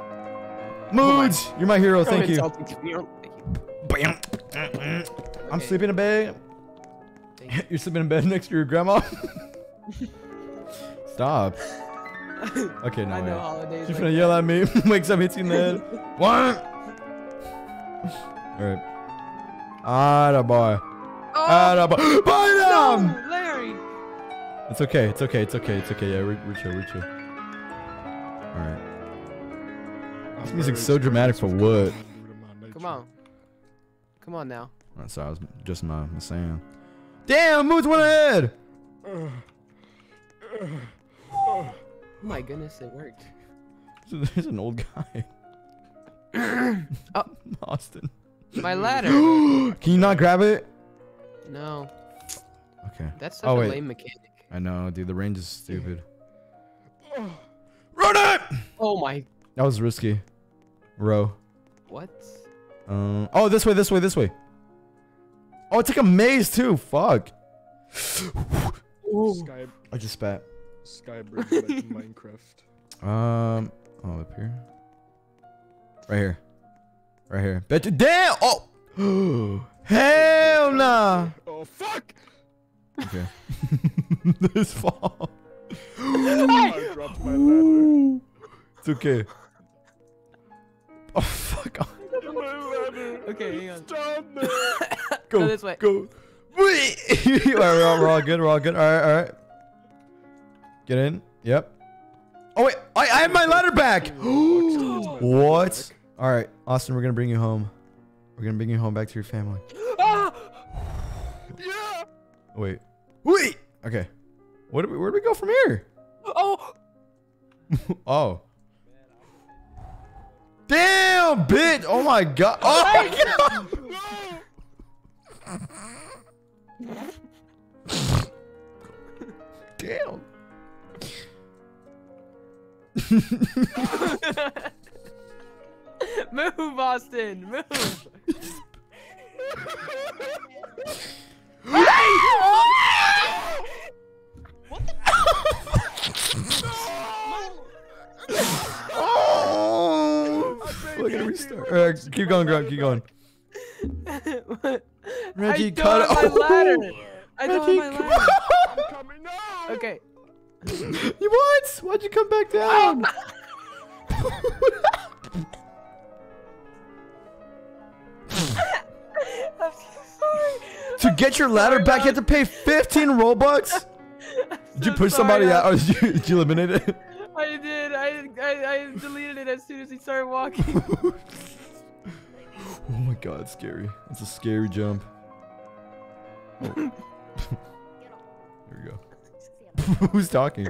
[SPEAKER 2] Moods. You're my hero. Thank you.
[SPEAKER 4] Insulting to me. Thank you.
[SPEAKER 2] I'm sleeping in bed.
[SPEAKER 4] You. (laughs)
[SPEAKER 2] You're sleeping in bed next to your grandma. Stop. (laughs) Okay, no
[SPEAKER 4] I know
[SPEAKER 2] way.
[SPEAKER 4] holidays.
[SPEAKER 2] She's
[SPEAKER 4] like
[SPEAKER 2] gonna
[SPEAKER 4] that.
[SPEAKER 2] yell at me. (laughs) Wakes up, hits you in the head. What? Alright. Atta boy.
[SPEAKER 4] Oh,
[SPEAKER 2] Atta boy. Bite him!
[SPEAKER 4] no, Larry.
[SPEAKER 2] It's okay. It's okay. It's okay. It's okay. Yeah, we're, we're chill. We're chill. Alright. This music's so dramatic for what?
[SPEAKER 4] Come on. Come on now.
[SPEAKER 2] Oh, sorry, I was just my, my saying. Damn, Moods went ahead!
[SPEAKER 4] Oh my goodness, it worked. (laughs)
[SPEAKER 2] There's an old guy. (coughs)
[SPEAKER 4] Oh. (laughs)
[SPEAKER 2] Austin.
[SPEAKER 4] My ladder. (gasps)
[SPEAKER 2] Can you not grab it?
[SPEAKER 4] no,
[SPEAKER 2] Okay.
[SPEAKER 4] that's such
[SPEAKER 2] Oh,
[SPEAKER 4] a
[SPEAKER 2] wait.
[SPEAKER 4] lame mechanic.
[SPEAKER 2] I know, dude. The range is stupid. (gasps) Run it!
[SPEAKER 4] Oh my.
[SPEAKER 2] That was risky. Row.
[SPEAKER 4] What?
[SPEAKER 2] Um. Oh, this way, this way, this way. Oh, it's like a maze too. Fuck. (gasps)
[SPEAKER 4] Ooh.
[SPEAKER 2] I just spat.
[SPEAKER 6] Sky bridge like (laughs) Minecraft.
[SPEAKER 2] Um. Oh, up here. Right here. Right here. Bet you. Damn. Oh. (gasps) Hell nah.
[SPEAKER 6] Oh fuck!
[SPEAKER 2] Okay. (laughs) this fall.
[SPEAKER 6] I (gasps) dropped my ladder.
[SPEAKER 2] It's okay. Oh fuck.
[SPEAKER 6] My ladder.
[SPEAKER 4] Okay, hang on.
[SPEAKER 6] Stop (laughs) it.
[SPEAKER 2] Go
[SPEAKER 4] Go this way.
[SPEAKER 2] Go. Wait. Alright, we're, all, we're all good. We're all good. All right. All right. Get in. Yep. Oh wait. I, I have my ladder back. (gasps) what? All right, Austin. We're gonna bring you home. We're gonna bring you home back to your family. (gasps)
[SPEAKER 4] Ah! (sighs)
[SPEAKER 6] Yeah.
[SPEAKER 2] Wait. Wait. Okay. What? do we, where do we go from here?
[SPEAKER 4] Oh! (laughs)
[SPEAKER 2] Oh. Damn, bitch! Oh my god! Oh my god! (laughs) (laughs) Damn. (laughs)
[SPEAKER 4] Move, Austin! Move!
[SPEAKER 2] Oh! We're gonna restart. Alright, keep going, Grunk. Keep going. (laughs)
[SPEAKER 4] What?
[SPEAKER 2] Reggie,
[SPEAKER 4] I don't
[SPEAKER 2] cut
[SPEAKER 4] have
[SPEAKER 2] it.
[SPEAKER 4] my ladder. I don't
[SPEAKER 2] Reggie,
[SPEAKER 4] have my ladder.
[SPEAKER 6] I'm coming now.
[SPEAKER 4] Okay.
[SPEAKER 2] You (laughs) what? Why'd you come back down? (laughs)
[SPEAKER 4] I'm so sorry.
[SPEAKER 2] to get your ladder back, you have to pay 15 Robux? (laughs) Did you push somebody out or did you, did you eliminate it?
[SPEAKER 4] I did. I, I I deleted it as soon as he started walking.
[SPEAKER 2] Oh my god, scary. It's a scary jump. Oh. Here we go. Who's talking?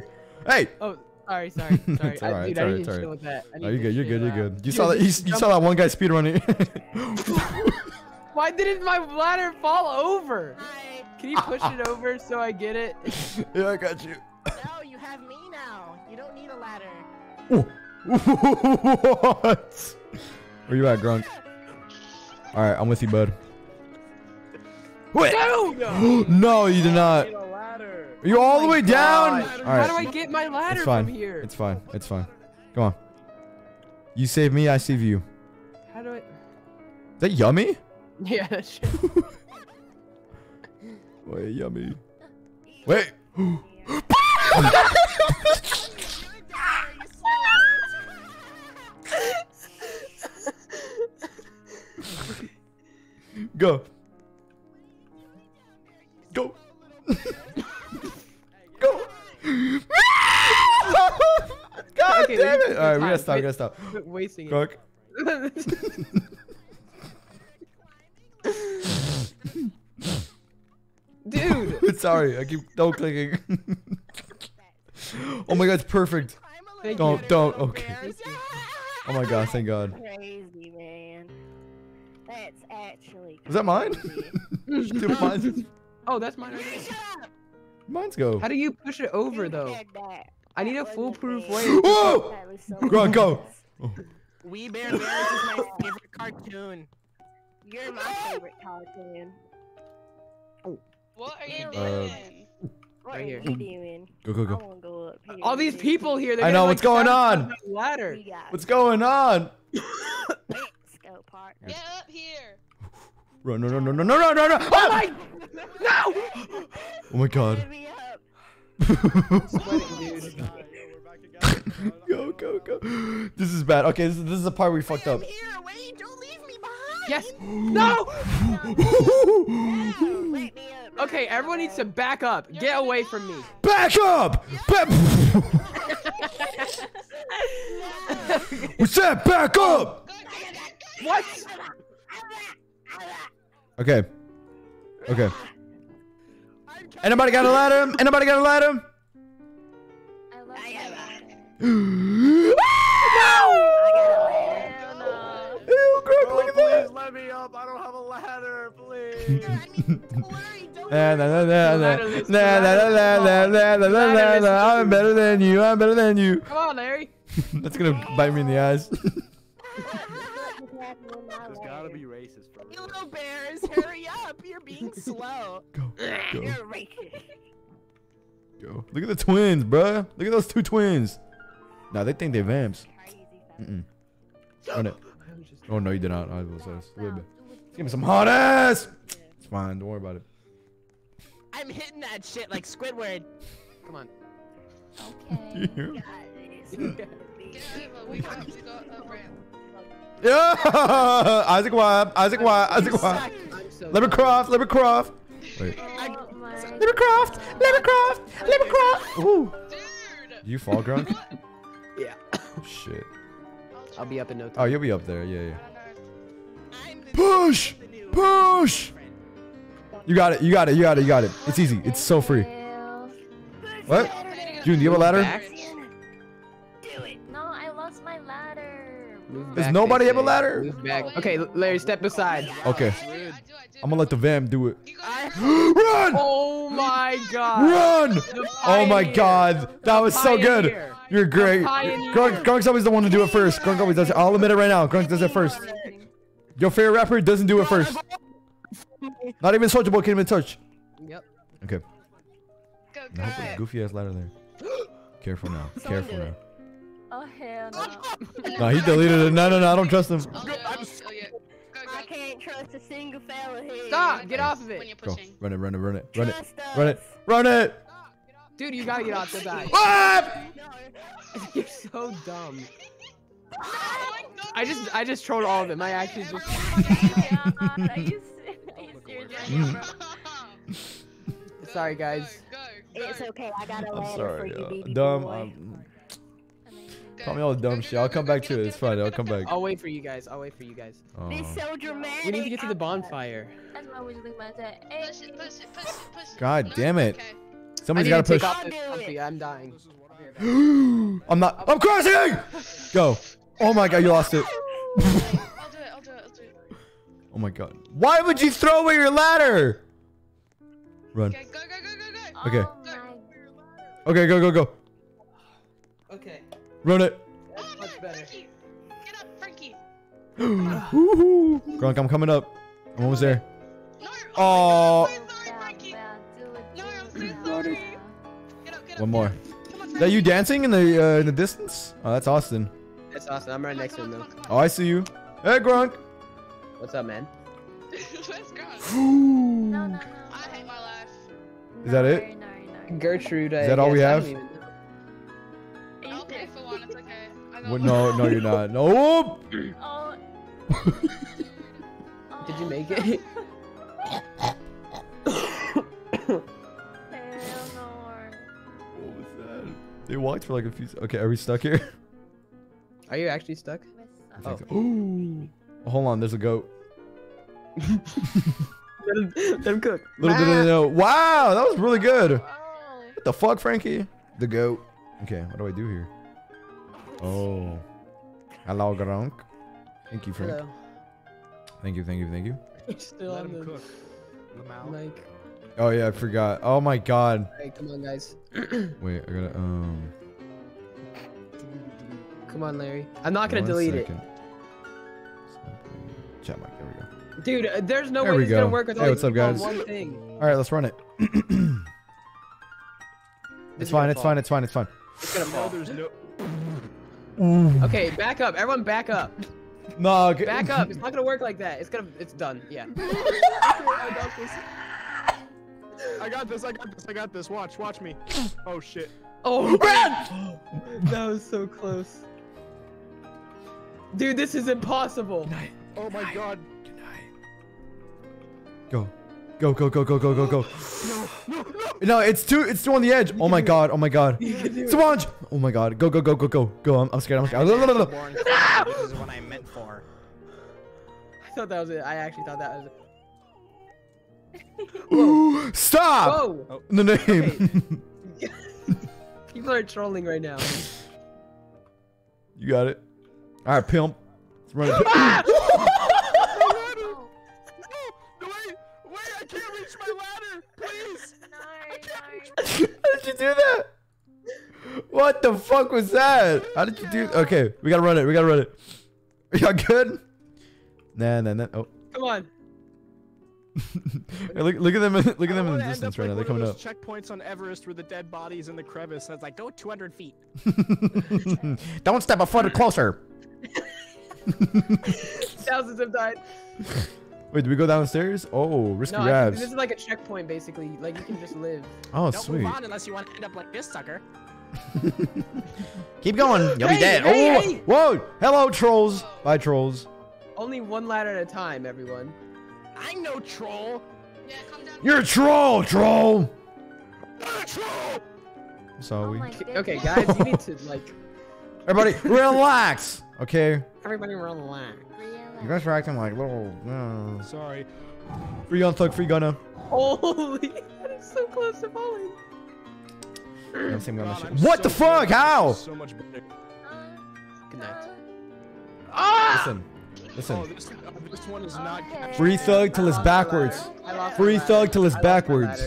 [SPEAKER 2] Hey!
[SPEAKER 4] Oh, sorry, sorry, (laughs) sorry.
[SPEAKER 2] It's
[SPEAKER 4] I,
[SPEAKER 2] alright,
[SPEAKER 4] dude,
[SPEAKER 2] it's
[SPEAKER 4] I
[SPEAKER 2] alright,
[SPEAKER 4] need
[SPEAKER 2] it's
[SPEAKER 4] to
[SPEAKER 2] alright.
[SPEAKER 4] chill with that. I
[SPEAKER 2] Oh, you're good, you're good, you're good. You
[SPEAKER 4] Dude,
[SPEAKER 2] saw that you, you saw that one guy speedrunning. (laughs)
[SPEAKER 4] Why didn't my ladder fall over? Hi. Can you push it over (laughs) so I get it?
[SPEAKER 2] yeah, I got you.
[SPEAKER 3] No, you have me now. You don't need a ladder.
[SPEAKER 2] what? Where you at, Grunk? Alright, I'm with you, bud. Wait! (gasps)
[SPEAKER 4] No!
[SPEAKER 2] no, you did not.
[SPEAKER 6] Need a ladder.
[SPEAKER 2] Are you all the oh way down?
[SPEAKER 4] God. How do I get my ladder
[SPEAKER 2] it's fine.
[SPEAKER 4] from here?
[SPEAKER 2] It's fine. It's fine. Come on. You save me, I save you.
[SPEAKER 4] How do I?
[SPEAKER 2] Is that yummy? (laughs)
[SPEAKER 4] Yeah, that's true. (laughs)
[SPEAKER 2] Wait, yummy. Wait. (gasps) Go. Go. (laughs) (laughs) God
[SPEAKER 4] okay,
[SPEAKER 2] damn it! All right, we gotta stop. We gotta stop.
[SPEAKER 4] Wasting Cook. (laughs)
[SPEAKER 2] Dude. (laughs) Sorry, I keep double clicking. oh my god, it's perfect. Don't, don't. Okay. Oh my god, thank god.
[SPEAKER 3] Crazy man. That's actually.
[SPEAKER 2] Is that mine? Dude, mine's...
[SPEAKER 4] Oh, that's mine.
[SPEAKER 2] Mine's go.
[SPEAKER 4] How do you push it over though? I need a foolproof way.
[SPEAKER 3] Oh!
[SPEAKER 2] go on, go.
[SPEAKER 3] Oh.
[SPEAKER 6] We Bear Bears is my favorite cartoon.
[SPEAKER 3] You're my favorite cartoon.
[SPEAKER 7] What are you
[SPEAKER 2] uh,
[SPEAKER 7] doing?
[SPEAKER 4] Right here.
[SPEAKER 3] Doing?
[SPEAKER 2] Go go go.
[SPEAKER 3] go up here.
[SPEAKER 4] All these people here.
[SPEAKER 2] I know what's like,
[SPEAKER 4] going
[SPEAKER 2] on.
[SPEAKER 4] Ladder.
[SPEAKER 2] What's going on?
[SPEAKER 3] Let's go, partner.
[SPEAKER 7] Get up here.
[SPEAKER 2] Run! Run! Run! Run! Run! Run! Run! run. Oh, oh my!
[SPEAKER 4] no!
[SPEAKER 2] Oh my God. Go, go, go. This is bad. Okay, this is, this is the part we fucked up.
[SPEAKER 3] I'm here. Wait, don't leave me behind.
[SPEAKER 4] Yes. (gasps) No.
[SPEAKER 3] No, let me up.
[SPEAKER 4] Okay, everyone needs to back up. Get away from me.
[SPEAKER 2] Back up! Back (laughs) we said back up!
[SPEAKER 4] What? (laughs)
[SPEAKER 2] Okay. Okay. Anybody got a ladder? Anybody got a ladder?
[SPEAKER 8] I love
[SPEAKER 3] I
[SPEAKER 8] have
[SPEAKER 3] a ladder. ah, no!
[SPEAKER 2] Ew, Greg,
[SPEAKER 6] oh,
[SPEAKER 2] look at that.
[SPEAKER 6] Please let me up. I don't have a ladder, please.
[SPEAKER 2] I mean, Corey, don't I'm better than you. I'm better than you.
[SPEAKER 4] Come on, Larry. (laughs)
[SPEAKER 2] That's going to bite me in the eyes. (laughs) (laughs)
[SPEAKER 6] There's gotta be racist for
[SPEAKER 3] You little bears, hurry up! You're being (laughs) slow.
[SPEAKER 2] Go, go, (laughs)
[SPEAKER 3] You're racist.
[SPEAKER 2] go. Look at the twins, bruh. Look at those two twins. Nah, they think they're vamps. Mm-mm. Run oh, it. Oh no, you did not. I was. I was a little bit. Give me some hot ass. It's fine. Don't worry about it.
[SPEAKER 3] I'm hitting that shit like Squidward.
[SPEAKER 4] Come on.
[SPEAKER 2] You
[SPEAKER 8] Okay.
[SPEAKER 2] hear?
[SPEAKER 7] Get over. We got, we got a ramp.
[SPEAKER 2] Yeah, (laughs) Isaac Webb, Isaac Webb, Isaac Webb.
[SPEAKER 4] I'm so
[SPEAKER 2] Let me croft, let me croft. Wait,
[SPEAKER 8] Oh my
[SPEAKER 2] let me croft, let me croft, let me croft. Ooh.
[SPEAKER 7] Dude!
[SPEAKER 2] You fall, Grunk?
[SPEAKER 7] What?
[SPEAKER 4] Yeah.
[SPEAKER 2] Shit.
[SPEAKER 4] I'll be up in no
[SPEAKER 2] oh,
[SPEAKER 4] time.
[SPEAKER 2] Oh, you'll be up there. Yeah, yeah. Push, push. You got it. You got it. You got it. You got it. It's easy. It's so free. What? June, do you have a ladder?
[SPEAKER 4] Back,
[SPEAKER 2] nobody have a ladder?
[SPEAKER 4] Move back. Okay, Larry, step aside.
[SPEAKER 2] Okay. I'm gonna let the vam do it. Run!
[SPEAKER 4] Oh my god.
[SPEAKER 2] Run! Oh my god, that was so good. You're great.
[SPEAKER 4] pioneer.
[SPEAKER 2] Grunk, Grunk's always the one to do it first. Grunk always does it. I'll admit it right now. Grunk does it first. Your favorite rapper doesn't do it first. Not even Soulja Boy can even touch.
[SPEAKER 4] Yep.
[SPEAKER 2] Okay.
[SPEAKER 7] Go, go.
[SPEAKER 2] goofy ass ladder there. Careful now. Careful now.
[SPEAKER 3] It.
[SPEAKER 8] Oh hell no.
[SPEAKER 2] No, he deleted it. No, no, no. I don't trust him.
[SPEAKER 7] I'll do oh, yeah. Go,
[SPEAKER 3] I can't trust a single fella here.
[SPEAKER 4] Stop. Get off of
[SPEAKER 7] When
[SPEAKER 4] it.
[SPEAKER 7] you're
[SPEAKER 2] Go.
[SPEAKER 7] pushing.
[SPEAKER 2] Run it, run it, run it, run it,
[SPEAKER 3] us.
[SPEAKER 2] run it, run it.
[SPEAKER 4] Dude, you gotta get off the die. (laughs)
[SPEAKER 2] Ah!
[SPEAKER 3] No. (laughs)
[SPEAKER 4] You're so dumb.
[SPEAKER 7] Oh my God.
[SPEAKER 4] I just I just trolled all of them. I actually just
[SPEAKER 8] God, are you, se- are you serious right now, bro?
[SPEAKER 7] Go,
[SPEAKER 4] Sorry, guys.
[SPEAKER 7] Go, go,
[SPEAKER 3] It's okay. I got a
[SPEAKER 2] I'm
[SPEAKER 3] ladder for
[SPEAKER 2] sorry,
[SPEAKER 3] you,
[SPEAKER 2] yo.
[SPEAKER 3] baby
[SPEAKER 2] Dumb. Call me all
[SPEAKER 7] the
[SPEAKER 2] dumb shit. I'll come back to it. It's fine. I'll come back.
[SPEAKER 4] I'll wait for you guys. I'll wait for you guys.
[SPEAKER 2] Oh.
[SPEAKER 3] This so dramatic.
[SPEAKER 4] We need to get to the bonfire.
[SPEAKER 2] God damn it. Somebody's gotta push.
[SPEAKER 4] I'm dying. (gasps)
[SPEAKER 2] I'm not. I'm crossing! Go. Oh my god, you lost it. Oh my god. Why would you throw away your ladder? Run.
[SPEAKER 7] Okay, go, go, go, go, go.
[SPEAKER 2] Okay.
[SPEAKER 8] Oh,
[SPEAKER 2] okay, go, go, go.
[SPEAKER 4] Okay.
[SPEAKER 2] Run it.
[SPEAKER 7] Oh, no,
[SPEAKER 4] much better.
[SPEAKER 7] Frankie. Get up, Frankie.
[SPEAKER 2] Woohoo. Grunk, I'm coming up. I'm almost there.
[SPEAKER 7] No.
[SPEAKER 2] Oh.
[SPEAKER 7] I'm sorry, Frankie.
[SPEAKER 8] man, do it.
[SPEAKER 7] No, I'm so sorry. Get up, get up.
[SPEAKER 2] One more.
[SPEAKER 7] Come on,
[SPEAKER 2] Is that you dancing in the uh, in the distance? Oh, that's Austin.
[SPEAKER 4] That's awesome. I'm right next to him though.
[SPEAKER 2] Oh, I see you. Hey, Grunk.
[SPEAKER 4] What's up, man?
[SPEAKER 7] Let's.
[SPEAKER 8] No, no, no.
[SPEAKER 7] I hate my life.
[SPEAKER 2] Is that it?
[SPEAKER 8] No, no, no.
[SPEAKER 4] Gertrude.
[SPEAKER 2] Is that all we
[SPEAKER 4] guess. I
[SPEAKER 2] have?
[SPEAKER 7] I got
[SPEAKER 2] What?
[SPEAKER 7] one.
[SPEAKER 2] No, no, you're not. No. (laughs)
[SPEAKER 8] Oh.
[SPEAKER 4] Did you make it?
[SPEAKER 8] Hell.
[SPEAKER 2] What was that? They walked for like a few. Okay, are we stuck here?
[SPEAKER 4] Are you actually stuck?
[SPEAKER 2] I so. Ooh. Oh, (gasps) hold on, there's a goat.
[SPEAKER 4] Let (laughs) him, let him cook. (laughs)
[SPEAKER 2] Little did they know. Wow, that was really good. What the fuck, Frankie? The goat. Okay, what do I do here? Oh. Hello, Grunk. Thank you, Frank.
[SPEAKER 4] Hello.
[SPEAKER 2] Thank you, thank you, thank you.
[SPEAKER 4] You're still
[SPEAKER 6] Let
[SPEAKER 4] on
[SPEAKER 6] him
[SPEAKER 4] the
[SPEAKER 6] cook. Lamau.
[SPEAKER 4] mic.
[SPEAKER 2] Oh yeah, I forgot. Oh my god.
[SPEAKER 4] Alright, come on, guys. (clears throat)
[SPEAKER 2] Wait, I gotta um.
[SPEAKER 4] Come on, Larry. I'm not gonna
[SPEAKER 2] one
[SPEAKER 4] delete
[SPEAKER 2] second. Chat mic. There we go.
[SPEAKER 4] it. Dude, uh, there's no
[SPEAKER 2] There
[SPEAKER 4] way
[SPEAKER 2] we
[SPEAKER 4] this is gonna work with
[SPEAKER 2] Hey,
[SPEAKER 4] only
[SPEAKER 2] what's up,
[SPEAKER 4] on
[SPEAKER 2] guys?
[SPEAKER 4] one thing.
[SPEAKER 2] All right, let's run it. (clears throat) It's fine.
[SPEAKER 4] gonna
[SPEAKER 2] It's fine. It's fine. It's fine.
[SPEAKER 4] It's gonna
[SPEAKER 6] No, there's no. Mm.
[SPEAKER 4] Okay, back up. Everyone back up.
[SPEAKER 2] No. Okay.
[SPEAKER 4] Back up. It's not gonna work like that. It's gonna it's done. Yeah.
[SPEAKER 6] I got this. (laughs) I got this. I got this. I got this. Watch. Watch me. Oh shit.
[SPEAKER 4] Oh (laughs) man! (laughs) that was so close. Dude, this is impossible.
[SPEAKER 6] Oh my god.
[SPEAKER 2] Go. Go. Go. Go. Go. Go. Go. Go. No, no, no. no it's too. It's too on the edge. Oh my god. Oh my god.
[SPEAKER 4] You can do it.
[SPEAKER 2] Sponge. Oh my god. Go. Go. Go. Go. Go. Go. I'm, I'm scared. I'm scared. (laughs)
[SPEAKER 6] Born. this is what I meant for.
[SPEAKER 4] I thought that was it. I actually thought that was it.
[SPEAKER 2] Stop.
[SPEAKER 4] Whoa! Oh. (laughs)
[SPEAKER 2] The name. (laughs)
[SPEAKER 4] People are trolling right now.
[SPEAKER 2] you got it. All right, pimp. Let's run it. You do that? What the fuck was that? How did you do? Okay, we gotta run it. We gotta run it. Are (laughs) y'all good? Nah, nah, nah. Oh,
[SPEAKER 4] Come on.
[SPEAKER 2] Hey, (laughs) look, look at them. (laughs) Look at them in the distance right now. They're coming up.
[SPEAKER 6] Checkpoints on Everest where the dead bodies in the crevice. It's like go 200 feet.
[SPEAKER 2] Don't step a foot closer.
[SPEAKER 4] Thousands have died.
[SPEAKER 2] Wait, do we go downstairs? Oh, risky
[SPEAKER 4] No, I think this is like a checkpoint basically. Like you can just live.
[SPEAKER 2] Oh,
[SPEAKER 6] Don't
[SPEAKER 2] sweet.
[SPEAKER 6] move on unless you want to end up like this sucker.
[SPEAKER 2] Keep going. You'll be dead.
[SPEAKER 4] hey,
[SPEAKER 2] oh,
[SPEAKER 4] hey!
[SPEAKER 2] whoa. Hello, trolls. Bye, trolls.
[SPEAKER 4] Only one ladder at a time, everyone.
[SPEAKER 6] I'm no troll.
[SPEAKER 7] Yeah, come down.
[SPEAKER 2] You're a troll, troll.
[SPEAKER 6] Not a troll.
[SPEAKER 2] So
[SPEAKER 8] Oh
[SPEAKER 2] we.
[SPEAKER 4] Okay, guys, you need to (laughs) like
[SPEAKER 2] Everybody, relax. Okay.
[SPEAKER 4] everybody relax.
[SPEAKER 2] You guys are acting like little. Uh,
[SPEAKER 6] Sorry.
[SPEAKER 2] free gun thug, free gunner.
[SPEAKER 4] Holy, that is so close to falling.
[SPEAKER 2] Yeah, same gun,
[SPEAKER 6] God,
[SPEAKER 2] What
[SPEAKER 6] so
[SPEAKER 2] the fuck?
[SPEAKER 6] good.
[SPEAKER 2] How?
[SPEAKER 6] So much better.
[SPEAKER 4] Good night.
[SPEAKER 2] Listen,
[SPEAKER 6] Oh,
[SPEAKER 2] listen.
[SPEAKER 6] this, uh, this one is not.
[SPEAKER 8] Okay.
[SPEAKER 2] Free thug till it's backwards. Free thug till it's
[SPEAKER 4] I lost my
[SPEAKER 2] backwards.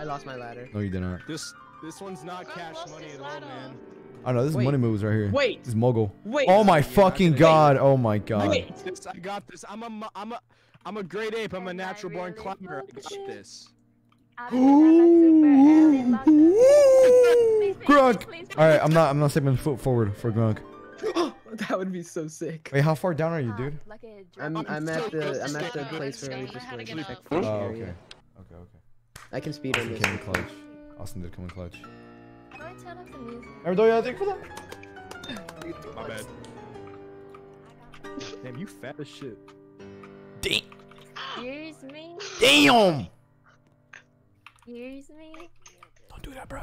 [SPEAKER 4] I lost my ladder.
[SPEAKER 2] No, you did not.
[SPEAKER 6] This this one's not cash money at all, man.
[SPEAKER 2] Oh, I know this is
[SPEAKER 4] Wait.
[SPEAKER 2] money moves right here.
[SPEAKER 4] Wait.
[SPEAKER 2] This is mogul.
[SPEAKER 4] Wait.
[SPEAKER 2] Oh my fucking
[SPEAKER 6] gonna-
[SPEAKER 2] god. Oh my god.
[SPEAKER 4] Wait.
[SPEAKER 6] This, I got this. I'm a mu- I'm a I'm a great ape. I'm a natural born climber. I got this.
[SPEAKER 2] Grunk. All right, I'm not. I'm not stepping foot forward for Grunk. (gasps)
[SPEAKER 4] that would be so sick.
[SPEAKER 2] Wait, how far down are you, dude?
[SPEAKER 4] I'm I'm at the I'm at the place where we just went to check for
[SPEAKER 2] Oh, okay. Okay, okay.
[SPEAKER 4] I can speed oh, on
[SPEAKER 2] Austin
[SPEAKER 4] this.
[SPEAKER 2] came in clutch. Austin did come in clutch.
[SPEAKER 8] Turn up the music.
[SPEAKER 2] Ever do anything for that?
[SPEAKER 6] My bad. (laughs) Damn, you fat as shit.
[SPEAKER 2] Damn.
[SPEAKER 8] Excuse me.
[SPEAKER 2] Damn.
[SPEAKER 8] Excuse me.
[SPEAKER 2] Don't do that, bro.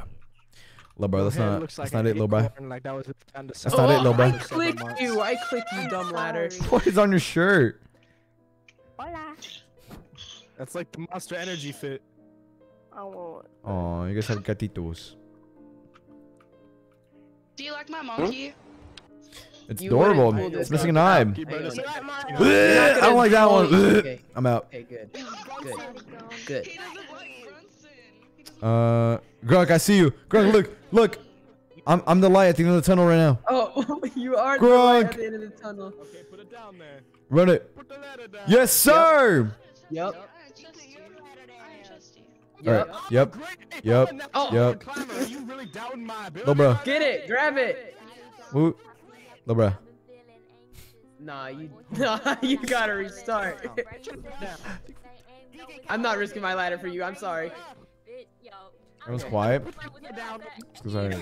[SPEAKER 2] Little bro, that's not.
[SPEAKER 6] looks
[SPEAKER 2] That's
[SPEAKER 6] like
[SPEAKER 2] not it, little bro.
[SPEAKER 6] Like that was down to
[SPEAKER 2] That's not it, little bro.
[SPEAKER 4] Oh, I
[SPEAKER 6] seven
[SPEAKER 4] clicked you. I clicked you, dumb ladder.
[SPEAKER 2] What is on your shirt?
[SPEAKER 8] Hola.
[SPEAKER 6] That's like the Monster Energy fit.
[SPEAKER 8] Oh.
[SPEAKER 2] Oh, you guys have gatitos.
[SPEAKER 7] Do you like my monkey?
[SPEAKER 2] It's
[SPEAKER 4] You
[SPEAKER 2] adorable.
[SPEAKER 4] pull
[SPEAKER 2] It's missing an
[SPEAKER 4] off.
[SPEAKER 2] eye.
[SPEAKER 6] Keep
[SPEAKER 4] Hang
[SPEAKER 6] running.
[SPEAKER 4] on.
[SPEAKER 8] Like my (laughs)
[SPEAKER 2] I don't like that one. (laughs)
[SPEAKER 4] Okay.
[SPEAKER 2] I'm out.
[SPEAKER 4] Okay, good. Good.
[SPEAKER 8] Good.
[SPEAKER 4] Good.
[SPEAKER 7] He doesn't like Brunson. He doesn't
[SPEAKER 2] Uh, Grunk, I see you. Grunk, look, look. I'm I'm the light at the end of the tunnel right now.
[SPEAKER 4] Oh, (laughs) you are the light at the end of the tunnel.
[SPEAKER 6] Okay, put it down there.
[SPEAKER 2] Run it.
[SPEAKER 6] Put the ladder down.
[SPEAKER 2] Yes, sir.
[SPEAKER 4] Yep.
[SPEAKER 7] I trust you. I trust
[SPEAKER 4] Yep.
[SPEAKER 2] right.
[SPEAKER 6] I'm
[SPEAKER 2] Yep.
[SPEAKER 6] great ape.
[SPEAKER 2] Yep.
[SPEAKER 6] I'm a natural
[SPEAKER 4] Oh.
[SPEAKER 2] Yep.
[SPEAKER 6] climber. Are you really doubting my ability?
[SPEAKER 2] Little bro.
[SPEAKER 4] Get it. Grab it.
[SPEAKER 2] Woo. Little bro.
[SPEAKER 4] Nah, you. (laughs) Nah, you gotta restart. (laughs) I'm not risking my ladder for you. I'm sorry.
[SPEAKER 2] Everyone's quiet.
[SPEAKER 6] Down.
[SPEAKER 2] It's 'cause I- well,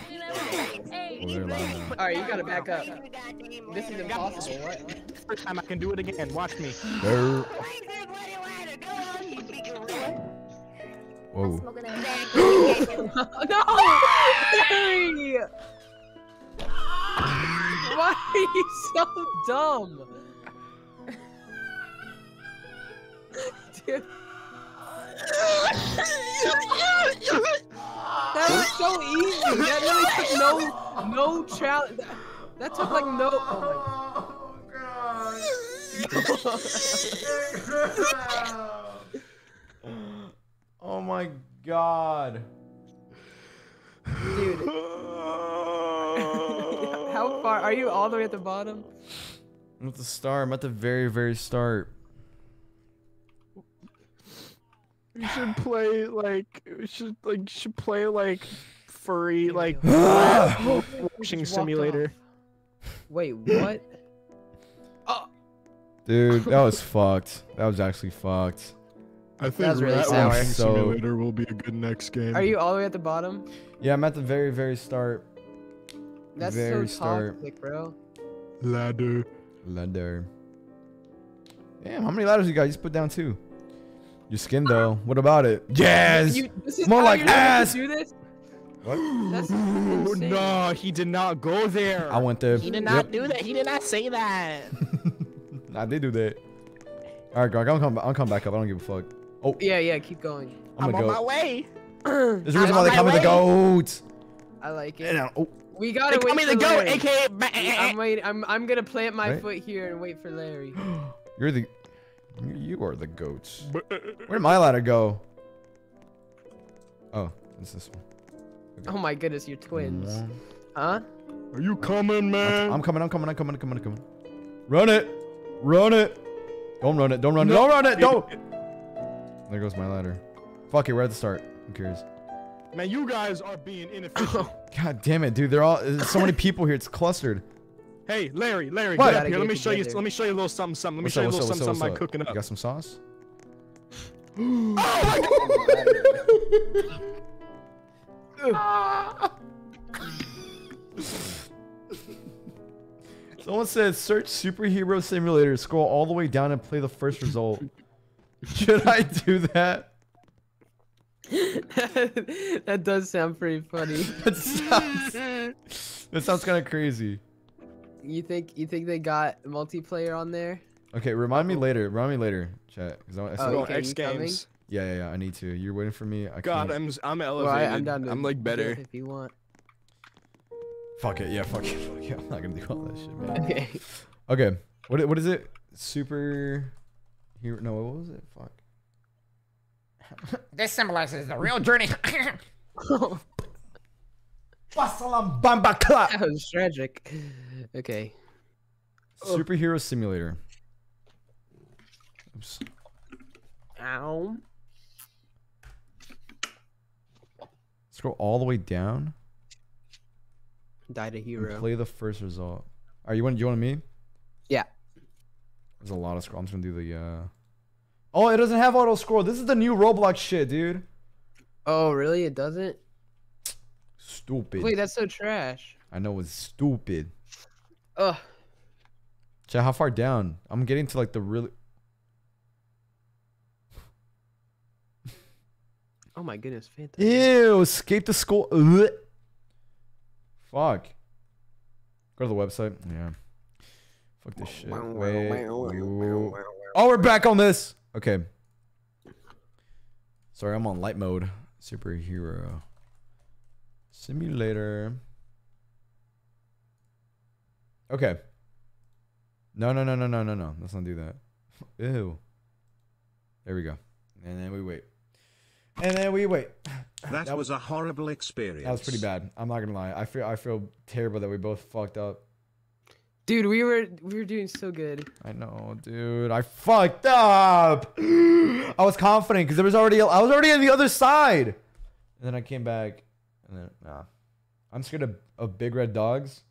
[SPEAKER 2] they're loud now.
[SPEAKER 4] All right, you gotta back up. This is impossible. What?
[SPEAKER 6] First time I can do it again. Watch me.
[SPEAKER 2] They're- Whoa. (laughs)
[SPEAKER 4] no! Why are you so dumb? Dude. that was so easy. That really took no no challenge. That took like no. Oh
[SPEAKER 2] my oh, god. (laughs)
[SPEAKER 4] Oh my god. dude. (laughs) How far are you? All the way at the bottom?
[SPEAKER 2] I'm at the start. I'm at the very, very start.
[SPEAKER 6] You should play like you should like should play like furry like (laughs) (gasps) washing simulator.
[SPEAKER 4] Wait, what?
[SPEAKER 2] Dude, that was fucked. That was actually fucked.
[SPEAKER 6] I
[SPEAKER 4] think was really rat sour. washing
[SPEAKER 2] So-
[SPEAKER 6] simulator will be a good next game.
[SPEAKER 4] Are you all the way at the bottom?
[SPEAKER 2] Yeah, I'm at the very, very start.
[SPEAKER 4] That's
[SPEAKER 2] very
[SPEAKER 4] so
[SPEAKER 2] start.
[SPEAKER 4] toxic, bro.
[SPEAKER 6] ladder?
[SPEAKER 2] Ladder. Damn, how many ladders you got? You just put down two. Your skin though. What about it? Yes.
[SPEAKER 4] You, this is
[SPEAKER 2] More like ass.
[SPEAKER 4] to do this?
[SPEAKER 2] What?
[SPEAKER 4] That's (laughs) insane.
[SPEAKER 6] no, he did not go there.
[SPEAKER 2] I went there.
[SPEAKER 6] He did not do that. He did not say that. (laughs)
[SPEAKER 2] I did do that. All right, Greg. I'll come. I'll come back up. I don't give a fuck. Oh,
[SPEAKER 4] Yeah, yeah, keep going.
[SPEAKER 2] I'm
[SPEAKER 6] I'm
[SPEAKER 2] gonna
[SPEAKER 6] on my way.
[SPEAKER 2] There's a
[SPEAKER 6] I'm
[SPEAKER 2] reason why they call me the
[SPEAKER 6] way.
[SPEAKER 2] goat.
[SPEAKER 4] I like it.
[SPEAKER 2] And I- oh,
[SPEAKER 4] We gotta
[SPEAKER 6] They
[SPEAKER 4] wait
[SPEAKER 6] call me
[SPEAKER 4] for
[SPEAKER 6] the goat,
[SPEAKER 4] Larry.
[SPEAKER 6] aka.
[SPEAKER 4] Eh, I'm eh. wait. I'm I'm gonna plant my
[SPEAKER 2] Right?
[SPEAKER 4] foot here and wait for Larry. (gasps)
[SPEAKER 2] you're the. You are the goats. Where'd my ladder go? Oh, it's this one.
[SPEAKER 4] Oh my goodness, you're twins.
[SPEAKER 2] One.
[SPEAKER 4] Huh?
[SPEAKER 6] Are you coming, man?
[SPEAKER 2] I'm coming. I'm coming. I'm coming. I'm coming. I'm coming. Run it. Run it. Don't run it. Don't run it. Don't run it. Don't. (laughs) There goes my ladder. Fuck it. We're at the start. Who cares?
[SPEAKER 6] Man, you guys are being inefficient. (laughs)
[SPEAKER 2] God damn it, dude. There are so many people here. It's clustered.
[SPEAKER 6] hey, Larry, Larry,
[SPEAKER 2] What?
[SPEAKER 6] get up here. Let me show you. Let me show you a little something, something. Let me
[SPEAKER 2] What's
[SPEAKER 6] show
[SPEAKER 2] up?
[SPEAKER 6] you a little
[SPEAKER 2] up? What's
[SPEAKER 6] something,
[SPEAKER 2] up?
[SPEAKER 6] something
[SPEAKER 2] What's
[SPEAKER 6] by
[SPEAKER 2] up?
[SPEAKER 6] cooking
[SPEAKER 2] You got some sauce? (laughs) Someone said search superhero simulator, scroll all the way down and play the first result. (laughs) Should I do that? (laughs)
[SPEAKER 4] that does sound pretty funny. (laughs)
[SPEAKER 2] That sounds, that sounds kind of crazy.
[SPEAKER 4] You think you think they got multiplayer on there?
[SPEAKER 2] Okay, remind me later. Remind me later, chat. 'cause I, I
[SPEAKER 4] Oh,
[SPEAKER 2] still-
[SPEAKER 6] Go
[SPEAKER 4] okay,
[SPEAKER 6] X
[SPEAKER 4] you coming?
[SPEAKER 2] Yeah, yeah, yeah. I need to. You're waiting for me. I
[SPEAKER 6] God,
[SPEAKER 2] can't.
[SPEAKER 6] I'm I'm
[SPEAKER 4] Well,
[SPEAKER 6] elevated.
[SPEAKER 4] I, I'm down to
[SPEAKER 6] I'm like better.
[SPEAKER 4] if you want.
[SPEAKER 2] Fuck it. Yeah, fuck it. Fuck it. (laughs) I'm not gonna do all that shit, man.
[SPEAKER 4] Okay.
[SPEAKER 2] Okay. What what is it? Super hero no, what was it? Fuck. (laughs)
[SPEAKER 9] This symbolizes the real journey. (laughs)
[SPEAKER 2] Basalam Bamba Clap.
[SPEAKER 4] That was tragic. Okay.
[SPEAKER 2] Superhero simulator. Oops.
[SPEAKER 4] Ow.
[SPEAKER 2] Scroll all the way down
[SPEAKER 4] Died a
[SPEAKER 2] and
[SPEAKER 4] hero.
[SPEAKER 2] play the first result. Are you want you want me?
[SPEAKER 4] Yeah.
[SPEAKER 2] There's a lot of scroll. I'm just gonna do the uh Oh, it doesn't have auto scroll. This is the new Roblox shit, dude.
[SPEAKER 4] Oh, really? It doesn't?
[SPEAKER 2] Stupid.
[SPEAKER 4] Wait, that's so trash.
[SPEAKER 2] I know it's stupid.
[SPEAKER 4] Ugh.
[SPEAKER 2] Chat, how far down? I'm getting to like the really (laughs)
[SPEAKER 4] Oh my goodness, Phantom.
[SPEAKER 2] Ew, escape the school. Ugh. Fuck. Go to the website. Yeah. Fuck this shit. Wait. Ooh. Oh, we're back on this. Okay. Sorry, I'm on light mode. Superhero. Simulator. Okay. No, no, no, no, no, no, no. Let's not do that. (laughs) Ew. There we go. And then we wait. And then we wait. (sighs)
[SPEAKER 5] That,
[SPEAKER 2] That-
[SPEAKER 5] was a horrible experience.
[SPEAKER 2] That was pretty bad. I'm not gonna lie. I feel I feel terrible that we both fucked up.
[SPEAKER 4] Dude, we were we were doing so good.
[SPEAKER 2] I know, dude. I fucked up. (gasps) I was confident because there was already I was already on the other side, and then I came back, and then nah. I'm scared of, of big red dogs.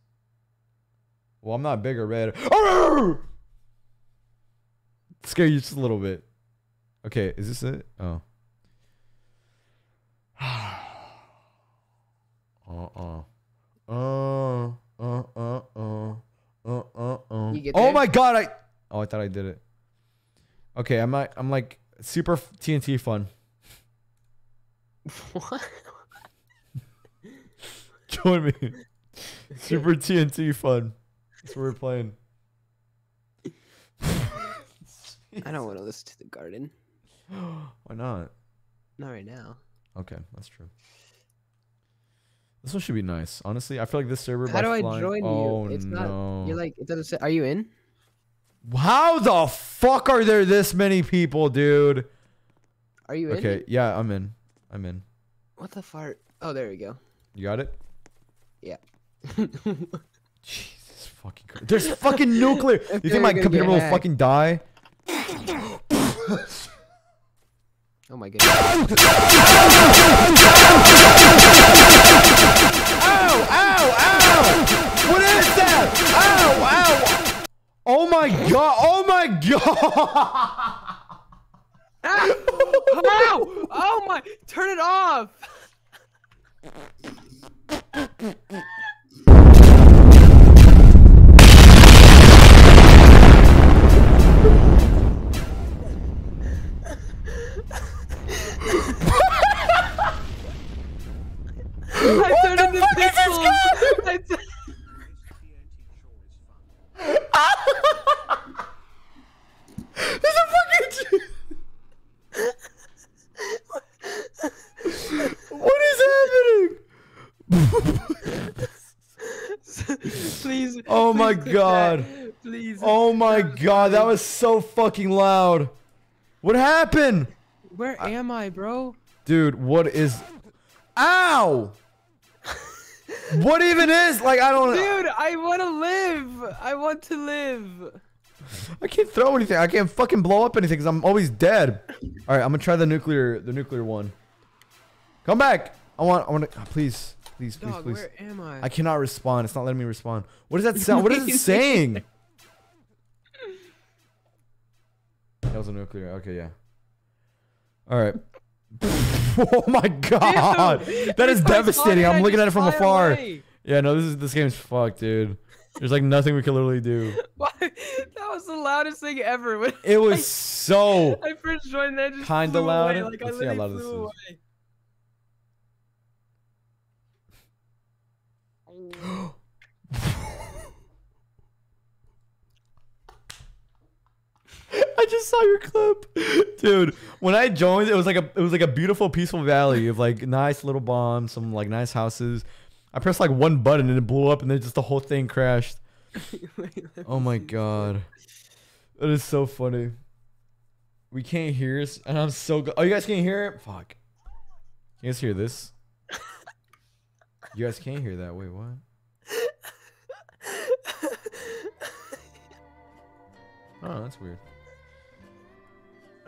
[SPEAKER 2] Well, I'm not big or red. (laughs) Scare you just a little bit. Okay, is this it? Oh. (sighs) Uh uh. Uh uh uh uh. Uh uh uh.
[SPEAKER 4] You get
[SPEAKER 2] Oh
[SPEAKER 4] there?
[SPEAKER 2] my god, I Oh, I thought I did it. Okay, I'm like I'm like super TNT fun.
[SPEAKER 4] what? (laughs) (laughs)
[SPEAKER 2] Join me. Super TNT fun. That's what we're playing. (laughs)
[SPEAKER 4] I don't want to listen to the garden. (gasps)
[SPEAKER 2] Why not?
[SPEAKER 4] Not right now.
[SPEAKER 2] Okay, that's true. This one should be nice. Honestly, I feel like this server.
[SPEAKER 4] How do I
[SPEAKER 2] flying-
[SPEAKER 4] join
[SPEAKER 2] oh,
[SPEAKER 4] you? It's
[SPEAKER 2] no.
[SPEAKER 4] not. You're like it doesn't say. Are you in?
[SPEAKER 2] How the fuck are there this many people, dude?
[SPEAKER 4] Are you in?
[SPEAKER 2] Okay, yeah, I'm in. I'm in.
[SPEAKER 4] What the fart? Oh, there we go.
[SPEAKER 2] You got it?
[SPEAKER 4] Yeah. (laughs)
[SPEAKER 2] Jesus fucking Christ. There's fucking nuclear. (laughs) You think my computer will
[SPEAKER 4] hacked.
[SPEAKER 2] fucking die? (laughs)
[SPEAKER 4] Oh my god.
[SPEAKER 2] Ow! What is that? Oh, Ow! Ow! Oh my god! Oh my god! (laughs)
[SPEAKER 4] Ow! Oh my! Turn it off. I turned into pixels. I
[SPEAKER 2] There's a fucking. what is happening?
[SPEAKER 4] please.
[SPEAKER 2] Oh my
[SPEAKER 4] please quit
[SPEAKER 2] god.
[SPEAKER 4] that. Please.
[SPEAKER 2] Oh my
[SPEAKER 4] That
[SPEAKER 2] god, that was so fucking loud. What happened?
[SPEAKER 4] Where am I, bro?
[SPEAKER 2] Dude, what is. Ow! What even is? Like, I don't.
[SPEAKER 4] Dude, I want to live. I want to live.
[SPEAKER 2] I can't throw anything. I can't fucking blow up anything because I'm always dead. All right, I'm gonna try the nuclear, the nuclear one. Come back. I want. I want to. Oh, please, please, please,
[SPEAKER 4] Dog,
[SPEAKER 2] please.
[SPEAKER 4] where am I?
[SPEAKER 2] I cannot respond. It's not letting me respond. What does that sound? What is it (laughs) saying? That was a nuclear. Okay, yeah. All right. (laughs) oh my god,
[SPEAKER 4] Dude,
[SPEAKER 2] that is
[SPEAKER 4] if I saw
[SPEAKER 2] devastating. I'm looking at it from afar.
[SPEAKER 4] away.
[SPEAKER 2] Yeah, no, this is this game's fucked, dude. There's like nothing we can literally do. (laughs)
[SPEAKER 4] Why? That was the loudest thing ever. When (laughs)
[SPEAKER 2] It was so.
[SPEAKER 4] I first joined that just
[SPEAKER 2] Kinda loud.
[SPEAKER 4] Away. Like
[SPEAKER 2] Let's see how
[SPEAKER 4] literally
[SPEAKER 2] loud this
[SPEAKER 4] flew
[SPEAKER 2] is. (gasps) (gasps) (laughs) I just saw your clip, dude. When I joined, it was like a it was like a beautiful, peaceful valley of like nice little bombs, some like nice houses. I pressed like one button and it blew up, and then just the whole thing crashed. (laughs) Oh my god, that is so funny. We can't hear us, and I'm so good. Oh, you guys can't hear it? Fuck. You guys hear this? You guys can't hear that. Wait, what? (laughs) Oh, that's weird.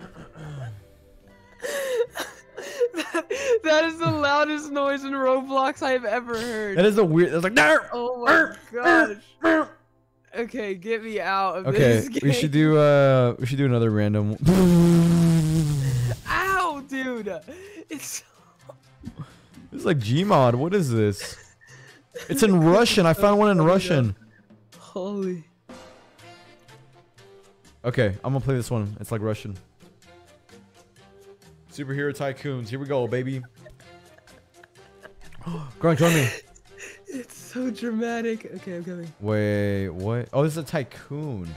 [SPEAKER 2] (laughs)
[SPEAKER 4] that is the loudest noise in Roblox I have ever heard.
[SPEAKER 2] That is a weird. That's like.
[SPEAKER 4] Oh my gosh. Okay, get me out of
[SPEAKER 2] Okay,
[SPEAKER 4] this game.
[SPEAKER 2] we should do uh we should do another random (laughs)
[SPEAKER 4] Ow, dude. It's
[SPEAKER 2] This is like Gmod. What is this? It's in Russian. I found one in (laughs) Russian.
[SPEAKER 4] holy.
[SPEAKER 2] Okay, I'm gonna play this one. It's like Russian. Superhero tycoons. Here we go, baby. (gasps) Grunk, join me.
[SPEAKER 4] It's so dramatic. Okay, I'm coming.
[SPEAKER 2] Wait, what? Oh, this is a tycoon.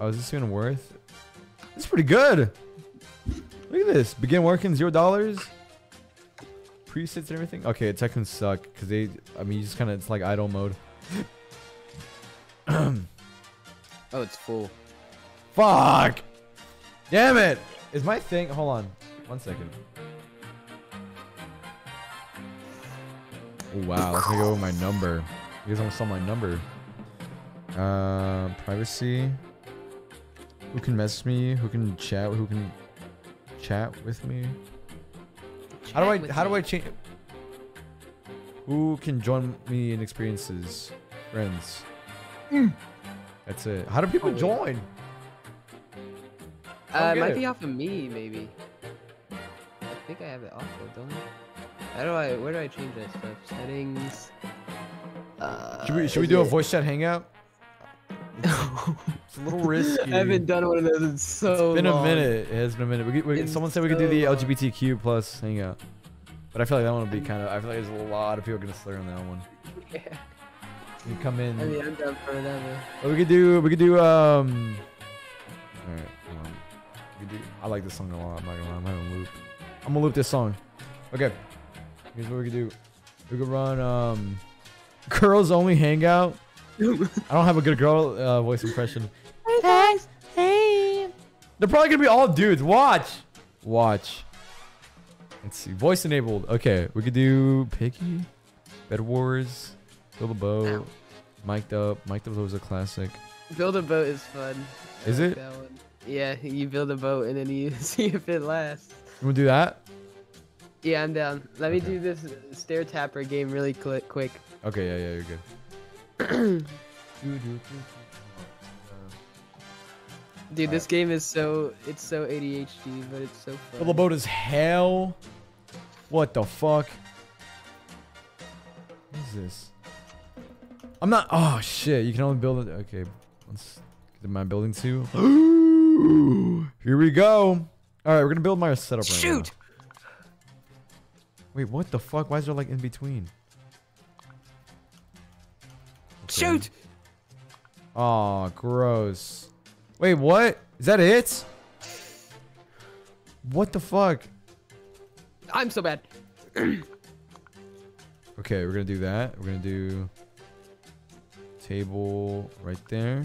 [SPEAKER 2] Oh, is this even worth? It's pretty good. Look at this. Begin working zero dollars. Presets and everything. Okay, tycoons suck because they. I mean, you just kind of it's like idle mode. (clears throat)
[SPEAKER 4] Oh, it's full.
[SPEAKER 2] Fuck. Damn it. Is my thing? Hold on. One second. Oh, wow. Let's go with my number. You guys almost saw my number. Uh, privacy. Who can message me? Who can chat? Who can chat with me? How do I? How do I change? Who can join me in experiences? Friends. That's it. How do people
[SPEAKER 4] Oh, wait.
[SPEAKER 2] join? I
[SPEAKER 4] Uh, it might
[SPEAKER 2] it.
[SPEAKER 4] be off of me, maybe. I think I have it off though, don't I? How do I? Where do I change that stuff? Settings. Uh,
[SPEAKER 2] Should we should we
[SPEAKER 4] is
[SPEAKER 2] do a voice chat hangout? (laughs) It's a little risky.
[SPEAKER 4] I haven't done one of those in so
[SPEAKER 2] It's been a
[SPEAKER 4] long.
[SPEAKER 2] minute. It has been a minute. We, we, someone said we could do the. LGBTQ plus hangout, but I feel like that one would be kind of. I feel like there's a lot of people gonna slur on that one. (laughs)
[SPEAKER 4] Yeah.
[SPEAKER 2] You come in.
[SPEAKER 4] I mean, I'm down for whatever.
[SPEAKER 2] But we could do. We could do. Um. All right. I like this song a lot. I'm not gonna lie. I'm gonna loop. I'm gonna loop this song. Okay. Here's what we could do. We could run um, (laughs) girls only hangout. (laughs) I don't have a good girl uh, voice impression. Hey guys, hey. They're probably gonna be all dudes. Watch, watch. Let's see. Voice enabled. Okay, we could do Piggy, Bed Wars, Build a Boat,
[SPEAKER 4] Ow.
[SPEAKER 2] Mic'd Up. Mic'd Up was a classic.
[SPEAKER 4] Build a boat is fun. I
[SPEAKER 2] Is
[SPEAKER 4] like
[SPEAKER 2] it?
[SPEAKER 4] Yeah, you build a boat and then you (laughs) see if it lasts.
[SPEAKER 2] You wanna do that?
[SPEAKER 4] Yeah, I'm down. Let me do this stair tapper game really quick.
[SPEAKER 2] Okay, yeah, yeah, you're good. (clears throat)
[SPEAKER 4] Dude, this game is so it's so ADHD, but it's so fun.
[SPEAKER 2] Build a Boat is hell. What the fuck? What is this? I'm not. Oh shit! You can only build it. Okay, let's get my building too. (gasps) (gasps) (gasps) Here we go. All right, we're gonna build my setup right now.
[SPEAKER 4] Shoot!
[SPEAKER 2] Wait, what the fuck? Why is there like in between? Okay.
[SPEAKER 4] Shoot!
[SPEAKER 2] Aw, gross. Wait, what? Is that it? What the fuck?
[SPEAKER 4] I'm so bad. (clears throat)
[SPEAKER 2] Okay, we're gonna do that. We're gonna do table right there.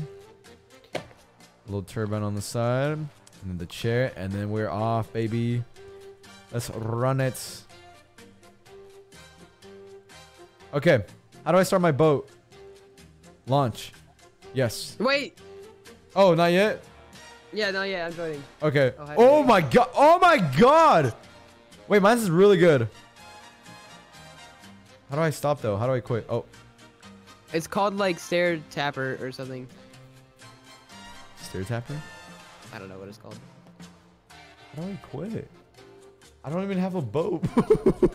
[SPEAKER 2] A little turbine on the side. And then the chair. And then we're off, baby. Let's run it. Okay. How do I start my boat? Launch. Yes.
[SPEAKER 4] Wait.
[SPEAKER 2] Oh, not yet?
[SPEAKER 4] Yeah, no, yeah, I'm joining.
[SPEAKER 2] Okay.
[SPEAKER 4] Oh,
[SPEAKER 2] Oh my god. Oh my god. Wait, mine's is really good. How do I stop though? How do I quit? Oh,
[SPEAKER 4] It's called like stair tapper or something.
[SPEAKER 2] Stair tapper?
[SPEAKER 4] I don't know what it's called.
[SPEAKER 2] How do I quit? I don't even have a boat. (laughs)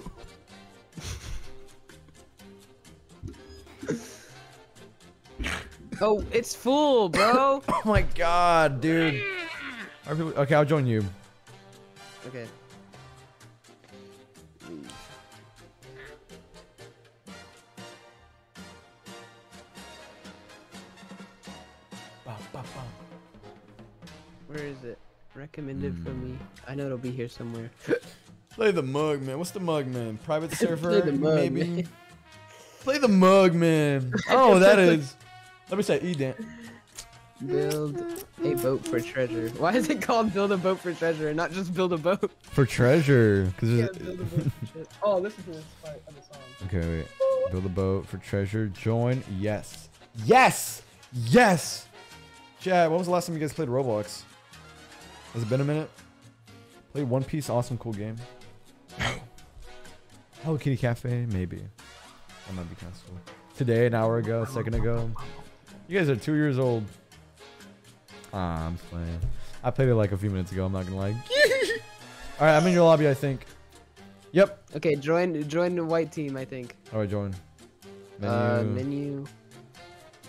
[SPEAKER 4] Oh, it's full, bro. (laughs)
[SPEAKER 2] oh my god, dude. Are people- Okay, I'll join you.
[SPEAKER 4] okay. Where is it? Recommended for
[SPEAKER 2] Hmm.
[SPEAKER 4] me. I know it'll be here somewhere. (laughs)
[SPEAKER 2] Play the mug, man. What's the mug, man? Private server, (laughs)
[SPEAKER 4] Play the mug,
[SPEAKER 2] maybe.
[SPEAKER 4] man.
[SPEAKER 2] Play the mug, man. I don't know what that is. Let me say E dan.
[SPEAKER 4] Build a boat for treasure. Why is it called build a boat for treasure and not just build a boat?
[SPEAKER 2] For treasure, because
[SPEAKER 4] Yeah, build a boat for treasure. (laughs) Oh, this is the part of the song.
[SPEAKER 2] Okay, wait. Build a boat for treasure. Join. Yes. Yes. Yes. Chad, when was the last time you guys played Roblox? Has it been a minute? Played One Piece. Awesome, cool game. Hello Kitty Cafe. Maybe. That might be kind of cool. Today, an hour ago, a second ago. You guys are two years old. Ah, I'm playing. I played it like a few minutes ago. I'm not gonna lie. (laughs) All right, I'm in your lobby. I think. Yep.
[SPEAKER 4] Okay, join join the white team, I think.
[SPEAKER 2] All right, join. Menu.
[SPEAKER 4] Uh, menu.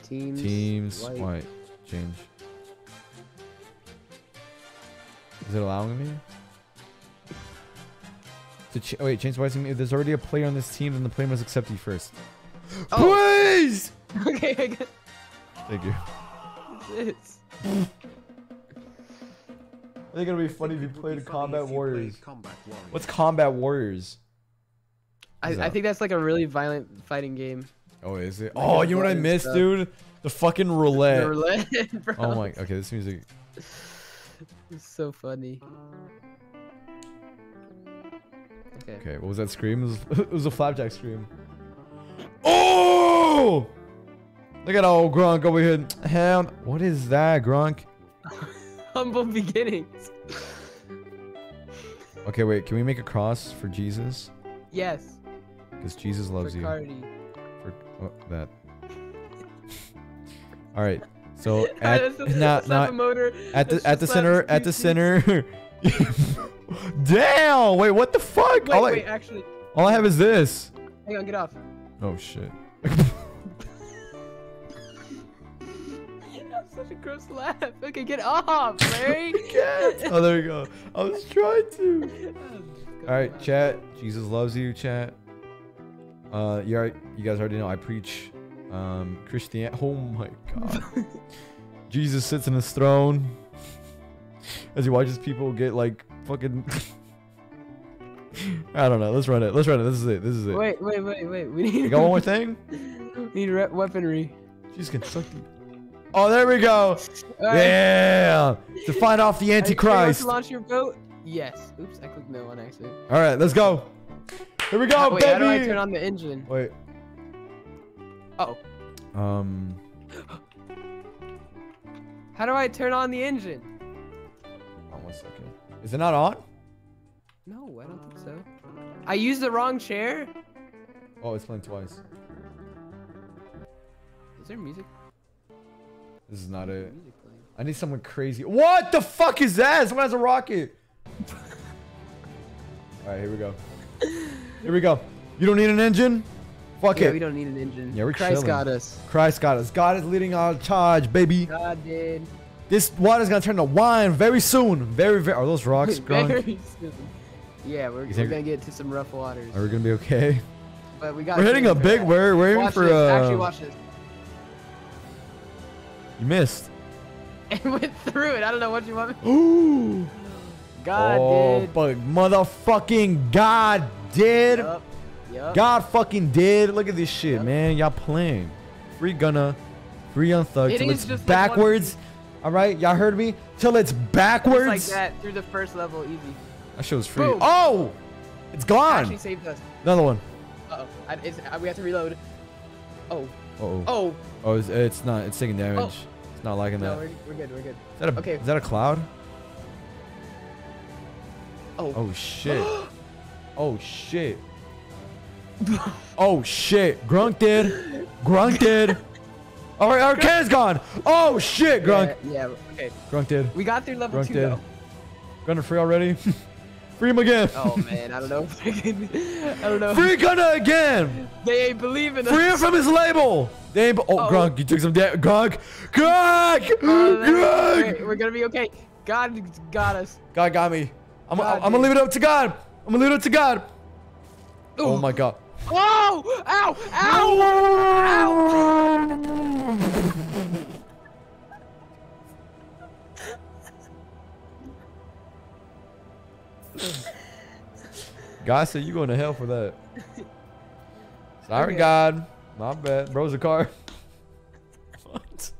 [SPEAKER 4] Teams.
[SPEAKER 2] Teams.
[SPEAKER 4] white.
[SPEAKER 2] White. Change. Is it allowing me? To ch- wait, change white team. If there's already a player on this team, then the player must accept you first.
[SPEAKER 4] Oh.
[SPEAKER 2] Please! (laughs)
[SPEAKER 4] okay, I got
[SPEAKER 2] Thank you.
[SPEAKER 4] this.
[SPEAKER 2] I think it'll be funny if you
[SPEAKER 5] It would
[SPEAKER 2] played
[SPEAKER 5] be funny
[SPEAKER 2] Combat
[SPEAKER 5] if you
[SPEAKER 2] Warriors.
[SPEAKER 5] played Combat Warriors.
[SPEAKER 2] What's Combat Warriors?
[SPEAKER 4] I, I think that's like a really violent fighting game.
[SPEAKER 2] Oh, is it?
[SPEAKER 4] Like
[SPEAKER 2] Oh, you know what I missed,
[SPEAKER 4] stuff.
[SPEAKER 2] dude? The fucking roulette.
[SPEAKER 4] The roulette, (laughs) bro.
[SPEAKER 2] Oh my. Okay, this music.
[SPEAKER 4] It's so funny. Okay.
[SPEAKER 2] Okay, what was that scream? It was, (laughs) it was a flapjack scream. Oh! Look at old Grunk over here. Hell, what is that, Grunk? (laughs)
[SPEAKER 4] Humble beginnings. (laughs)
[SPEAKER 2] Okay, wait. Can we make a cross for Jesus?
[SPEAKER 4] Yes.
[SPEAKER 2] Because Jesus loves
[SPEAKER 4] for
[SPEAKER 2] you.
[SPEAKER 4] Cardi.
[SPEAKER 2] For oh, that. All right. So (laughs) at
[SPEAKER 4] That's a-
[SPEAKER 2] not
[SPEAKER 4] that's not a
[SPEAKER 2] not
[SPEAKER 4] motor.
[SPEAKER 2] at the at the center at the center. (laughs) Damn! Wait, what the fuck?
[SPEAKER 4] Wait,
[SPEAKER 2] all, I,
[SPEAKER 4] actually,
[SPEAKER 2] all I have is this.
[SPEAKER 4] hang on, get off.
[SPEAKER 2] Oh shit. (laughs)
[SPEAKER 4] Such a gross laugh. Okay, get off, Larry.
[SPEAKER 2] oh, there you go. I was trying to. All right, chat. Jesus loves you, chat. Uh, you are, you guys already know I preach um Christian. Oh my god. (laughs) Jesus sits in his throne as he watches people get like fucking (laughs) I don't know. Let's run it. Let's run it. This is it. This is it.
[SPEAKER 4] Wait, wait, wait, wait. We need.
[SPEAKER 2] You got one more thing? (laughs)
[SPEAKER 4] we need re- weaponry.
[SPEAKER 2] She's constructing. Oh, there we go. Yeah. To find off the
[SPEAKER 4] Are you sure you want
[SPEAKER 2] Antichrist.
[SPEAKER 4] to launch your boat? Yes. Oops, I clicked no on accident.
[SPEAKER 2] All right, let's go. Here we go,
[SPEAKER 4] wait, how do I
[SPEAKER 2] baby.
[SPEAKER 4] turn on the engine?
[SPEAKER 2] Wait.
[SPEAKER 4] Oh,
[SPEAKER 2] Um.
[SPEAKER 4] how do I turn on the engine?
[SPEAKER 2] hold on one second. Is it not on?
[SPEAKER 4] No, I don't think so. I used the wrong chair.
[SPEAKER 2] Oh, it's playing twice.
[SPEAKER 4] Is there music?
[SPEAKER 2] This is not it. I need someone crazy. What the fuck is that? Someone has a rocket. (laughs) All right, here we go. Here we go. You don't need an engine? Fuck
[SPEAKER 4] Yeah,
[SPEAKER 2] it.
[SPEAKER 4] we don't need an engine.
[SPEAKER 2] Yeah, we're
[SPEAKER 4] Christ
[SPEAKER 2] chilling.
[SPEAKER 4] got us.
[SPEAKER 2] Christ got us. God is leading our charge, baby.
[SPEAKER 4] God did.
[SPEAKER 2] This water's gonna turn to wine very soon. Very, very. Are those rocks, (laughs) Grunk?
[SPEAKER 4] Very soon. Yeah, we're, we're gonna get to some rough waters.
[SPEAKER 2] Are we gonna be okay?
[SPEAKER 4] But we got.
[SPEAKER 2] We're hitting a big.
[SPEAKER 4] that.
[SPEAKER 2] We're we're for.
[SPEAKER 4] this.
[SPEAKER 2] Uh,
[SPEAKER 4] Actually, watch this.
[SPEAKER 2] you missed. (laughs)
[SPEAKER 4] It went through it. I don't know what you want. me- (gasps)
[SPEAKER 2] Ooh.
[SPEAKER 4] God
[SPEAKER 2] oh,
[SPEAKER 4] did.
[SPEAKER 2] but motherfucking God did.
[SPEAKER 4] Yup.
[SPEAKER 2] God fucking did. Look at this shit,
[SPEAKER 4] Yep.
[SPEAKER 2] man. Y'all playing. Free Gunna. Free Young Thug.
[SPEAKER 4] It
[SPEAKER 2] Till it's
[SPEAKER 4] just like
[SPEAKER 2] backwards. All right, y'all heard me. Till it's backwards.
[SPEAKER 4] Just like that through the first level, easy.
[SPEAKER 2] That shit was free.
[SPEAKER 4] Boom.
[SPEAKER 2] Oh, it's gone.
[SPEAKER 4] Actually saved us.
[SPEAKER 2] Another one.
[SPEAKER 4] Uh oh. It's, we have to reload. Oh.
[SPEAKER 2] Uh oh.
[SPEAKER 4] Oh.
[SPEAKER 2] Oh, it's, it's not. It's taking damage. It's not liking
[SPEAKER 4] No,
[SPEAKER 2] that.
[SPEAKER 4] we're, we're good. We're good.
[SPEAKER 2] Is that a
[SPEAKER 4] okay.
[SPEAKER 2] Is that a cloud?
[SPEAKER 4] Oh.
[SPEAKER 2] Oh shit. (gasps) oh shit. (laughs) oh shit. Grunk did. Grunk did. All right, our cannon's gone. Oh shit, Grunk.
[SPEAKER 4] Yeah, yeah. Okay.
[SPEAKER 2] Grunk did.
[SPEAKER 4] We got through level
[SPEAKER 2] Grunk
[SPEAKER 4] two
[SPEAKER 2] did.
[SPEAKER 4] though.
[SPEAKER 2] Gunna free already. (laughs) free him again.
[SPEAKER 4] Oh man, I don't know. (laughs) I don't know.
[SPEAKER 2] Free Gunna again.
[SPEAKER 4] They ain't believing us.
[SPEAKER 2] Free him from his label. They ain't, oh,
[SPEAKER 4] Oh.
[SPEAKER 2] Grunk, you took some damage. Grunk. Grunk.
[SPEAKER 4] Oh, no,
[SPEAKER 2] Grunk.
[SPEAKER 4] we're, gonna be okay. God got us.
[SPEAKER 2] God got me. I'm,
[SPEAKER 4] God
[SPEAKER 2] I'm, I'm gonna leave it up to God. I'm gonna leave it up to God. Oh my God.
[SPEAKER 4] Oh! Ow! Ow!
[SPEAKER 2] God said you going to hell for that. Sorry,
[SPEAKER 4] Okay.
[SPEAKER 2] God. My bad. Bro's a car. what?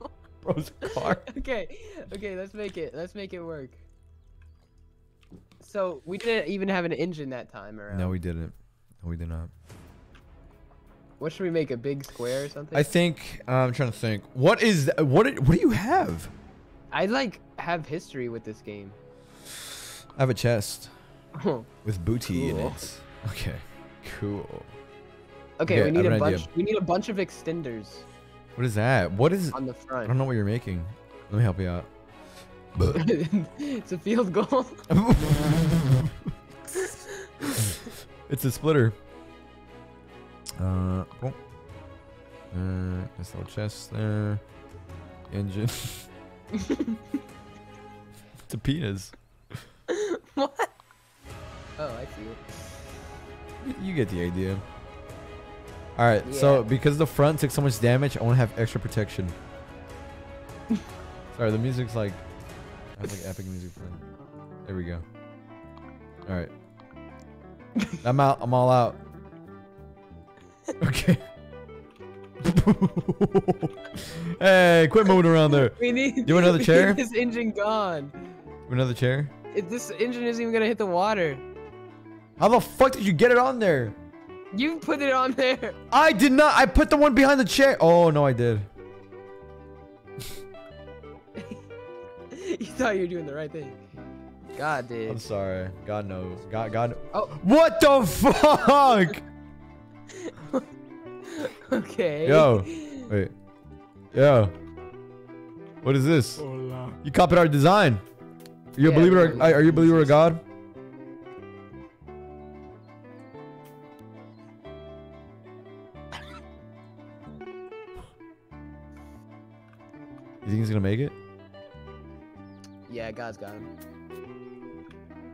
[SPEAKER 2] (laughs) Bro's a car.
[SPEAKER 4] okay, okay, let's make it. Let's make it work. So we didn't even have an engine that time around.
[SPEAKER 2] No, we didn't. We do not.
[SPEAKER 4] What should we make? A big square or something?
[SPEAKER 2] I think uh, I'm trying to think. What is what? do- What do you have?
[SPEAKER 4] I like have history with this game.
[SPEAKER 2] I have a chest with booty in it. Okay, cool. Okay, we
[SPEAKER 4] need a
[SPEAKER 2] an idea.
[SPEAKER 4] bunch. We need a bunch of extenders
[SPEAKER 2] What is that? What is?
[SPEAKER 4] on the front?
[SPEAKER 2] I don't know what you're making. Let me help you out. (laughs)
[SPEAKER 4] it's a field goal. (laughs) (laughs)
[SPEAKER 2] it's a splitter. Uh, boom. Uh, this little chest there. Engine. it's a penis.
[SPEAKER 4] what? Oh, I see it.
[SPEAKER 2] You get the idea. All right, so because the front took so much damage, I want to have extra protection. Sorry, the music's like, I have like epic music for it. There we go. All right, (laughs) I'm out. I'm all out. Okay. (laughs) hey, quit moving around there.
[SPEAKER 4] We need.
[SPEAKER 2] Want another chair? (laughs)
[SPEAKER 4] This engine gone.
[SPEAKER 2] Another chair.
[SPEAKER 4] If this engine isn't even gonna hit the water.
[SPEAKER 2] How the fuck did you get it on there?
[SPEAKER 4] You put it on there.
[SPEAKER 2] I did not. I put the one behind the chair. Oh no, I did.
[SPEAKER 4] you thought you were doing the right thing. God did.
[SPEAKER 2] I'm sorry. God knows. God, God.
[SPEAKER 4] Oh.
[SPEAKER 2] What the fuck? (laughs)
[SPEAKER 4] Okay.
[SPEAKER 2] Yo. Wait. Yo. What is this? You copied our design. Are you a
[SPEAKER 4] Yeah,
[SPEAKER 2] believer?
[SPEAKER 4] we-
[SPEAKER 2] Are you a believer of God? You think he's gonna make it?
[SPEAKER 4] Yeah, God's got him.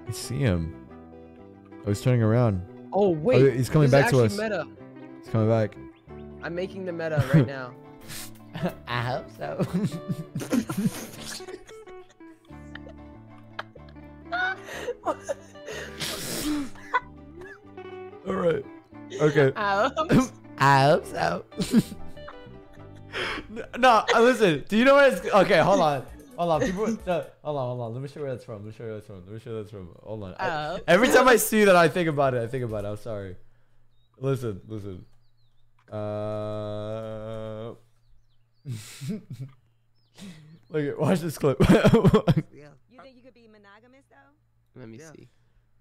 [SPEAKER 2] I see him. Oh, he's turning around.
[SPEAKER 4] Oh wait.
[SPEAKER 2] he's coming
[SPEAKER 4] this is
[SPEAKER 2] back to
[SPEAKER 4] actually
[SPEAKER 2] us.
[SPEAKER 4] Meta.
[SPEAKER 2] He's coming back.
[SPEAKER 4] I'm making the meta right now. (laughs)
[SPEAKER 2] I hope so. (laughs) All right. Okay.
[SPEAKER 4] Ouch.
[SPEAKER 2] Abs out. no, uh, listen. Do you know what it's? Okay, hold on. Hold on. People, no, hold on, hold on. Let me show you where that's from. Let me show you where that's from. Let me show you where that's from. Hold on. I- every time I see that, I think about it. I think about it. I'm sorry. Listen, listen. Uh. (laughs) Look at, watch this clip. (laughs)
[SPEAKER 9] Yeah.
[SPEAKER 8] You think you could be monogamous though?
[SPEAKER 4] Let me
[SPEAKER 9] Yeah.
[SPEAKER 4] see.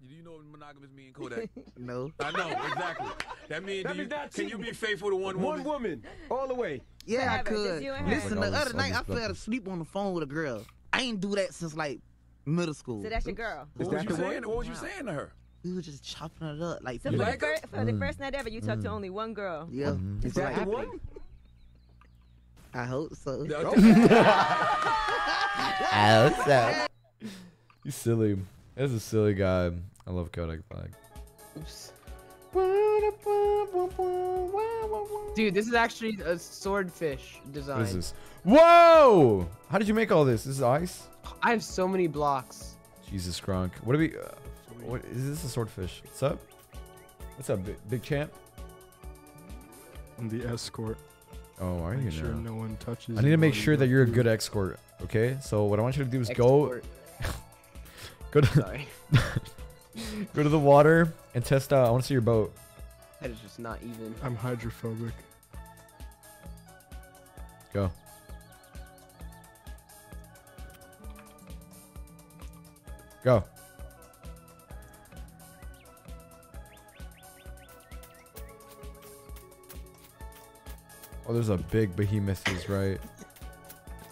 [SPEAKER 10] Do you know what monogamous mean, Kodak? (laughs)
[SPEAKER 9] No.
[SPEAKER 10] I know exactly. That means
[SPEAKER 6] That
[SPEAKER 10] do you, can you be faithful to one woman?
[SPEAKER 6] One
[SPEAKER 10] woman?
[SPEAKER 6] woman, all the way.
[SPEAKER 9] Yeah, I
[SPEAKER 8] Forever, just
[SPEAKER 9] could.
[SPEAKER 8] you and her.
[SPEAKER 9] Listen,
[SPEAKER 2] Like
[SPEAKER 9] the other night I fell
[SPEAKER 2] stuff.
[SPEAKER 9] asleep on the phone with a girl. I ain't do that since like middle school.
[SPEAKER 8] So that's your girl.
[SPEAKER 10] What was you saying? What was you saying to her?
[SPEAKER 9] We were just chopping it up like.
[SPEAKER 8] So for,
[SPEAKER 10] like
[SPEAKER 8] the,
[SPEAKER 10] her?
[SPEAKER 8] fir- for the first night ever, you talked to only one girl.
[SPEAKER 9] Yeah.
[SPEAKER 2] Mhm.
[SPEAKER 6] Is that the
[SPEAKER 9] happening.
[SPEAKER 6] one?
[SPEAKER 9] I hope so.
[SPEAKER 2] Abs out. He's silly. This is a silly guy. I love Kodak Black.
[SPEAKER 4] Oops. Dude, this is actually a swordfish design.
[SPEAKER 2] What is this? Whoa! How did you make all this? This is ice?
[SPEAKER 4] I have so many blocks.
[SPEAKER 2] Jesus, Grunk. What are we? Uh, what is this? A swordfish? What's up? What's up, big, big champ?
[SPEAKER 6] I'm the escort.
[SPEAKER 2] Oh, are you
[SPEAKER 6] Make sure
[SPEAKER 2] now?
[SPEAKER 6] no one touches.
[SPEAKER 2] I need to make sure that you're a good escort. Okay, so what I want you to do is go,
[SPEAKER 4] Export. (laughs)
[SPEAKER 2] go to,
[SPEAKER 4] Sorry. (laughs) (laughs)
[SPEAKER 2] go to the water and test out. I want to see your boat.
[SPEAKER 4] That is just not even.
[SPEAKER 6] I'm hydrophobic.
[SPEAKER 2] Go. Go. Oh, there's a big behemoth, is right.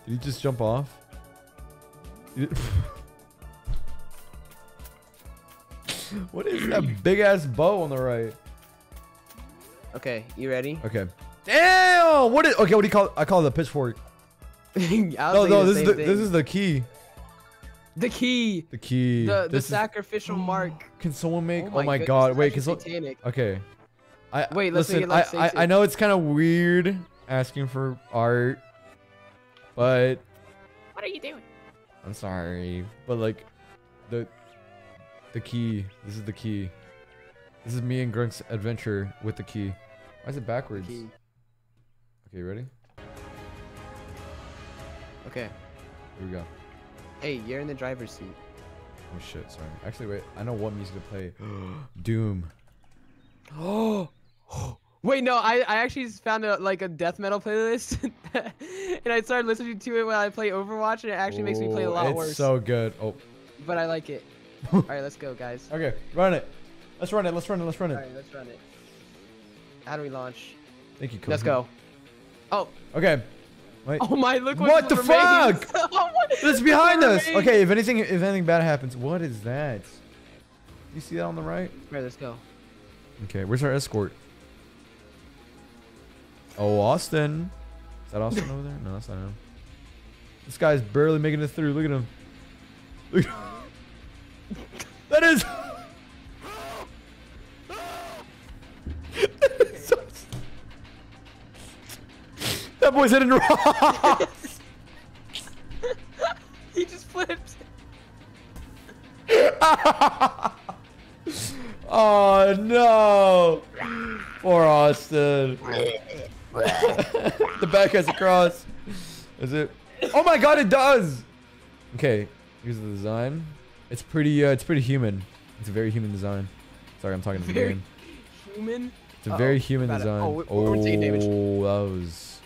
[SPEAKER 2] Did he just jump off? (laughs) (laughs) what is that big ass bow on the right?
[SPEAKER 4] Okay, you ready?
[SPEAKER 2] Okay. Damn! What is okay? What do you call? I call it a pitchfork. (laughs)
[SPEAKER 4] I
[SPEAKER 2] No, no. This is the
[SPEAKER 4] thing.
[SPEAKER 2] this is the key.
[SPEAKER 4] the key.
[SPEAKER 2] The key.
[SPEAKER 4] The the
[SPEAKER 2] This is-
[SPEAKER 4] sacrificial mark. (gasps)
[SPEAKER 2] Can someone make?
[SPEAKER 4] Oh
[SPEAKER 2] Oh my, god! Wait, can
[SPEAKER 4] actually
[SPEAKER 2] so,
[SPEAKER 4] satanic.
[SPEAKER 2] Okay. I
[SPEAKER 4] Wait, let's make
[SPEAKER 2] listen.
[SPEAKER 4] it like
[SPEAKER 2] I, I I know it's kind of weird asking for art, but
[SPEAKER 3] What are you doing?
[SPEAKER 2] I'm sorry, but like the the key. This is the key. This is me and Grunk's adventure with the key. Why is it backwards? Okay, ready?
[SPEAKER 4] Okay.
[SPEAKER 2] Here we go.
[SPEAKER 4] Hey, you're in the driver's seat.
[SPEAKER 2] Oh shit! Sorry. Actually, wait. I know what music to play. (gasps) Doom.
[SPEAKER 4] Oh. (gasps) Wait, no, I, I actually found a like a death metal playlist, (laughs) and I started listening to it when I play Overwatch, and it actually makes me play a
[SPEAKER 2] Oh,
[SPEAKER 4] lot
[SPEAKER 2] it's
[SPEAKER 4] worse.
[SPEAKER 2] so good. Oh.
[SPEAKER 4] But I like it. All right, let's go, guys. (laughs)
[SPEAKER 2] Okay, run it. Let's run it. Let's run it. Let's run it.
[SPEAKER 4] right, let's run it. How do we launch?
[SPEAKER 2] Thank you.
[SPEAKER 4] Let's go. Oh,
[SPEAKER 2] Okay. Wait.
[SPEAKER 4] oh my! Look
[SPEAKER 2] What
[SPEAKER 4] what
[SPEAKER 2] the
[SPEAKER 4] remains.
[SPEAKER 2] fuck? (laughs)
[SPEAKER 4] oh
[SPEAKER 2] It's behind us.
[SPEAKER 4] remains.
[SPEAKER 2] Okay, if anything, if anything bad happens, what is that? You see that on the right?
[SPEAKER 4] Right, let's go.
[SPEAKER 2] Okay, where's our escort? Oh, Austin. Is that Austin over there? No, that's not him. This guy's barely making it through. Look at him. Look. That is. that boy's hitting rocks. (laughs)
[SPEAKER 4] He just flipped. (laughs)
[SPEAKER 2] Oh no! Poor Austin. (laughs) the back has a cross. Is it? Oh my god, it does! Okay, here's the design. It's pretty. Uh, it's pretty human. It's a very human design. Sorry, I'm talking to the
[SPEAKER 4] Very
[SPEAKER 2] game.
[SPEAKER 4] Human.
[SPEAKER 2] It's a very
[SPEAKER 4] Uh-oh,
[SPEAKER 2] human
[SPEAKER 4] got it.
[SPEAKER 2] design.
[SPEAKER 4] Oh, we- we're taking damage.
[SPEAKER 2] Oh, that was.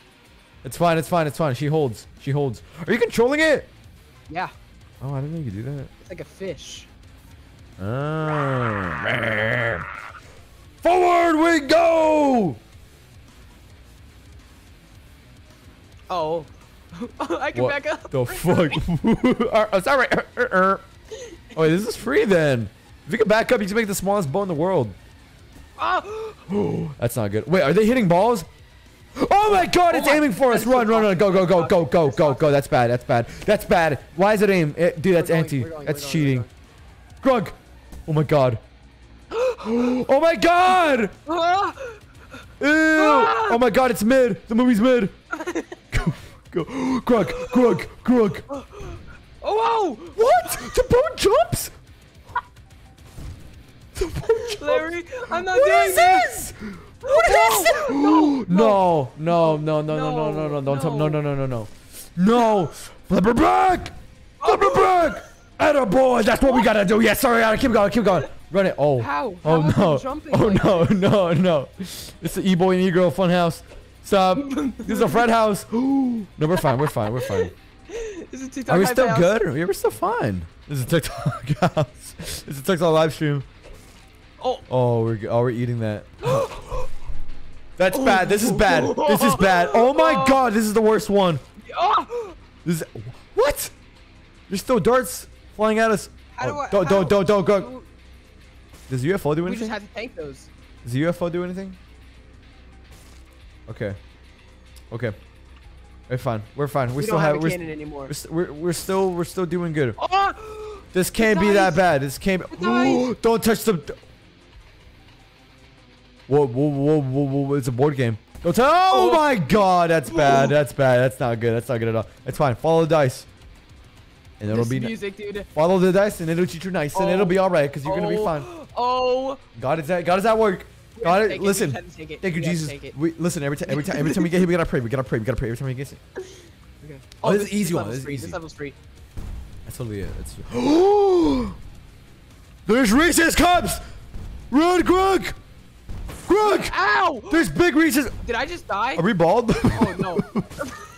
[SPEAKER 2] It's fine. It's fine. It's fine. She holds. She holds. Are you controlling it?
[SPEAKER 4] Yeah,
[SPEAKER 2] Oh, I didn't know you could do that.
[SPEAKER 4] it's like a fish.
[SPEAKER 2] Ah. Forward we go!
[SPEAKER 4] Oh, (laughs) I can
[SPEAKER 2] What
[SPEAKER 4] back up.
[SPEAKER 2] the fuck? (laughs) (laughs) Uh, uh, sorry. (laughs) Oh, wait, this is free then. If you can back up, you can make the smallest bow in the world.
[SPEAKER 4] Oh, (gasps)
[SPEAKER 2] That's not good. Wait, are they hitting balls? (gasps) Oh my god, it's
[SPEAKER 4] my-
[SPEAKER 2] aiming for us. Run, run, run. Go, go, go, go, go, go, go. That's bad. That's bad. That's bad. Why is it aim? Eh, dude, that's anti. That's cheating. Grug. Oh my god. (gasps) oh my god. Ew. Oh my god, it's mid. The movie's mid. (laughs) go, go. Grug, Grug, Grug.
[SPEAKER 4] Oh, whoa!
[SPEAKER 2] What? The boat jumps? (laughs)
[SPEAKER 4] Larry, I'm not
[SPEAKER 2] What
[SPEAKER 4] doing
[SPEAKER 2] is this? What is this?
[SPEAKER 4] No,
[SPEAKER 2] No, no, no, no, no, no, no, no, don't tell. No, no, no, no, no. No! Flip her back! Oh. Flip her back! Atta boy, that's what we gotta do. Yeah, sorry, gotta keep going, keep going. Run it. Oh.
[SPEAKER 4] How?
[SPEAKER 2] Oh
[SPEAKER 4] How is he
[SPEAKER 2] no. Oh
[SPEAKER 4] like
[SPEAKER 2] no, no, no. It's the e-boy and e-girl fun house. Stop. this is a friend house. (gasps) no, we're fine, we're fine, we're fine.
[SPEAKER 4] This is TikTok
[SPEAKER 2] Are we still
[SPEAKER 4] house.
[SPEAKER 2] good? Are we're still fine. This is a TikTok (laughs) house. This is a TikTok live stream.
[SPEAKER 4] Oh.
[SPEAKER 2] Oh, we're oh we're eating that. (gasps) (gasps) That's oh. bad. This is bad. This is bad. Oh my (laughs) god, this is the worst one.
[SPEAKER 4] Oh!
[SPEAKER 2] This is what? There's still darts flying at us.
[SPEAKER 4] How do
[SPEAKER 2] Oh,
[SPEAKER 4] I-
[SPEAKER 2] don't,
[SPEAKER 4] how-
[SPEAKER 2] don't, don't, don't go. Does UFO do anything?
[SPEAKER 4] We just have to tank those.
[SPEAKER 2] Does the UFO do anything? Okay. Okay. We're fine. We're fine. We,
[SPEAKER 4] We
[SPEAKER 2] still
[SPEAKER 4] don't have a
[SPEAKER 2] we're,
[SPEAKER 4] cannon anymore.
[SPEAKER 2] We're, we're, we're still we're still doing good. (gasps)
[SPEAKER 4] Oh!
[SPEAKER 2] This can't be that bad. This can't. Be,
[SPEAKER 4] dies.
[SPEAKER 2] don't touch the. Whoa, whoa, whoa, whoa, whoa! It's a board game. Don't tell. Oh,
[SPEAKER 4] Oh.
[SPEAKER 2] my god, that's bad. That's bad. That's not good. That's not good at all. It's fine. Follow the dice, and it'll
[SPEAKER 4] This
[SPEAKER 2] be.
[SPEAKER 4] music, dude.
[SPEAKER 2] Follow the dice, and it'll teach you nice, and it'll be all right, cause you're gonna be
[SPEAKER 4] Oh.
[SPEAKER 2] fine.
[SPEAKER 4] Oh!
[SPEAKER 2] God is that? God is at work. God, it,
[SPEAKER 4] take
[SPEAKER 2] listen.
[SPEAKER 4] to take it,
[SPEAKER 2] Thank you, Jesus.
[SPEAKER 4] it.
[SPEAKER 2] We listen every time. Every time. Every time we get here, we gotta pray. We gotta pray. We gotta pray every time we get here. (laughs)
[SPEAKER 4] Okay.
[SPEAKER 2] Oh, this is easy one. This is easy.
[SPEAKER 4] This level's free.
[SPEAKER 2] That's totally it. That's. (gasps) There's Reese's cups. Run, Grug. Grug.
[SPEAKER 4] Ow!
[SPEAKER 2] There's big Reese's.
[SPEAKER 4] Did I just die?
[SPEAKER 2] Are we bald?
[SPEAKER 4] Oh no. (laughs) (laughs)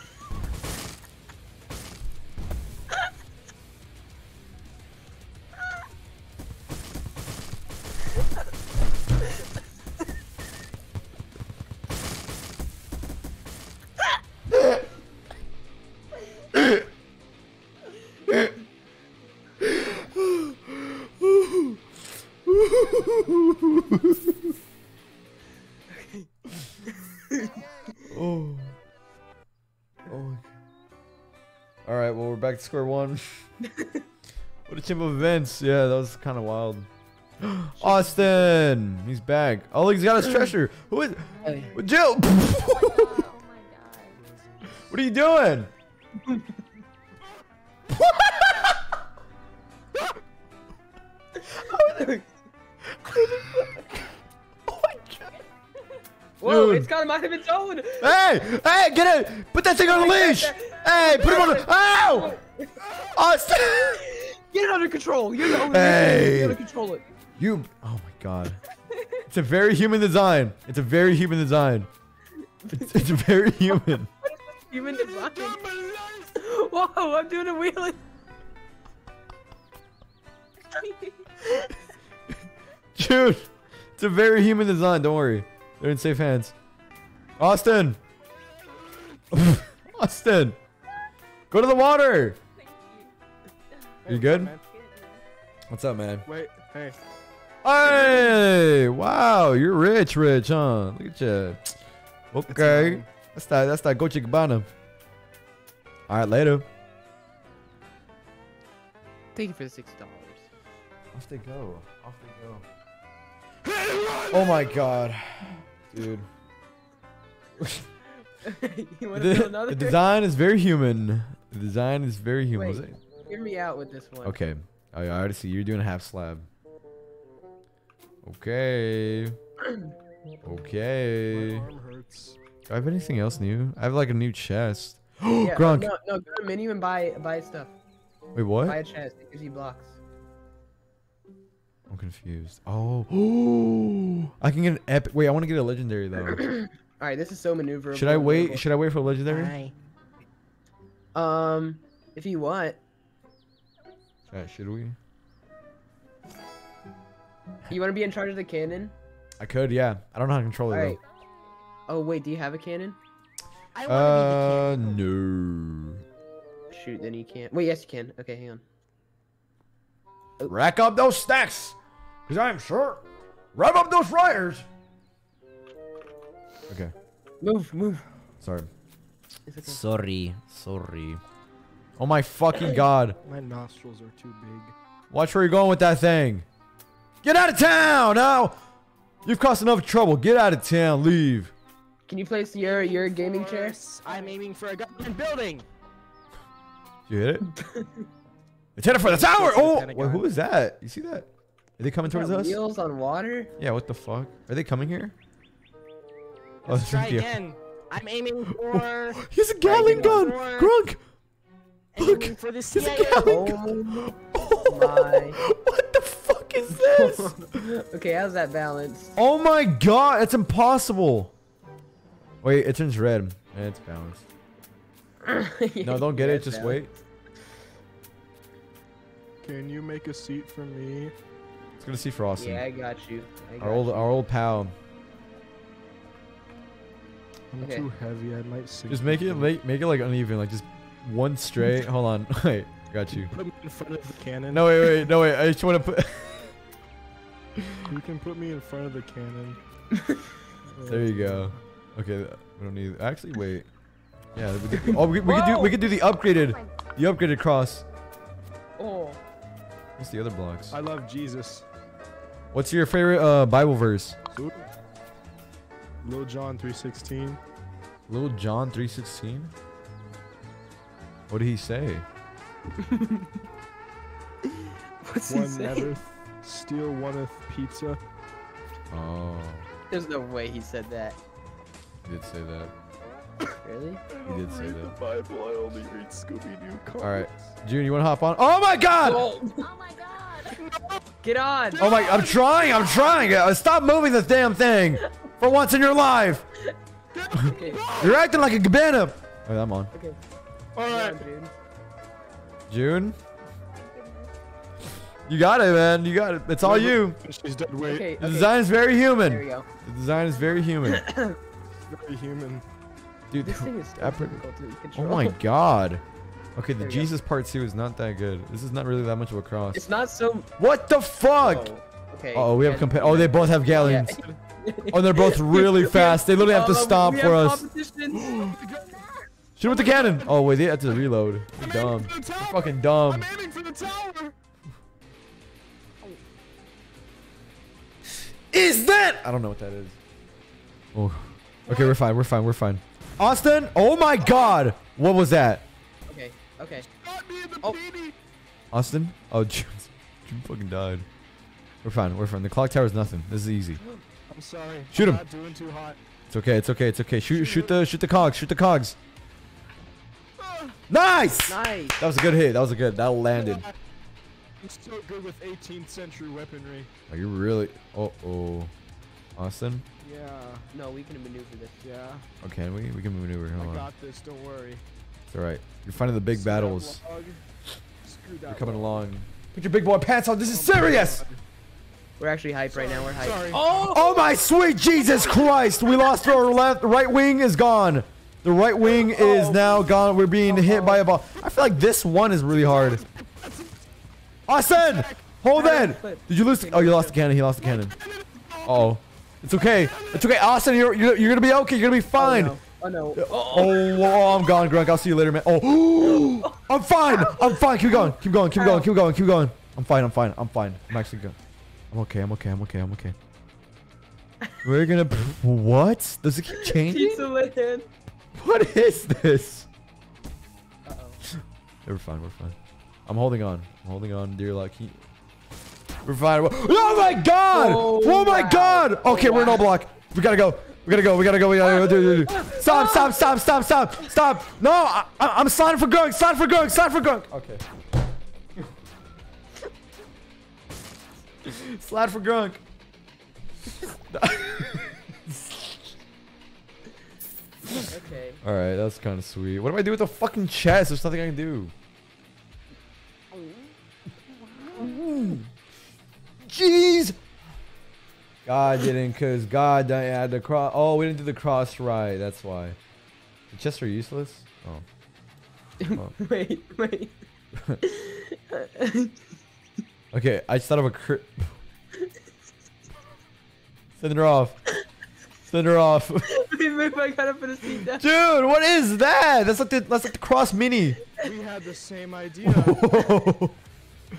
[SPEAKER 2] All right. Well, we're back to square one. (laughs) what a chimp of events. Yeah, that was kind of wild. (gasps) Austin, he's back. Oh, look, he's got his (clears throat) treasure. Who is?
[SPEAKER 4] Hey.
[SPEAKER 2] Jill. (laughs) what are you doing? (laughs)
[SPEAKER 4] Whoa,
[SPEAKER 2] Dude.
[SPEAKER 4] it's got a mind of its own.
[SPEAKER 2] Hey, hey, get it! Put that thing on a leash! (laughs) Hey, put him on the. Ow! Oh,
[SPEAKER 4] Get it under control. You're the only
[SPEAKER 2] Hey.
[SPEAKER 4] You're gonna control it.
[SPEAKER 2] You. Oh my god. It's a very human design. It's a very human design. It's, it's very human. (laughs)
[SPEAKER 4] Human design. Whoa, I'm doing a wheelie. (laughs)
[SPEAKER 2] Dude, it's a very human design. Don't worry. They're in safe hands. Austin! (laughs) Austin! Go to the water! You good? What's up, man?
[SPEAKER 6] Wait, hey.
[SPEAKER 2] Hey! Wow, you're rich, rich, huh? Look at you. Okay.
[SPEAKER 6] mine.
[SPEAKER 2] That's that. That's that Gochi Cabana. All right, later.
[SPEAKER 4] Thank you for the six dollars.
[SPEAKER 2] Off they go. Off they go. Oh my god, dude. (laughs)
[SPEAKER 4] you want to do
[SPEAKER 2] The,
[SPEAKER 4] another?
[SPEAKER 2] the design is very human. The design is very human.
[SPEAKER 4] Wait, hear me out with this one.
[SPEAKER 2] Okay. Oh, yeah, I already see. You're doing a half slab. Okay. (clears throat) Okay.
[SPEAKER 6] My arm hurts.
[SPEAKER 2] Do I have anything else new? I have like a new chest. (gasps)
[SPEAKER 4] Yeah,
[SPEAKER 2] Grunk.
[SPEAKER 4] No, no, go to menu and buy buy stuff.
[SPEAKER 2] Wait, what?
[SPEAKER 4] Buy a chest. It gives you blocks.
[SPEAKER 2] I'm confused. Oh. (gasps) I can get an epic. Wait, I want to get a legendary though. (clears throat)
[SPEAKER 4] All right, this is so maneuverable.
[SPEAKER 2] Should I wait? Should I wait for a legendary?
[SPEAKER 4] Um, if you want,
[SPEAKER 2] Chat, should we?
[SPEAKER 4] you want to be in charge of the cannon.
[SPEAKER 2] I could, yeah. I don't know how to control
[SPEAKER 4] All
[SPEAKER 2] it
[SPEAKER 4] right. Oh wait, do you have a cannon?
[SPEAKER 9] I
[SPEAKER 2] though.
[SPEAKER 9] want to be the
[SPEAKER 2] Uh, no.
[SPEAKER 4] Shoot, then you can't. Wait, yes you can. Okay, hang on.
[SPEAKER 2] Rack up those stacks, cause I'm sure. Rev up those fryers. Okay.
[SPEAKER 4] Move, move.
[SPEAKER 2] Sorry.
[SPEAKER 4] Okay.
[SPEAKER 2] Sorry. Sorry. Oh my fucking (coughs) god.
[SPEAKER 6] My nostrils are too big.
[SPEAKER 2] Watch where you're going with that thing. Get out of town now. You've caused enough trouble. Get out of town. Leave.
[SPEAKER 4] Can you place your your gaming chair?
[SPEAKER 9] I'm aiming for a government building.
[SPEAKER 2] You hit it? (laughs) it's headed for the tower. Oh,
[SPEAKER 6] Pentagon.
[SPEAKER 2] wait, who is that? You see that? Are they coming towards
[SPEAKER 4] Got
[SPEAKER 2] us?
[SPEAKER 4] Wheels on water?
[SPEAKER 2] Yeah, what the fuck? Are they coming here? Oh,
[SPEAKER 6] Let's try
[SPEAKER 2] thank
[SPEAKER 6] again. I'm aiming (laughs) for.
[SPEAKER 2] He has a Gatling gun!
[SPEAKER 6] Four.
[SPEAKER 2] Grunk!
[SPEAKER 6] aiming for the
[SPEAKER 2] He's a
[SPEAKER 6] CIA.
[SPEAKER 2] Gatling oh gun!
[SPEAKER 4] Oh my. (laughs)
[SPEAKER 2] What the fuck is this? (laughs)
[SPEAKER 4] okay, how's that balance?
[SPEAKER 2] oh my god, it's impossible! Wait, it turns red. Yeah, it's balanced. No, don't get
[SPEAKER 4] Yeah,
[SPEAKER 2] it, just
[SPEAKER 4] balanced.
[SPEAKER 2] wait.
[SPEAKER 6] Can you make a seat for me?
[SPEAKER 2] It's gonna see for Austin.
[SPEAKER 4] Yeah, I got you. I got
[SPEAKER 2] our old
[SPEAKER 4] you.
[SPEAKER 2] our old pal.
[SPEAKER 6] I'm
[SPEAKER 4] Okay.
[SPEAKER 6] too heavy. I might sink.
[SPEAKER 2] Just make it make, make it like uneven, like just one straight. (laughs) Hold on. (laughs) Wait, I got you.
[SPEAKER 6] Put me in front of the cannon.
[SPEAKER 2] No wait, wait, no wait. I just wanna put (laughs)
[SPEAKER 6] You can put me in front of the cannon.
[SPEAKER 2] There you go. Okay, we don't need. Actually, wait. Yeah, we could, oh, we, we could do we could do the upgraded, the upgraded cross.
[SPEAKER 4] Oh.
[SPEAKER 2] What's the other blocks?
[SPEAKER 6] I love Jesus.
[SPEAKER 2] What's your favorite uh, Bible verse?
[SPEAKER 6] Little John 316.
[SPEAKER 2] Little John three sixteen. What did he say? (laughs)
[SPEAKER 4] What's he
[SPEAKER 6] One
[SPEAKER 4] saying?
[SPEAKER 6] never steal one of pizza.
[SPEAKER 2] Oh,
[SPEAKER 4] There's no way he said that.
[SPEAKER 2] he did say that. (coughs)
[SPEAKER 4] Really?
[SPEAKER 2] He did say that.
[SPEAKER 6] Bible. I only read Scooby Doo comics.
[SPEAKER 2] All right, June, you wanna hop on? Oh my God!
[SPEAKER 4] Oh,
[SPEAKER 8] Oh my god.
[SPEAKER 4] get on!
[SPEAKER 2] Oh my! I'm trying. I'm trying. Uh, Stop moving this damn thing. For once in your life,
[SPEAKER 4] Okay,
[SPEAKER 2] you're acting like a cabana. Oh, I'm on.
[SPEAKER 4] okay.
[SPEAKER 6] All
[SPEAKER 4] Get on, dude.
[SPEAKER 2] June, you got it, man. You got it. It's all you.
[SPEAKER 6] She's dead weight.
[SPEAKER 4] Okay,
[SPEAKER 2] The design is very
[SPEAKER 4] There we
[SPEAKER 2] human.
[SPEAKER 4] go.
[SPEAKER 2] The design is very human. (coughs)
[SPEAKER 6] Very human.
[SPEAKER 2] Dude,
[SPEAKER 4] This thing is so
[SPEAKER 2] that
[SPEAKER 4] difficult to
[SPEAKER 2] oh my god. (laughs) Okay, the
[SPEAKER 4] There we go.
[SPEAKER 2] Jesus part two is not that good. This is not really that much of a cross.
[SPEAKER 4] It's not so.
[SPEAKER 2] What the fuck?
[SPEAKER 4] Oh, okay.
[SPEAKER 2] Oh, we have
[SPEAKER 4] yeah.
[SPEAKER 2] Oh, they both have galleons. (laughs) Oh, they're both really fast. They literally have to
[SPEAKER 4] Oh,
[SPEAKER 2] stop
[SPEAKER 4] we
[SPEAKER 2] for
[SPEAKER 4] have
[SPEAKER 2] us. (gasps) Shoot with the cannon. Oh wait, they have to reload. You're dumb.
[SPEAKER 6] For the tower.
[SPEAKER 2] You're fucking dumb.
[SPEAKER 6] I'm aiming for the tower.
[SPEAKER 2] Is that? I don't know what that is. Oh. Okay, we're fine. We're fine. We're fine. Austin. Oh my God. What was that?
[SPEAKER 4] Okay, okay.
[SPEAKER 6] Got me in the
[SPEAKER 4] Oh.
[SPEAKER 2] Austin? Oh, (laughs) June, June fucking died. We're fine. We're fine. The clock tower is nothing. This is easy. (gasps)
[SPEAKER 6] I'm sorry.
[SPEAKER 2] Shoot
[SPEAKER 6] I'm
[SPEAKER 2] him.
[SPEAKER 6] Not doing too hot.
[SPEAKER 2] It's okay. It's okay. It's okay. Shoot, shoot the, shoot the cogs. Shoot the cogs. Ah. Nice.
[SPEAKER 4] Nice.
[SPEAKER 2] That was a good hit. That was a good. That landed. Ah.
[SPEAKER 6] I'm so good with 18th century weaponry.
[SPEAKER 2] Are you really? Oh, oh. Austin?
[SPEAKER 6] Yeah.
[SPEAKER 4] No, we can maneuver this.
[SPEAKER 6] Yeah.
[SPEAKER 2] Okay, we we can maneuver.
[SPEAKER 6] I
[SPEAKER 2] Hold on.
[SPEAKER 6] got this. Don't worry.
[SPEAKER 2] It's all right. You're finding the big
[SPEAKER 6] See that
[SPEAKER 2] battles.
[SPEAKER 6] log? Screw that
[SPEAKER 2] You're coming
[SPEAKER 6] log.
[SPEAKER 2] along. Put your big boy pants on. This is oh serious.
[SPEAKER 4] We're actually hyped right now. We're hyped.
[SPEAKER 6] Sorry.
[SPEAKER 2] Oh, oh my sweet Jesus Christ! We lost our left. Right wing is gone. The right wing oh. is now gone. We're being hit by a ball. I feel like this one is really hard. Austin, hold on. Did you lose? Oh, you lost the cannon. He lost the cannon. Oh, it's okay. It's okay, Austin. You're you're, you're gonna be okay. You're gonna be oh, fine.
[SPEAKER 4] Oh no. Oh no.
[SPEAKER 2] Oh, oh, I'm gone, Grunk. I'll see you later, man. Oh, (gasps) I'm fine. I'm fine. Keep going. Keep going. Keep going. Keep going. Keep going. I'm fine. I'm fine. I'm fine. I'm actually good. I'm okay. I'm okay. I'm okay. I'm okay. We're gonna. What? Does it keep (laughs) changing?
[SPEAKER 4] Pizza land.
[SPEAKER 2] What is this?
[SPEAKER 4] Uh-oh.
[SPEAKER 2] We're fine. We're fine. I'm holding on. I'm holding on, dear lucky. We're fine. Oh my god!
[SPEAKER 4] Oh,
[SPEAKER 2] Oh, my
[SPEAKER 4] wow.
[SPEAKER 2] god! Okay, we're in all block. We gotta go. We gotta go. We gotta go. We gotta go. Dude, dude, dude. Stop! Stop! Stop! Stop! Stop! Stop! No! I, I- I'm sliding for Grunk. (laughs) Slide for Grunk. Slide for Grunk. Okay. Slide for Grunk.
[SPEAKER 4] Okay.
[SPEAKER 2] All right, that's kind of sweet. What do I do with the fucking chest? There's nothing I can do. Oh. Jeez. God didn't, cause God didn't add the cross. Oh, we didn't do the cross right. That's why. The chests are useless. Oh. Oh. (laughs)
[SPEAKER 4] wait, wait. (laughs)
[SPEAKER 2] Okay, I just thought of a crit. (laughs) Send her off. Send her off.
[SPEAKER 4] wait, wait, I gotta put a seat down.
[SPEAKER 2] Dude, what is that? That's like the that's like the cross mini.
[SPEAKER 6] We had the same idea.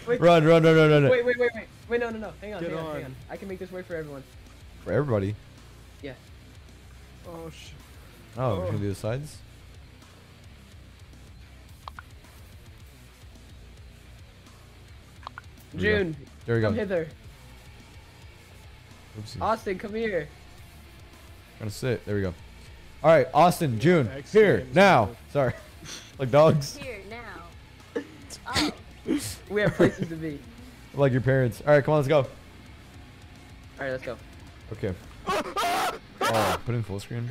[SPEAKER 4] Wait,
[SPEAKER 2] run, run, run, run, run.
[SPEAKER 4] Wait, wait, wait, wait. Wait, no, no, no. Hang on,
[SPEAKER 6] Get
[SPEAKER 4] hang on, hang
[SPEAKER 6] on.
[SPEAKER 4] on. I can make this work for everyone.
[SPEAKER 2] For everybody.
[SPEAKER 4] Yeah.
[SPEAKER 6] oh shit.
[SPEAKER 2] Oh, we're
[SPEAKER 6] Oh.
[SPEAKER 2] gonna do the sides. There we go.
[SPEAKER 4] June,
[SPEAKER 2] There we
[SPEAKER 4] come
[SPEAKER 2] go.
[SPEAKER 4] hither.
[SPEAKER 2] Oopsie.
[SPEAKER 4] Austin, come here.
[SPEAKER 2] Gonna sit. There we go. All right, Austin, June, here now. Sorry, (laughs) like dogs,
[SPEAKER 8] Here now. Oh, (laughs)
[SPEAKER 4] We have places to be.
[SPEAKER 2] Like your parents. All right, come on, let's go.
[SPEAKER 4] All right, let's go.
[SPEAKER 2] Okay. (laughs) Oh, put in full screen.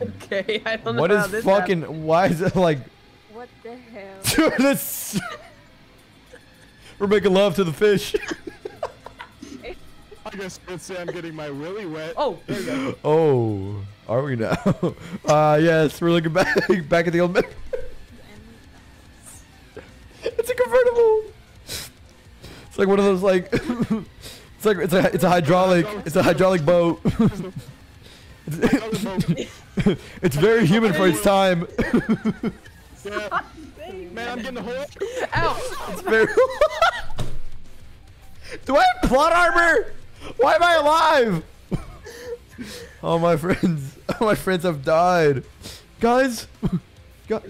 [SPEAKER 4] Okay, I don't know
[SPEAKER 2] What
[SPEAKER 4] how
[SPEAKER 2] is
[SPEAKER 4] this
[SPEAKER 2] fucking? Why is it like?
[SPEAKER 8] what the hell? (laughs)
[SPEAKER 2] Dude, this. We're making love to the fish. (laughs)
[SPEAKER 6] I guess you could say I'm getting my willy wet.
[SPEAKER 4] Oh, there we go.
[SPEAKER 2] Oh, are we now? Uh, yes, we're looking back back at the old. it's a convertible. It's like one of those like. (laughs) it's like it's a it's a hydraulic it's a hydraulic boat. it's, (laughs) it's very human for its time. (laughs)
[SPEAKER 6] Man, I'm getting a whole.
[SPEAKER 4] Ow!
[SPEAKER 2] It's very. Do I have plot armor? Why am I alive? All my friends, all my friends have died. Guys, Gu-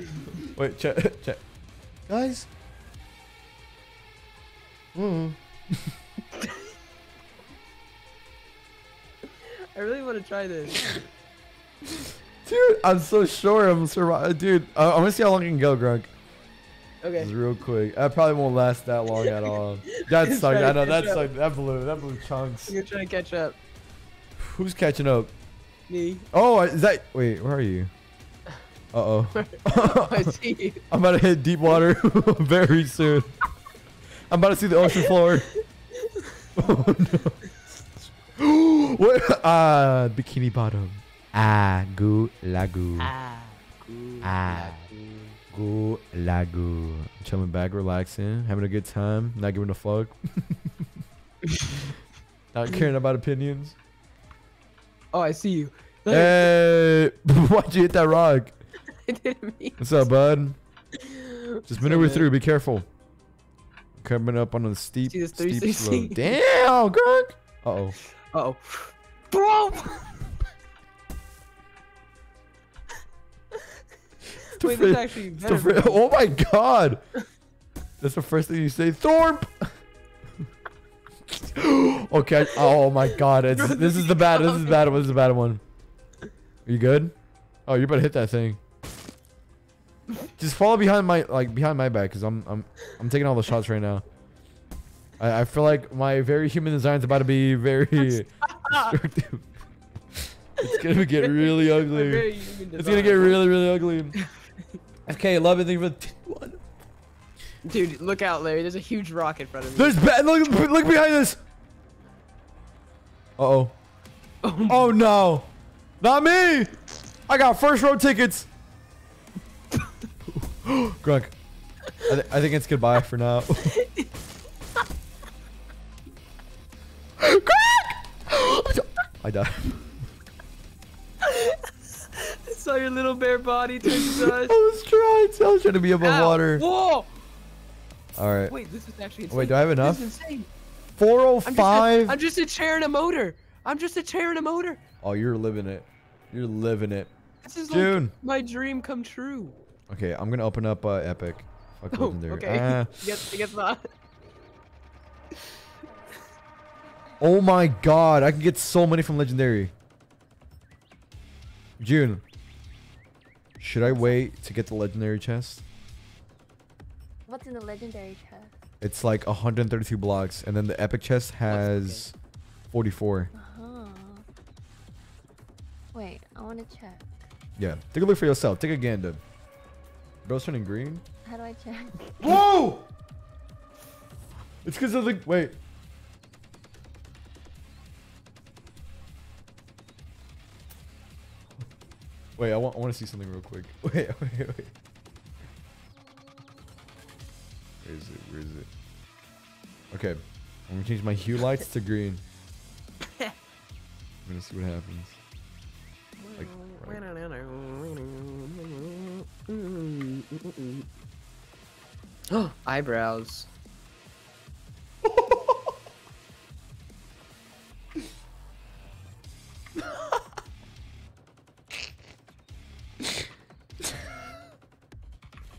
[SPEAKER 2] wait, check, check. Guys. Mm. (laughs)
[SPEAKER 4] I really want to try this.
[SPEAKER 2] Dude, I'm so sure I'm surviving. Dude, uh, I'm gonna see how long I can go, Grunk.
[SPEAKER 4] Okay.
[SPEAKER 2] Real quick. That probably won't last that long at all. (laughs) That sucked. I know that
[SPEAKER 4] up.
[SPEAKER 2] sucked. That blew. That blew chunks.
[SPEAKER 4] You're trying to catch up.
[SPEAKER 2] Who's catching up?
[SPEAKER 4] Me.
[SPEAKER 2] Oh, is that? Wait, where are you? (laughs) Uh oh.
[SPEAKER 4] I see you.
[SPEAKER 2] I'm about to hit deep water very soon. I'm about to see the ocean floor. Oh (laughs) no. what? Ah, bikini bottom. Ah, goo lagu. Ah, goo lagu. Chilling back, relaxing, having a good time, not giving a fuck. (laughs) not caring about opinions.
[SPEAKER 4] Oh, I see you.
[SPEAKER 2] Hey, (laughs) why'd you hit that rock?
[SPEAKER 4] I didn't mean.
[SPEAKER 2] What's up, bud? Just
[SPEAKER 4] So
[SPEAKER 2] maneuver
[SPEAKER 4] good.
[SPEAKER 2] through. Be careful. Coming up on a steep, steep slope. (laughs) Damn, Grunk. Uh oh.
[SPEAKER 4] Uh oh. Bro! (laughs) Wait, this is actually better.
[SPEAKER 2] oh my god. That's the first thing you say, Thorpe. (gasps) okay. Oh my god. It's, (laughs) this is the bad. This is the bad one. This is the bad one. Are you good? Oh, you better hit that thing. Just follow behind my like behind my back, cause I'm I'm I'm taking all the shots right now. I, I feel like my very human design's about to be very (laughs) destructive. (laughs) it's gonna get really ugly. It's gonna get really really ugly. (laughs) Okay, love it. Thank you for the one.
[SPEAKER 4] Dude, look out, Larry. There's a huge rock in front of me.
[SPEAKER 2] There's bad. Look, look behind us. Uh oh. Oh no, not me. I got first row tickets. (gasps) Grunk. I, th- I think it's goodbye for now. (laughs) Grunk! (gasps) I died.
[SPEAKER 4] I (laughs) saw your little bare body turn to dust. (laughs)
[SPEAKER 2] I was trying. I was trying to be above
[SPEAKER 4] Ow.
[SPEAKER 2] water.
[SPEAKER 4] Whoa!
[SPEAKER 2] All right.
[SPEAKER 4] Wait, this is actually insane.
[SPEAKER 2] Wait, do I have enough?
[SPEAKER 4] This is insane. Oh I'm just, a,
[SPEAKER 2] 405.
[SPEAKER 4] I'm just a chair and a motor. I'm just a chair and a motor.
[SPEAKER 2] Oh, you're living it. You're living it.
[SPEAKER 4] This is
[SPEAKER 2] June.
[SPEAKER 4] like my dream come true.
[SPEAKER 2] Okay, I'm gonna open up uh, Epic. Fuck
[SPEAKER 4] Oh,
[SPEAKER 2] legendary.
[SPEAKER 4] okay.
[SPEAKER 2] Ah. (laughs)
[SPEAKER 4] I guess, I not. (laughs)
[SPEAKER 2] oh my god, I can get so many from legendary. June. Should I wait to get the legendary chest?
[SPEAKER 8] What's in the legendary chest?
[SPEAKER 2] It's like 132 blocks, and then the epic chest has 44.
[SPEAKER 8] Uh-huh. Wait, I want to check.
[SPEAKER 2] Yeah, take a look for yourself. Take a gander. Bro's turning green.
[SPEAKER 8] How do I check?
[SPEAKER 2] Whoa! It's because of the wait. Wait, I want I want to see something real quick. Wait, wait, wait. Where is it? Where is it? Okay, I'm gonna change my hue lights to green. I'm gonna see what happens. Like, right.
[SPEAKER 4] Eyebrows. (laughs)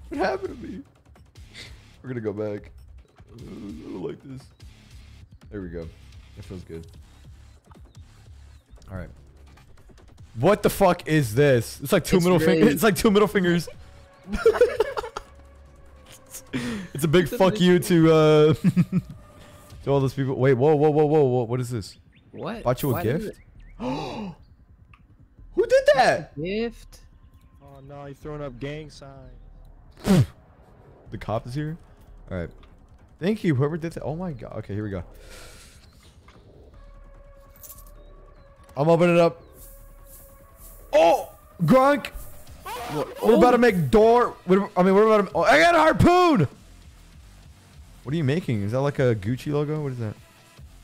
[SPEAKER 2] What happened to me? We're gonna go back. I don't like this. There we go. That feels good. All right. What the fuck is this? It's like two
[SPEAKER 4] It's
[SPEAKER 2] middle
[SPEAKER 4] really-
[SPEAKER 2] fingers. It's like two middle fingers. (laughs) (laughs) it's a big
[SPEAKER 4] It's
[SPEAKER 2] fuck you to uh (laughs) to all those people. Wait, whoa, whoa, whoa, whoa, whoa! What is this?
[SPEAKER 4] What?
[SPEAKER 2] Bought you a
[SPEAKER 4] Why
[SPEAKER 2] gift? (gasps) Who did that?
[SPEAKER 4] Gift?
[SPEAKER 6] Oh no, he's throwing up gang signs. (laughs)
[SPEAKER 2] The cop is here. All right. Thank you, whoever did that. Oh my god. Okay, here we go. I'm opening it up. Oh, Grunk. We're about to make door. we're- I mean, we're about to. Oh, I got a harpoon. What are you making? Is that like a Gucci logo? What is that?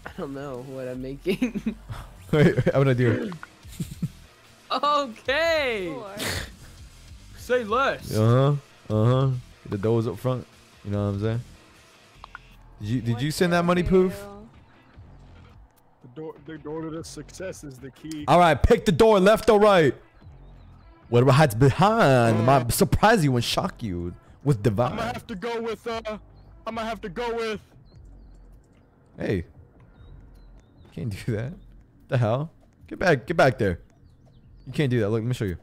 [SPEAKER 4] I don't know what I'm making. (laughs)
[SPEAKER 2] Wait, I'm gonna do it.
[SPEAKER 4] okay. Say less.
[SPEAKER 2] Uh huh. Uh huh. The doors up front. You know what I'm saying? Did you did you send that money, Poof?
[SPEAKER 6] The door, the door to the success is the key.
[SPEAKER 2] All right, pick the door, left or right. Whatever hides behind
[SPEAKER 6] Uh.
[SPEAKER 2] might surprise you and shock you with divine.
[SPEAKER 6] I'm
[SPEAKER 2] divine.
[SPEAKER 6] gonna have to go with uh. I'm gonna have to go with.
[SPEAKER 2] Hey, can't do that. The hell? Get back, get back there. You can't do that. Look, let me show you.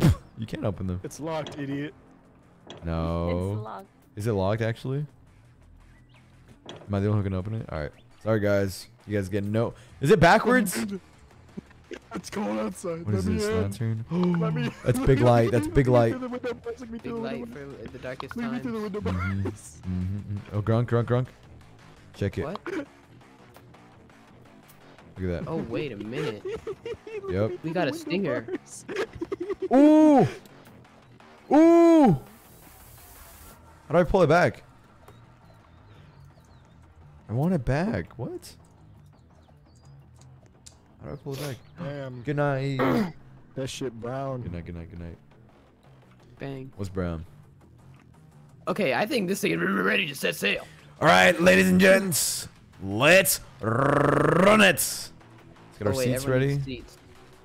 [SPEAKER 2] (laughs) you can't open them.
[SPEAKER 6] It's locked, idiot.
[SPEAKER 2] No.
[SPEAKER 8] It's locked.
[SPEAKER 2] Is it locked actually? Am I the only one who can open it? All right. Sorry guys. You guys get no. Is it backwards? (laughs)
[SPEAKER 6] It's cold outside.
[SPEAKER 2] What is
[SPEAKER 6] Let me
[SPEAKER 2] this
[SPEAKER 6] in.
[SPEAKER 2] lantern? (gasps)
[SPEAKER 6] Let me- (gasps) (laughs)
[SPEAKER 2] That's big light. That's big light.
[SPEAKER 6] Leave me through the window, please. Leave me
[SPEAKER 4] Big light for the darkest
[SPEAKER 6] Leave me through the
[SPEAKER 4] times.
[SPEAKER 6] window,
[SPEAKER 2] Mhm,
[SPEAKER 6] please.
[SPEAKER 2] mhm, mhm. Oh, grunk, grunk, grunk. Check it.
[SPEAKER 4] What?
[SPEAKER 2] Look at that.
[SPEAKER 4] Oh wait a minute. (laughs)
[SPEAKER 2] Yep.
[SPEAKER 4] We got a stinger. (laughs)
[SPEAKER 2] Ooh! Ooh! How do I pull it back? I want it back. What? How do I pull it back?
[SPEAKER 6] Damn.
[SPEAKER 2] Good night. (clears throat)
[SPEAKER 6] That shit brown.
[SPEAKER 2] Good night, good night, good night.
[SPEAKER 4] Bang.
[SPEAKER 2] What's brown?
[SPEAKER 4] Okay, I think this thing is ready to set sail.
[SPEAKER 2] All right, ladies and gents, let's run it. Let's get our
[SPEAKER 4] Oh, wait,
[SPEAKER 2] seats ready.
[SPEAKER 4] needs seats.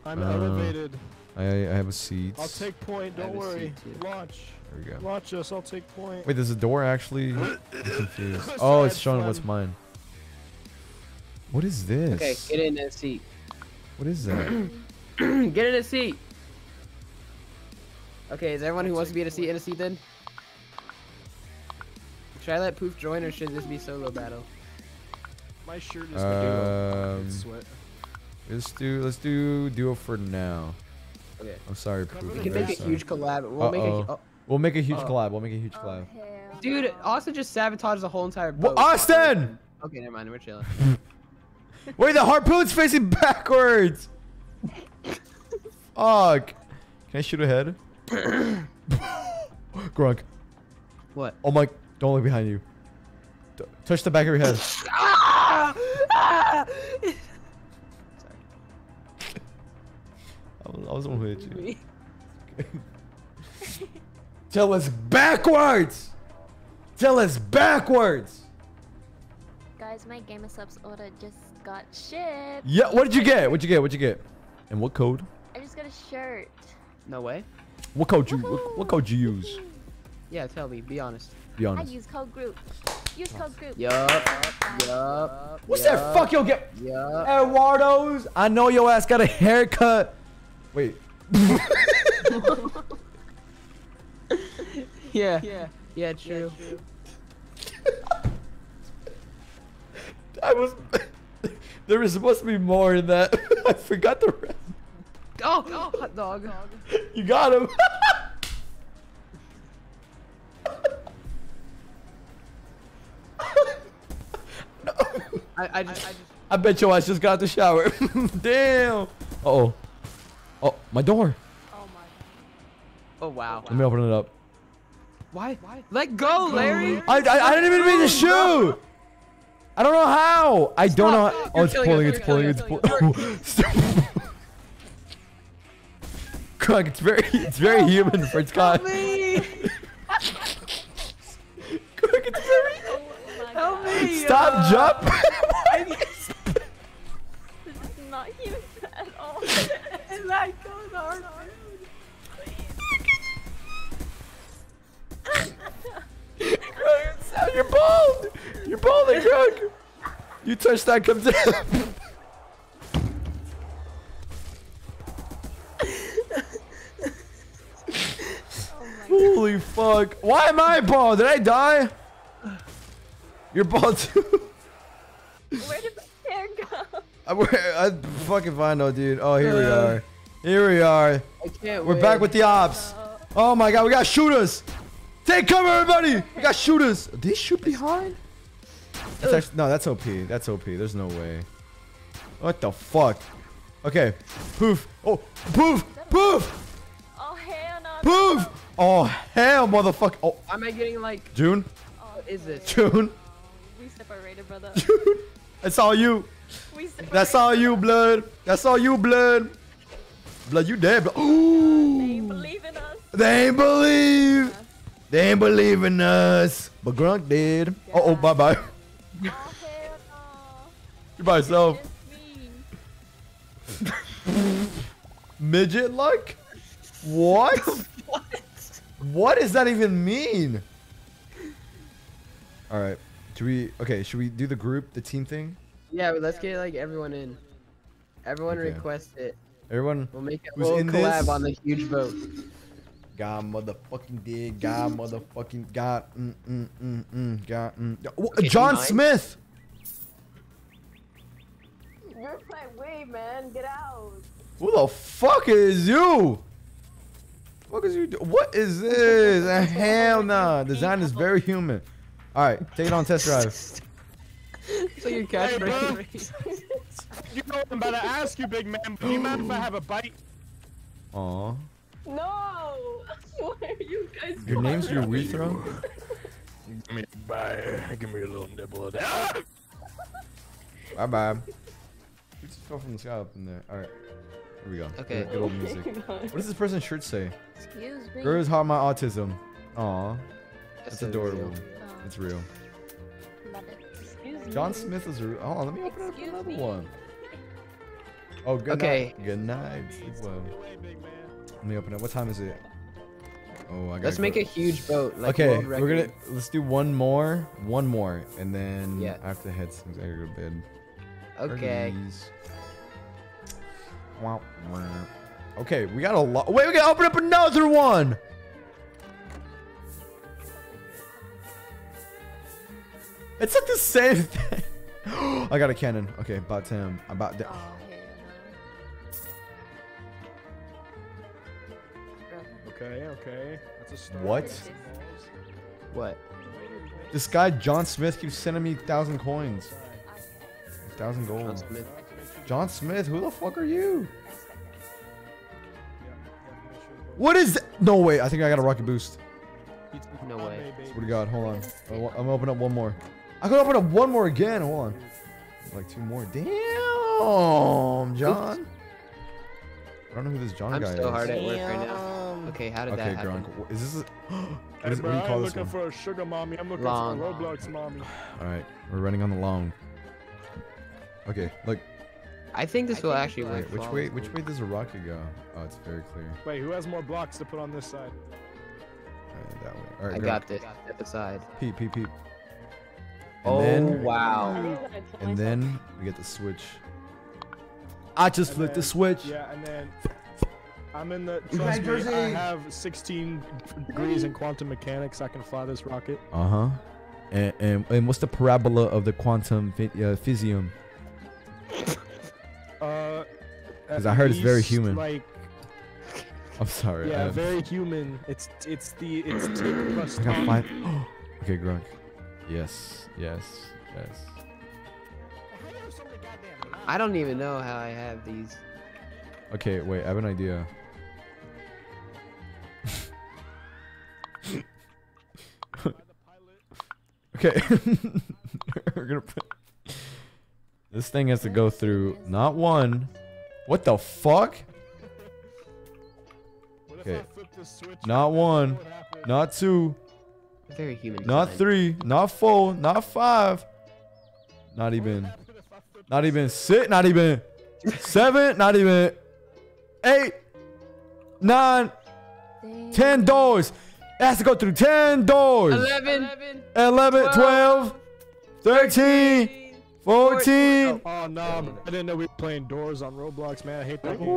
[SPEAKER 6] I'm
[SPEAKER 2] Uh,
[SPEAKER 6] elevated.
[SPEAKER 2] I, I have a seat.
[SPEAKER 6] I'll take point. Don't worry.
[SPEAKER 4] seat, too.
[SPEAKER 6] Launch.
[SPEAKER 2] There we go.
[SPEAKER 6] Launch us. I'll take point.
[SPEAKER 2] Wait, there's a door actually? (coughs) Confused. Oh, it's
[SPEAKER 6] Side
[SPEAKER 2] showing what's mine. What is this?
[SPEAKER 4] Okay, get in a seat.
[SPEAKER 2] What is that? (clears throat)
[SPEAKER 4] get in a seat. Okay, is everyone who wants to be in a seat in a seat then? Should I let Poof join or should this be solo battle?
[SPEAKER 6] My shirt is duo.
[SPEAKER 2] Um,
[SPEAKER 6] It's sweat.
[SPEAKER 2] let's do let's do duo for now.
[SPEAKER 4] Okay.
[SPEAKER 2] I'm sorry, Proof.
[SPEAKER 4] We can make a
[SPEAKER 2] sorry.
[SPEAKER 4] huge collab. We'll make a.
[SPEAKER 2] Uh-oh.
[SPEAKER 4] Oh,
[SPEAKER 2] We'll make a huge
[SPEAKER 4] Oh.
[SPEAKER 2] collab. We'll make a huge collab.
[SPEAKER 4] dude, Austin just sabotaged the whole entire
[SPEAKER 2] Wha-
[SPEAKER 4] boat.
[SPEAKER 2] Austin!
[SPEAKER 4] Okay, never mind. We're chilling. (laughs)
[SPEAKER 2] Wait, the harpoon's facing backwards. Fuck. Can I shoot ahead? (coughs) Grunk.
[SPEAKER 4] What?
[SPEAKER 2] Oh my! Don't look behind you. D- touch the back of your head. I was, I was gonna hit you. (laughs) Tell us backwards. Tell us backwards.
[SPEAKER 8] Guys, my Game of Subs order just got shipped.
[SPEAKER 2] Yeah. What did you get? What'd you get? What'd you get? And what code?
[SPEAKER 8] I just got a shirt.
[SPEAKER 4] No way.
[SPEAKER 2] What code you? What, what code you use?
[SPEAKER 4] Yeah, tell me. Be honest.
[SPEAKER 2] Be honest.
[SPEAKER 8] I use code group. Use code group.
[SPEAKER 4] Yup. Yup.
[SPEAKER 2] What's
[SPEAKER 4] yup,
[SPEAKER 2] that? Fuck yo, get
[SPEAKER 4] Yup.
[SPEAKER 2] Eduardo's. I know your ass got a haircut. Wait. (laughs)
[SPEAKER 4] Yeah. Yeah. Yeah. True. (laughs)
[SPEAKER 2] I was. There was supposed to be more in that. (laughs) I forgot the rest.
[SPEAKER 4] Oh, oh, hot dog.
[SPEAKER 2] You got him.
[SPEAKER 4] I, I just. I just.
[SPEAKER 2] I bet your ass just got the shower. (laughs) Damn. Uh oh. Oh, my door.
[SPEAKER 4] Oh, my. Oh wow.
[SPEAKER 2] Let me open it up.
[SPEAKER 4] Why? Why? Let go, Larry.
[SPEAKER 2] I, I, I didn't even mean to shoot. I don't know how. I don't know. How. Oh, it's
[SPEAKER 4] You're
[SPEAKER 2] pulling. It's pulling. It's pulling. Oh. Craig, (laughs) it's very, it's very human for its kind.
[SPEAKER 4] me.
[SPEAKER 2] Craig, it's very. (laughs)
[SPEAKER 4] Help me. (laughs)
[SPEAKER 2] Stop
[SPEAKER 4] uh,
[SPEAKER 2] jumping.
[SPEAKER 8] This is not human at all.
[SPEAKER 4] Let go, Dark.
[SPEAKER 2] Craig, it's- you're bald. You're the Greg. You touch that comes in. Holy fuck. Why am I bald? Did I die? You're bald too.
[SPEAKER 8] Where did my hair go?
[SPEAKER 2] I, I fucking find out, dude. Oh, here
[SPEAKER 4] uh, we
[SPEAKER 2] are. Here we are. We're
[SPEAKER 4] wait.
[SPEAKER 2] back with the ops. Oh my god, we got shooters. Take cover, everybody. We got shooters. Did they shoot behind? That's actually, no, that's OP. That's OP. There's no way. What the fuck? Okay. Poof. Oh, poof. Poof.
[SPEAKER 8] Oh hell no.
[SPEAKER 2] Poof. Oh, hell, motherfucker. Oh,
[SPEAKER 4] am I getting like?
[SPEAKER 2] June.
[SPEAKER 4] What is this?
[SPEAKER 2] June.
[SPEAKER 8] We separated, brother. June?
[SPEAKER 2] That's all you.
[SPEAKER 8] we separated.
[SPEAKER 2] That's all you, blood. That's all you, blood. Blood, you dead. Blood. Ooh.
[SPEAKER 8] They ain't believe in us.
[SPEAKER 2] They ain't believe. They ain't believe in us. But Grunk did. Uh oh, bye bye.
[SPEAKER 8] Oh hell no.
[SPEAKER 2] You're by yourself. (laughs) Midget luck? What? (laughs) what What does that even mean? All right. Should we? Okay. Should we do the group, the team thing?
[SPEAKER 4] Yeah, but let's get like everyone in. Everyone
[SPEAKER 2] Okay.
[SPEAKER 4] request it.
[SPEAKER 2] Everyone.
[SPEAKER 4] We'll make it.
[SPEAKER 2] Who's
[SPEAKER 4] We'll
[SPEAKER 2] in
[SPEAKER 4] collab
[SPEAKER 2] this?
[SPEAKER 4] on the huge vote.
[SPEAKER 2] God motherfucking did. God motherfucking God. Mm mm mm mm. God. Mm. Wha-
[SPEAKER 4] Okay,
[SPEAKER 2] John
[SPEAKER 4] nine.
[SPEAKER 2] Smith.
[SPEAKER 8] You're my way, man. Get out.
[SPEAKER 2] Who the fuck is you? What is you? Do? What is this? (laughs) Hell nah. Design is very human. All right, take it on test drive. (laughs)
[SPEAKER 4] so your
[SPEAKER 6] Hey, bro.
[SPEAKER 4] catchphrase. (laughs)
[SPEAKER 6] You know what I'm about to ask you, big man. Do you mind if I have a bite?
[SPEAKER 2] Aw.
[SPEAKER 8] No. (laughs) Why are you guys?
[SPEAKER 2] Your name's Urethra?
[SPEAKER 6] Give me a bite. Give me a little nibble of that.
[SPEAKER 2] Bye bye. You just fell from the sky up in there. All right. Here we go.
[SPEAKER 4] Okay.
[SPEAKER 2] Good, good old (laughs) music. What does this person's shirt say?
[SPEAKER 8] Excuse me.
[SPEAKER 2] Girls hot my autism. Aw. That's adorable.
[SPEAKER 4] real.
[SPEAKER 2] It's real.
[SPEAKER 8] Love it. Me.
[SPEAKER 2] John Smith is real. Oh, let me open up another
[SPEAKER 8] me.
[SPEAKER 2] one. (laughs) Oh, good
[SPEAKER 4] Okay.
[SPEAKER 2] night. Good night. Sleep well. Let me open it. What time is it? Oh, I got.
[SPEAKER 4] Let's make a huge boat. Like
[SPEAKER 2] okay, we're gonna let's do one more, one more, and then
[SPEAKER 4] Yeah.
[SPEAKER 2] I have to head I gotta go to bed.
[SPEAKER 4] Okay.
[SPEAKER 2] Please. Wah, wah. Okay, we got a lot. Wait, we gotta open up another one. It's like the same (laughs) thing. (gasps) I got a cannon. Okay, about him. About the.
[SPEAKER 8] Oh
[SPEAKER 6] Okay, okay. That's a.
[SPEAKER 2] What?
[SPEAKER 4] What?
[SPEAKER 2] This guy John Smith keeps sending me thousand coins, thousand
[SPEAKER 4] John
[SPEAKER 2] gold.
[SPEAKER 4] Smith.
[SPEAKER 2] John Smith, who the fuck are you? What is? That? No way. I think I got a rocket boost.
[SPEAKER 4] No way.
[SPEAKER 2] Swear to God, hold on. I wa- I'm gonna open up one more. I could open up one more again. Hold on. Like two more. Damn, John. I don't know who this John
[SPEAKER 4] I'm
[SPEAKER 2] guy
[SPEAKER 4] so
[SPEAKER 2] is.
[SPEAKER 4] hard at work right now. Okay, how did
[SPEAKER 2] Okay,
[SPEAKER 4] that happen?
[SPEAKER 2] Grunk. Is this? (gasps) A, what,
[SPEAKER 6] Hey,
[SPEAKER 2] is,
[SPEAKER 6] bro,
[SPEAKER 2] what do you
[SPEAKER 6] I
[SPEAKER 2] call
[SPEAKER 6] ain't
[SPEAKER 2] this
[SPEAKER 6] looking
[SPEAKER 2] one?
[SPEAKER 6] for a sugar mommy. I'm looking
[SPEAKER 4] Long.
[SPEAKER 6] for a Roblox mommy. (sighs)
[SPEAKER 2] All right, we're running on the long. Okay, look.
[SPEAKER 4] I think this will actually
[SPEAKER 2] Wait,
[SPEAKER 4] work.
[SPEAKER 2] which way? Which way does the rocket go? Oh, it's very clear.
[SPEAKER 6] Wait, who has more blocks to put on this side?
[SPEAKER 2] Uh, that way. All right,
[SPEAKER 4] I
[SPEAKER 2] Grunk.
[SPEAKER 4] got this. At the side.
[SPEAKER 2] Peep, peep, peep. And
[SPEAKER 4] Oh
[SPEAKER 2] then,
[SPEAKER 4] wow.
[SPEAKER 2] and then we get the switch. I just
[SPEAKER 6] And
[SPEAKER 2] flipped the switch.
[SPEAKER 6] Yeah, and then I'm in the. Trust me, I have 16 degrees in quantum mechanics. I can fly this rocket.
[SPEAKER 2] Uh huh. And, and and what's the parabola of the quantum phy- uh, physium? (laughs)
[SPEAKER 6] Uh,
[SPEAKER 2] 'Cause
[SPEAKER 6] at
[SPEAKER 2] I heard it's very human.
[SPEAKER 6] Like, (laughs)
[SPEAKER 2] I'm sorry.
[SPEAKER 6] yeah,
[SPEAKER 2] I,
[SPEAKER 6] very human. It's it's the it's T plus
[SPEAKER 2] I got five. (gasps) okay, Grunk. Yes, yes, yes.
[SPEAKER 4] I don't even know how I have these.
[SPEAKER 2] Okay, wait. I have an idea. (laughs) okay. (laughs) We're gonna put. This thing has to go through not one. What the fuck? Okay.
[SPEAKER 6] I flip this switch?
[SPEAKER 2] Not one, not two, not three, not four, not five, not even, not even six, not even seven, not even eight, nine, ten doors. It has to go through ten doors.
[SPEAKER 4] 11,
[SPEAKER 2] 11, 12, 13, 14.
[SPEAKER 6] Oh no, I didn't know we were playing doors on Roblox, man. I hate that game.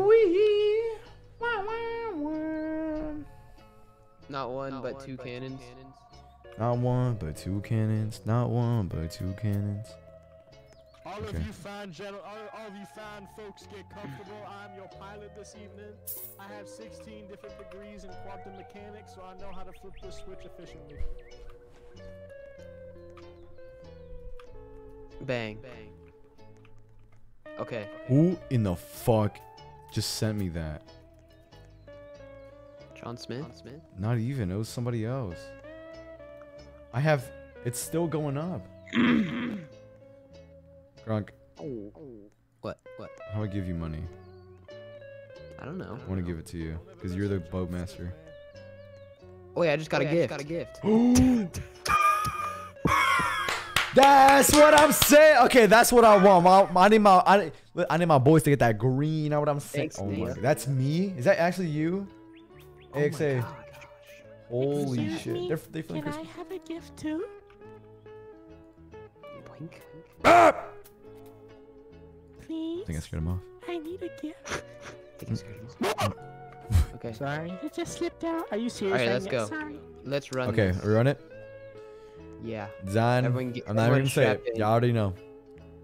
[SPEAKER 4] Not one, but two cannons.
[SPEAKER 2] Not one, but two cannons. Not one, but two cannons.
[SPEAKER 6] All
[SPEAKER 2] Okay.
[SPEAKER 6] of you fine gen- all, all of you fine folks get comfortable. I'm your pilot this evening. I have 16 different degrees in quantum mechanics, so I know how to flip this switch efficiently.
[SPEAKER 4] Bang. Bang. Okay.
[SPEAKER 2] Who in the fuck just sent me that?
[SPEAKER 4] John Smith. John Smith.
[SPEAKER 2] Not even. It was somebody else. I have. It's still going up. (clears throat) Grunk,
[SPEAKER 4] What? What?
[SPEAKER 2] how do I give you money?
[SPEAKER 4] I don't know.
[SPEAKER 2] I want to give it to you because you're the boatmaster.
[SPEAKER 4] Oh wait, I just got a gift. I Got a gift. (gasps)
[SPEAKER 2] That's what I'm saying. Okay, that's what I want. My, I need my I, I need my boys to get that green. You know what I'm saying?
[SPEAKER 4] Thanks,
[SPEAKER 2] oh my, God. that's me. Is that actually you?
[SPEAKER 4] Oh my
[SPEAKER 2] AXA.
[SPEAKER 4] God.
[SPEAKER 2] Holy
[SPEAKER 11] Excuse
[SPEAKER 2] shit.
[SPEAKER 11] me,
[SPEAKER 2] They're, they feeling
[SPEAKER 11] Can I have a gift too?
[SPEAKER 4] Boink.
[SPEAKER 2] Ah!
[SPEAKER 11] Please?
[SPEAKER 2] I think I scared him off.
[SPEAKER 11] I need a gift.
[SPEAKER 4] I (laughs) Think it's good. Mm. Okay.
[SPEAKER 11] Sorry. (laughs) It just slipped out. Are you serious?
[SPEAKER 4] Alright, let's go.
[SPEAKER 11] Sorry.
[SPEAKER 4] Let's run.
[SPEAKER 2] Okay,
[SPEAKER 4] this.
[SPEAKER 2] we run it.
[SPEAKER 4] Yeah.
[SPEAKER 2] Design.
[SPEAKER 4] Everyone get-
[SPEAKER 2] I'm not even gonna say it.
[SPEAKER 4] in.
[SPEAKER 2] Y'all already know.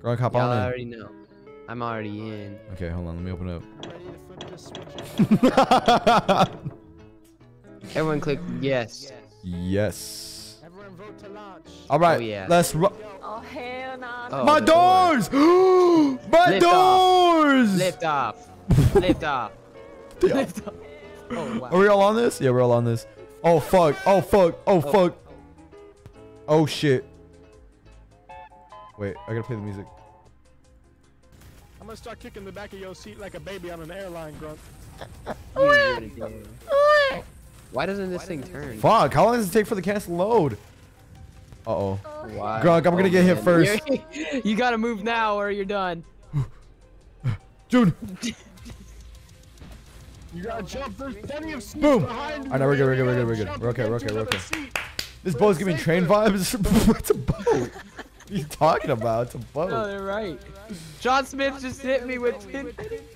[SPEAKER 2] Grunk, hop
[SPEAKER 4] Y'all
[SPEAKER 2] on in.
[SPEAKER 4] already know. I'm already in.
[SPEAKER 2] Okay, hold on. Let me open it
[SPEAKER 6] Ready to flip this switch?
[SPEAKER 2] up. (laughs)
[SPEAKER 4] Everyone click yes.
[SPEAKER 2] yes.
[SPEAKER 6] Everyone vote to launch.
[SPEAKER 2] All right.
[SPEAKER 4] Oh, yeah.
[SPEAKER 2] Let's run.
[SPEAKER 8] Oh hell no.
[SPEAKER 4] Oh,
[SPEAKER 2] My
[SPEAKER 4] the
[SPEAKER 2] doors! (gasps) My
[SPEAKER 4] Lift off.
[SPEAKER 2] doors!
[SPEAKER 4] Lift off. (laughs) Lift off. Lift off. Oh wow.
[SPEAKER 2] Are we all on this? Yeah, we're all on this. Oh fuck! Oh fuck! Oh, oh fuck! Oh shit! Wait, I gotta play the music.
[SPEAKER 6] I'm gonna start kicking the back of your seat like a baby on an airline Grunk.
[SPEAKER 4] You really do. Why doesn't this thing turn?
[SPEAKER 2] Fuck! How long does it take for the cast to load? Uh oh.
[SPEAKER 4] Why?
[SPEAKER 2] Grunk, I'm gonna get hit first.
[SPEAKER 4] You're- (laughs) you gotta move now or you're done. (sighs)
[SPEAKER 2] June. (laughs)
[SPEAKER 6] You gotta jump. There's plenty of seats
[SPEAKER 2] Boom.
[SPEAKER 6] behind you.
[SPEAKER 2] Alright, now we're good, we're good, we're good, we're good. We're okay, we're okay, we're okay.
[SPEAKER 6] another seat.
[SPEAKER 2] This boat's giving me train vibes. (laughs) What's a boat? What are you talking about? It's a
[SPEAKER 4] No,
[SPEAKER 2] boat.
[SPEAKER 4] they're right. John Smith just hit me with 10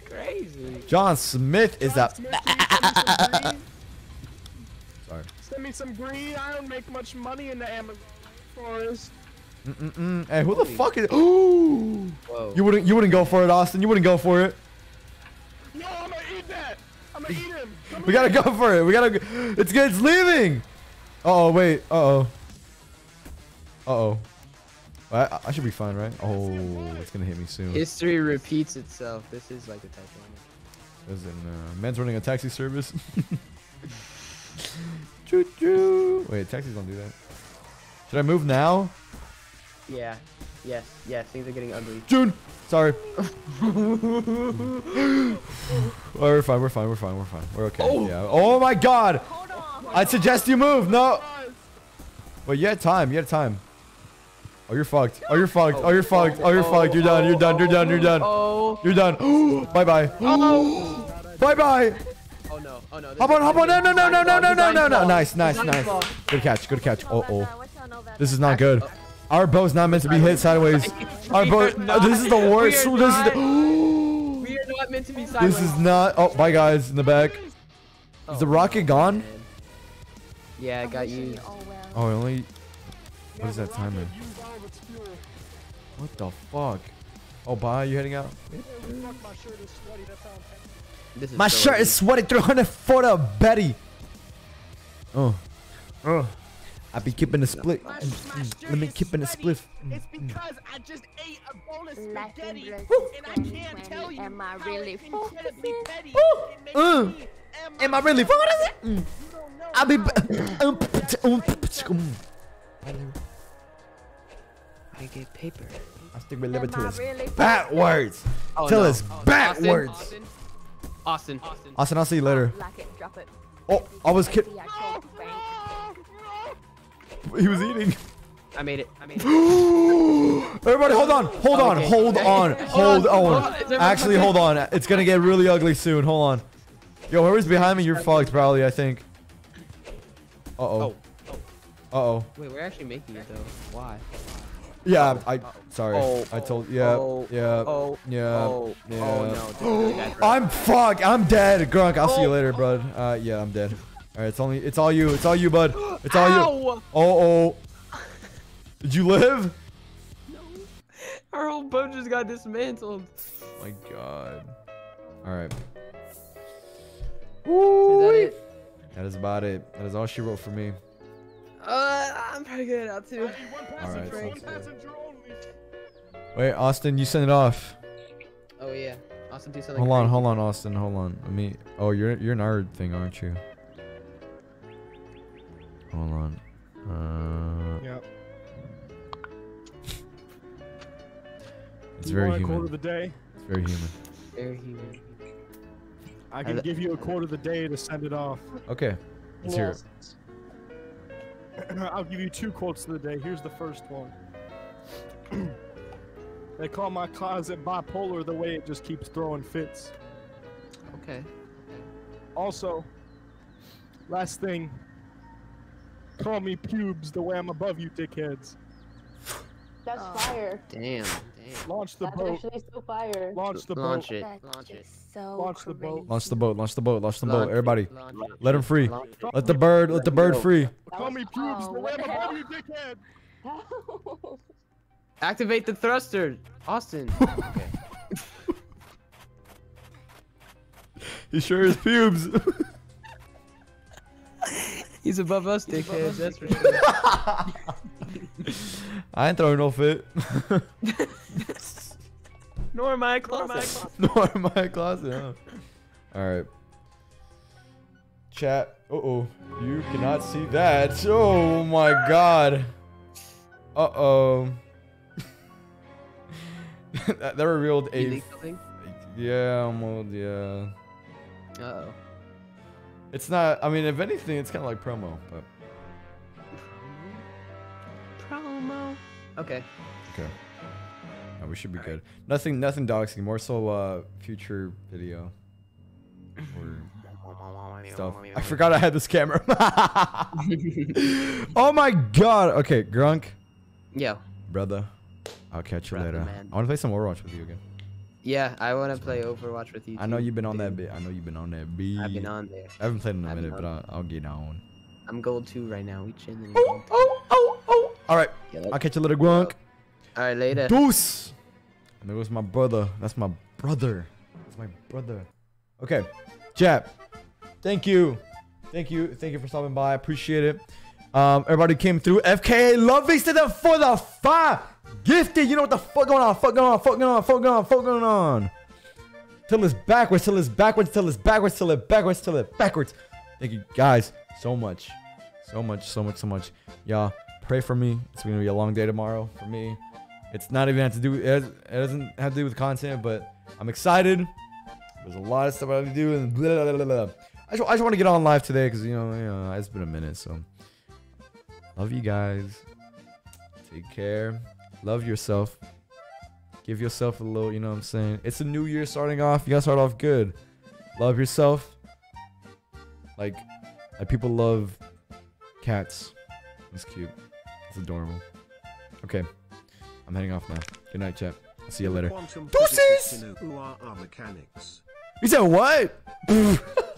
[SPEAKER 4] crazy.
[SPEAKER 2] John Smith is that.
[SPEAKER 6] Smith, can you send me some green?
[SPEAKER 2] Sorry.
[SPEAKER 6] Send me some green. I don't make much money in the Amazon forest.
[SPEAKER 2] Mm-mm-mm. Hey, who the fuck is? Ooh. (gasps) (gasps)
[SPEAKER 4] Whoa.
[SPEAKER 2] You wouldn't. You wouldn't go for it, Austin. You wouldn't go for it.
[SPEAKER 6] No, I'm gonna eat that. I'm gonna eat him. Come
[SPEAKER 2] We gotta go for it. We gotta. It's good. It's leaving. Uh oh. Wait. Uh oh. Uh oh. I, I should be fine, right? Oh, it's gonna hit me soon.
[SPEAKER 4] History repeats itself. This is like a Titanic.
[SPEAKER 2] Listen, uh, man's running a taxi service. (laughs) choo choo. Wait, taxis don't do that. Should I move now?
[SPEAKER 4] Yeah. Yes. Yes. Things are getting ugly.
[SPEAKER 2] June. Sorry. oh, (laughs) we're fine. We're fine. We're fine. We're fine. We're okay.
[SPEAKER 4] Oh.
[SPEAKER 2] Yeah. Oh my God. I'd suggest you move. No. Wait, you had time. You had time. Oh, you're fucked. Oh, you're fucked. Oh, you're fucked. Oh, you're fucked. You're done. You're done. You're done. You're done.
[SPEAKER 4] Oh.
[SPEAKER 2] You're done. (gasps) bye bye.
[SPEAKER 4] Oh. (gasps)
[SPEAKER 2] Bye bye.
[SPEAKER 4] Oh no. Oh no. this
[SPEAKER 2] Hop on. Hop on. No, no, no, no, no, no, no, no, no. Nice, nice, nice. Good catch. Good catch. Oh, oh. This is not good. Our boat's not meant to be hit sideways. (laughs) Our boat. This is the worst. (laughs)
[SPEAKER 4] we are
[SPEAKER 2] This is the.
[SPEAKER 4] We are not meant to be sideways. (gasps)
[SPEAKER 2] This is not. Oh, bye guys in the back. Is the oh, rocket gone?
[SPEAKER 4] Yeah, I got you.
[SPEAKER 2] Oh, it only. What is that timer? What the fuck? Oh, bye. You heading out?
[SPEAKER 6] My shirt is sweaty. That's how
[SPEAKER 4] This is
[SPEAKER 2] My
[SPEAKER 4] so
[SPEAKER 2] shirt
[SPEAKER 4] ugly.
[SPEAKER 2] is sweaty 300 for the Betty. Oh. Oh. I be keeping a split. Let me keep in a split.
[SPEAKER 6] It's because I just ate a bowl of spaghetti, and I can't tell you
[SPEAKER 8] Am I really
[SPEAKER 6] it's incredibly petty.
[SPEAKER 2] Ooh.
[SPEAKER 6] It makes
[SPEAKER 2] Uh.
[SPEAKER 6] me-
[SPEAKER 2] Am I really? What is it? Mm. I be. Um, um, um.
[SPEAKER 4] I get paper.
[SPEAKER 2] I stick my liver to his
[SPEAKER 8] really
[SPEAKER 2] backwards.
[SPEAKER 4] Oh,
[SPEAKER 2] Till
[SPEAKER 4] no.
[SPEAKER 2] it's
[SPEAKER 4] Oh,
[SPEAKER 2] backwards.
[SPEAKER 4] Austin. Austin. Austin.
[SPEAKER 2] Austin, I'll see you later.
[SPEAKER 8] Like it, drop it.
[SPEAKER 2] Oh, I was kidding.
[SPEAKER 8] See, I can't bank.
[SPEAKER 2] He was eating. (gasps)
[SPEAKER 4] I made it. I made it. (gasps)
[SPEAKER 2] Everybody, hold on, hold on,
[SPEAKER 4] Okay.
[SPEAKER 2] hold on, hold on. Actually, hold on. It's gonna get really ugly soon. Hold on. Yo, whoever's behind me, you're fucked, probably. I think. Uh oh. Uh oh.
[SPEAKER 4] Wait, we're actually making it though. Why?
[SPEAKER 2] Yeah, I. Sorry.
[SPEAKER 4] Oh,
[SPEAKER 2] I told. Yeah.
[SPEAKER 4] oh,
[SPEAKER 2] Yeah.
[SPEAKER 4] oh,
[SPEAKER 2] Yeah.
[SPEAKER 4] oh,
[SPEAKER 2] Yeah.
[SPEAKER 4] oh, no, this is really bad, bro. (gasps)
[SPEAKER 2] I'm fuck. I'm dead. Grunk. I'll see you later, bud. Uh, yeah, I'm dead. All right, it's only it's all you. It's all you, bud. It's all you. Oh oh. Did you live? No.
[SPEAKER 4] Our whole boat just got dismantled.
[SPEAKER 2] My God. All right.
[SPEAKER 4] Is that it?
[SPEAKER 2] That is about it. That is all she wrote for me.
[SPEAKER 4] Uh, I'm pretty good out too.
[SPEAKER 2] All right.
[SPEAKER 4] Frank.
[SPEAKER 2] Wait, Austin, you send it off.
[SPEAKER 4] Oh yeah. Austin, do something.
[SPEAKER 2] Hold on,
[SPEAKER 4] crazy.
[SPEAKER 2] hold on, Austin. Hold on. Let me. Oh, you're you're an art thing, aren't you? Hold on. Uh,
[SPEAKER 6] Yep.
[SPEAKER 2] it's
[SPEAKER 6] you
[SPEAKER 2] very
[SPEAKER 6] want a quote
[SPEAKER 2] human.
[SPEAKER 6] of the day?
[SPEAKER 2] It's very human.
[SPEAKER 4] Very human.
[SPEAKER 6] I can
[SPEAKER 4] I-
[SPEAKER 6] give you a quote of the day to send it off.
[SPEAKER 2] Okay. Let's hear it. (clears throat)
[SPEAKER 6] I'll give you two quotes of the day. Here's the first one. (clears throat) they call my closet bipolar the way it just keeps throwing fits.
[SPEAKER 4] Okay.
[SPEAKER 6] Also, last thing, call me pubes the way I'm above you dickheads.
[SPEAKER 12] That's fire.
[SPEAKER 4] Damn. Damn.
[SPEAKER 6] Launch the
[SPEAKER 12] That's
[SPEAKER 6] boat.
[SPEAKER 12] actually so fire.
[SPEAKER 6] Launch the
[SPEAKER 4] Launch
[SPEAKER 6] boat.
[SPEAKER 4] it. Launch it.
[SPEAKER 8] so
[SPEAKER 6] Launch the boat.
[SPEAKER 2] Launch the boat. Launch the boat. Launch the boat.
[SPEAKER 4] It,
[SPEAKER 2] Everybody,
[SPEAKER 4] launch
[SPEAKER 2] let him free.
[SPEAKER 4] launch it.
[SPEAKER 2] Let the bird. Let the bird free.
[SPEAKER 6] Call me pubes
[SPEAKER 12] Oh,
[SPEAKER 6] the way I'm above
[SPEAKER 12] hell?
[SPEAKER 6] you dickhead. (laughs)
[SPEAKER 4] Activate the thruster, Austin. (laughs) Okay.
[SPEAKER 2] He sure is pubes. (laughs)
[SPEAKER 4] He's above us, dickheads. That's for sure. (laughs)
[SPEAKER 2] I ain't throwing no fit. (laughs)
[SPEAKER 4] Nor my closet. (laughs)
[SPEAKER 2] Nor my closet. Huh? All right. Chat. Uh oh. You cannot see that. Oh my god. Uh oh. that, that revealed a.
[SPEAKER 4] Illegal thing?
[SPEAKER 2] Yeah, almost. Yeah.
[SPEAKER 4] Uh oh.
[SPEAKER 2] It's not. I mean, if anything, it's kind of like promo. But
[SPEAKER 4] Promo. Okay.
[SPEAKER 2] okay. No, we should be good. Nothing. Nothing doxing. More so, uh, future video. Or stuff. I forgot I had this camera. (laughs) oh my god. Okay, Grunk,
[SPEAKER 4] Yo.
[SPEAKER 2] brother. I'll catch you
[SPEAKER 4] Brother,
[SPEAKER 2] later.
[SPEAKER 4] man.
[SPEAKER 2] I want to play some Overwatch with you again.
[SPEAKER 4] Yeah, I want to play Overwatch with you.
[SPEAKER 2] I know you've been on that bit. I know you've been on that beat.
[SPEAKER 4] I've been on there.
[SPEAKER 2] I haven't played in a
[SPEAKER 4] I've
[SPEAKER 2] minute, but I'll, I'll get on.
[SPEAKER 4] I'm gold two right now. We chilling. in
[SPEAKER 2] Oh, oh, oh, oh. All right. I'll catch you later, Grunk.
[SPEAKER 4] All right, later.
[SPEAKER 2] Deuce. And there was my brother. That's my brother. That's my brother. Okay, chat. Thank you, thank you, thank you for stopping by. I appreciate it. Um, everybody came through. FKA Lovey to them for the five. Gifted. You know what the fuck going on? Fuck going on? Fuck going on? Fuck going on? Fuck going on? Till it's backwards. Till it's backwards. Till it's backwards. Till it backwards. Till it backwards. Thank you guys so much, so much, so much, so much. Y'all pray for me. It's gonna be a long day tomorrow for me. It's not even have to do. It doesn't have to do with content, but I'm excited. There's a lot of stuff I have to do, and blah, blah, blah, blah. I just, I just want to get on live today because you know, you know, it's been a minute. So, love you guys. Take care. Love yourself. Give yourself a little. You know what I'm saying? It's a new year starting off. You gotta start off good. Love yourself. Like, like people love cats. It's cute. It's adorable. Okay. I'm heading off now. Good night, chat. I'll see you later. Deuces!
[SPEAKER 5] physics in who are our mechanics?
[SPEAKER 2] You said what? (laughs)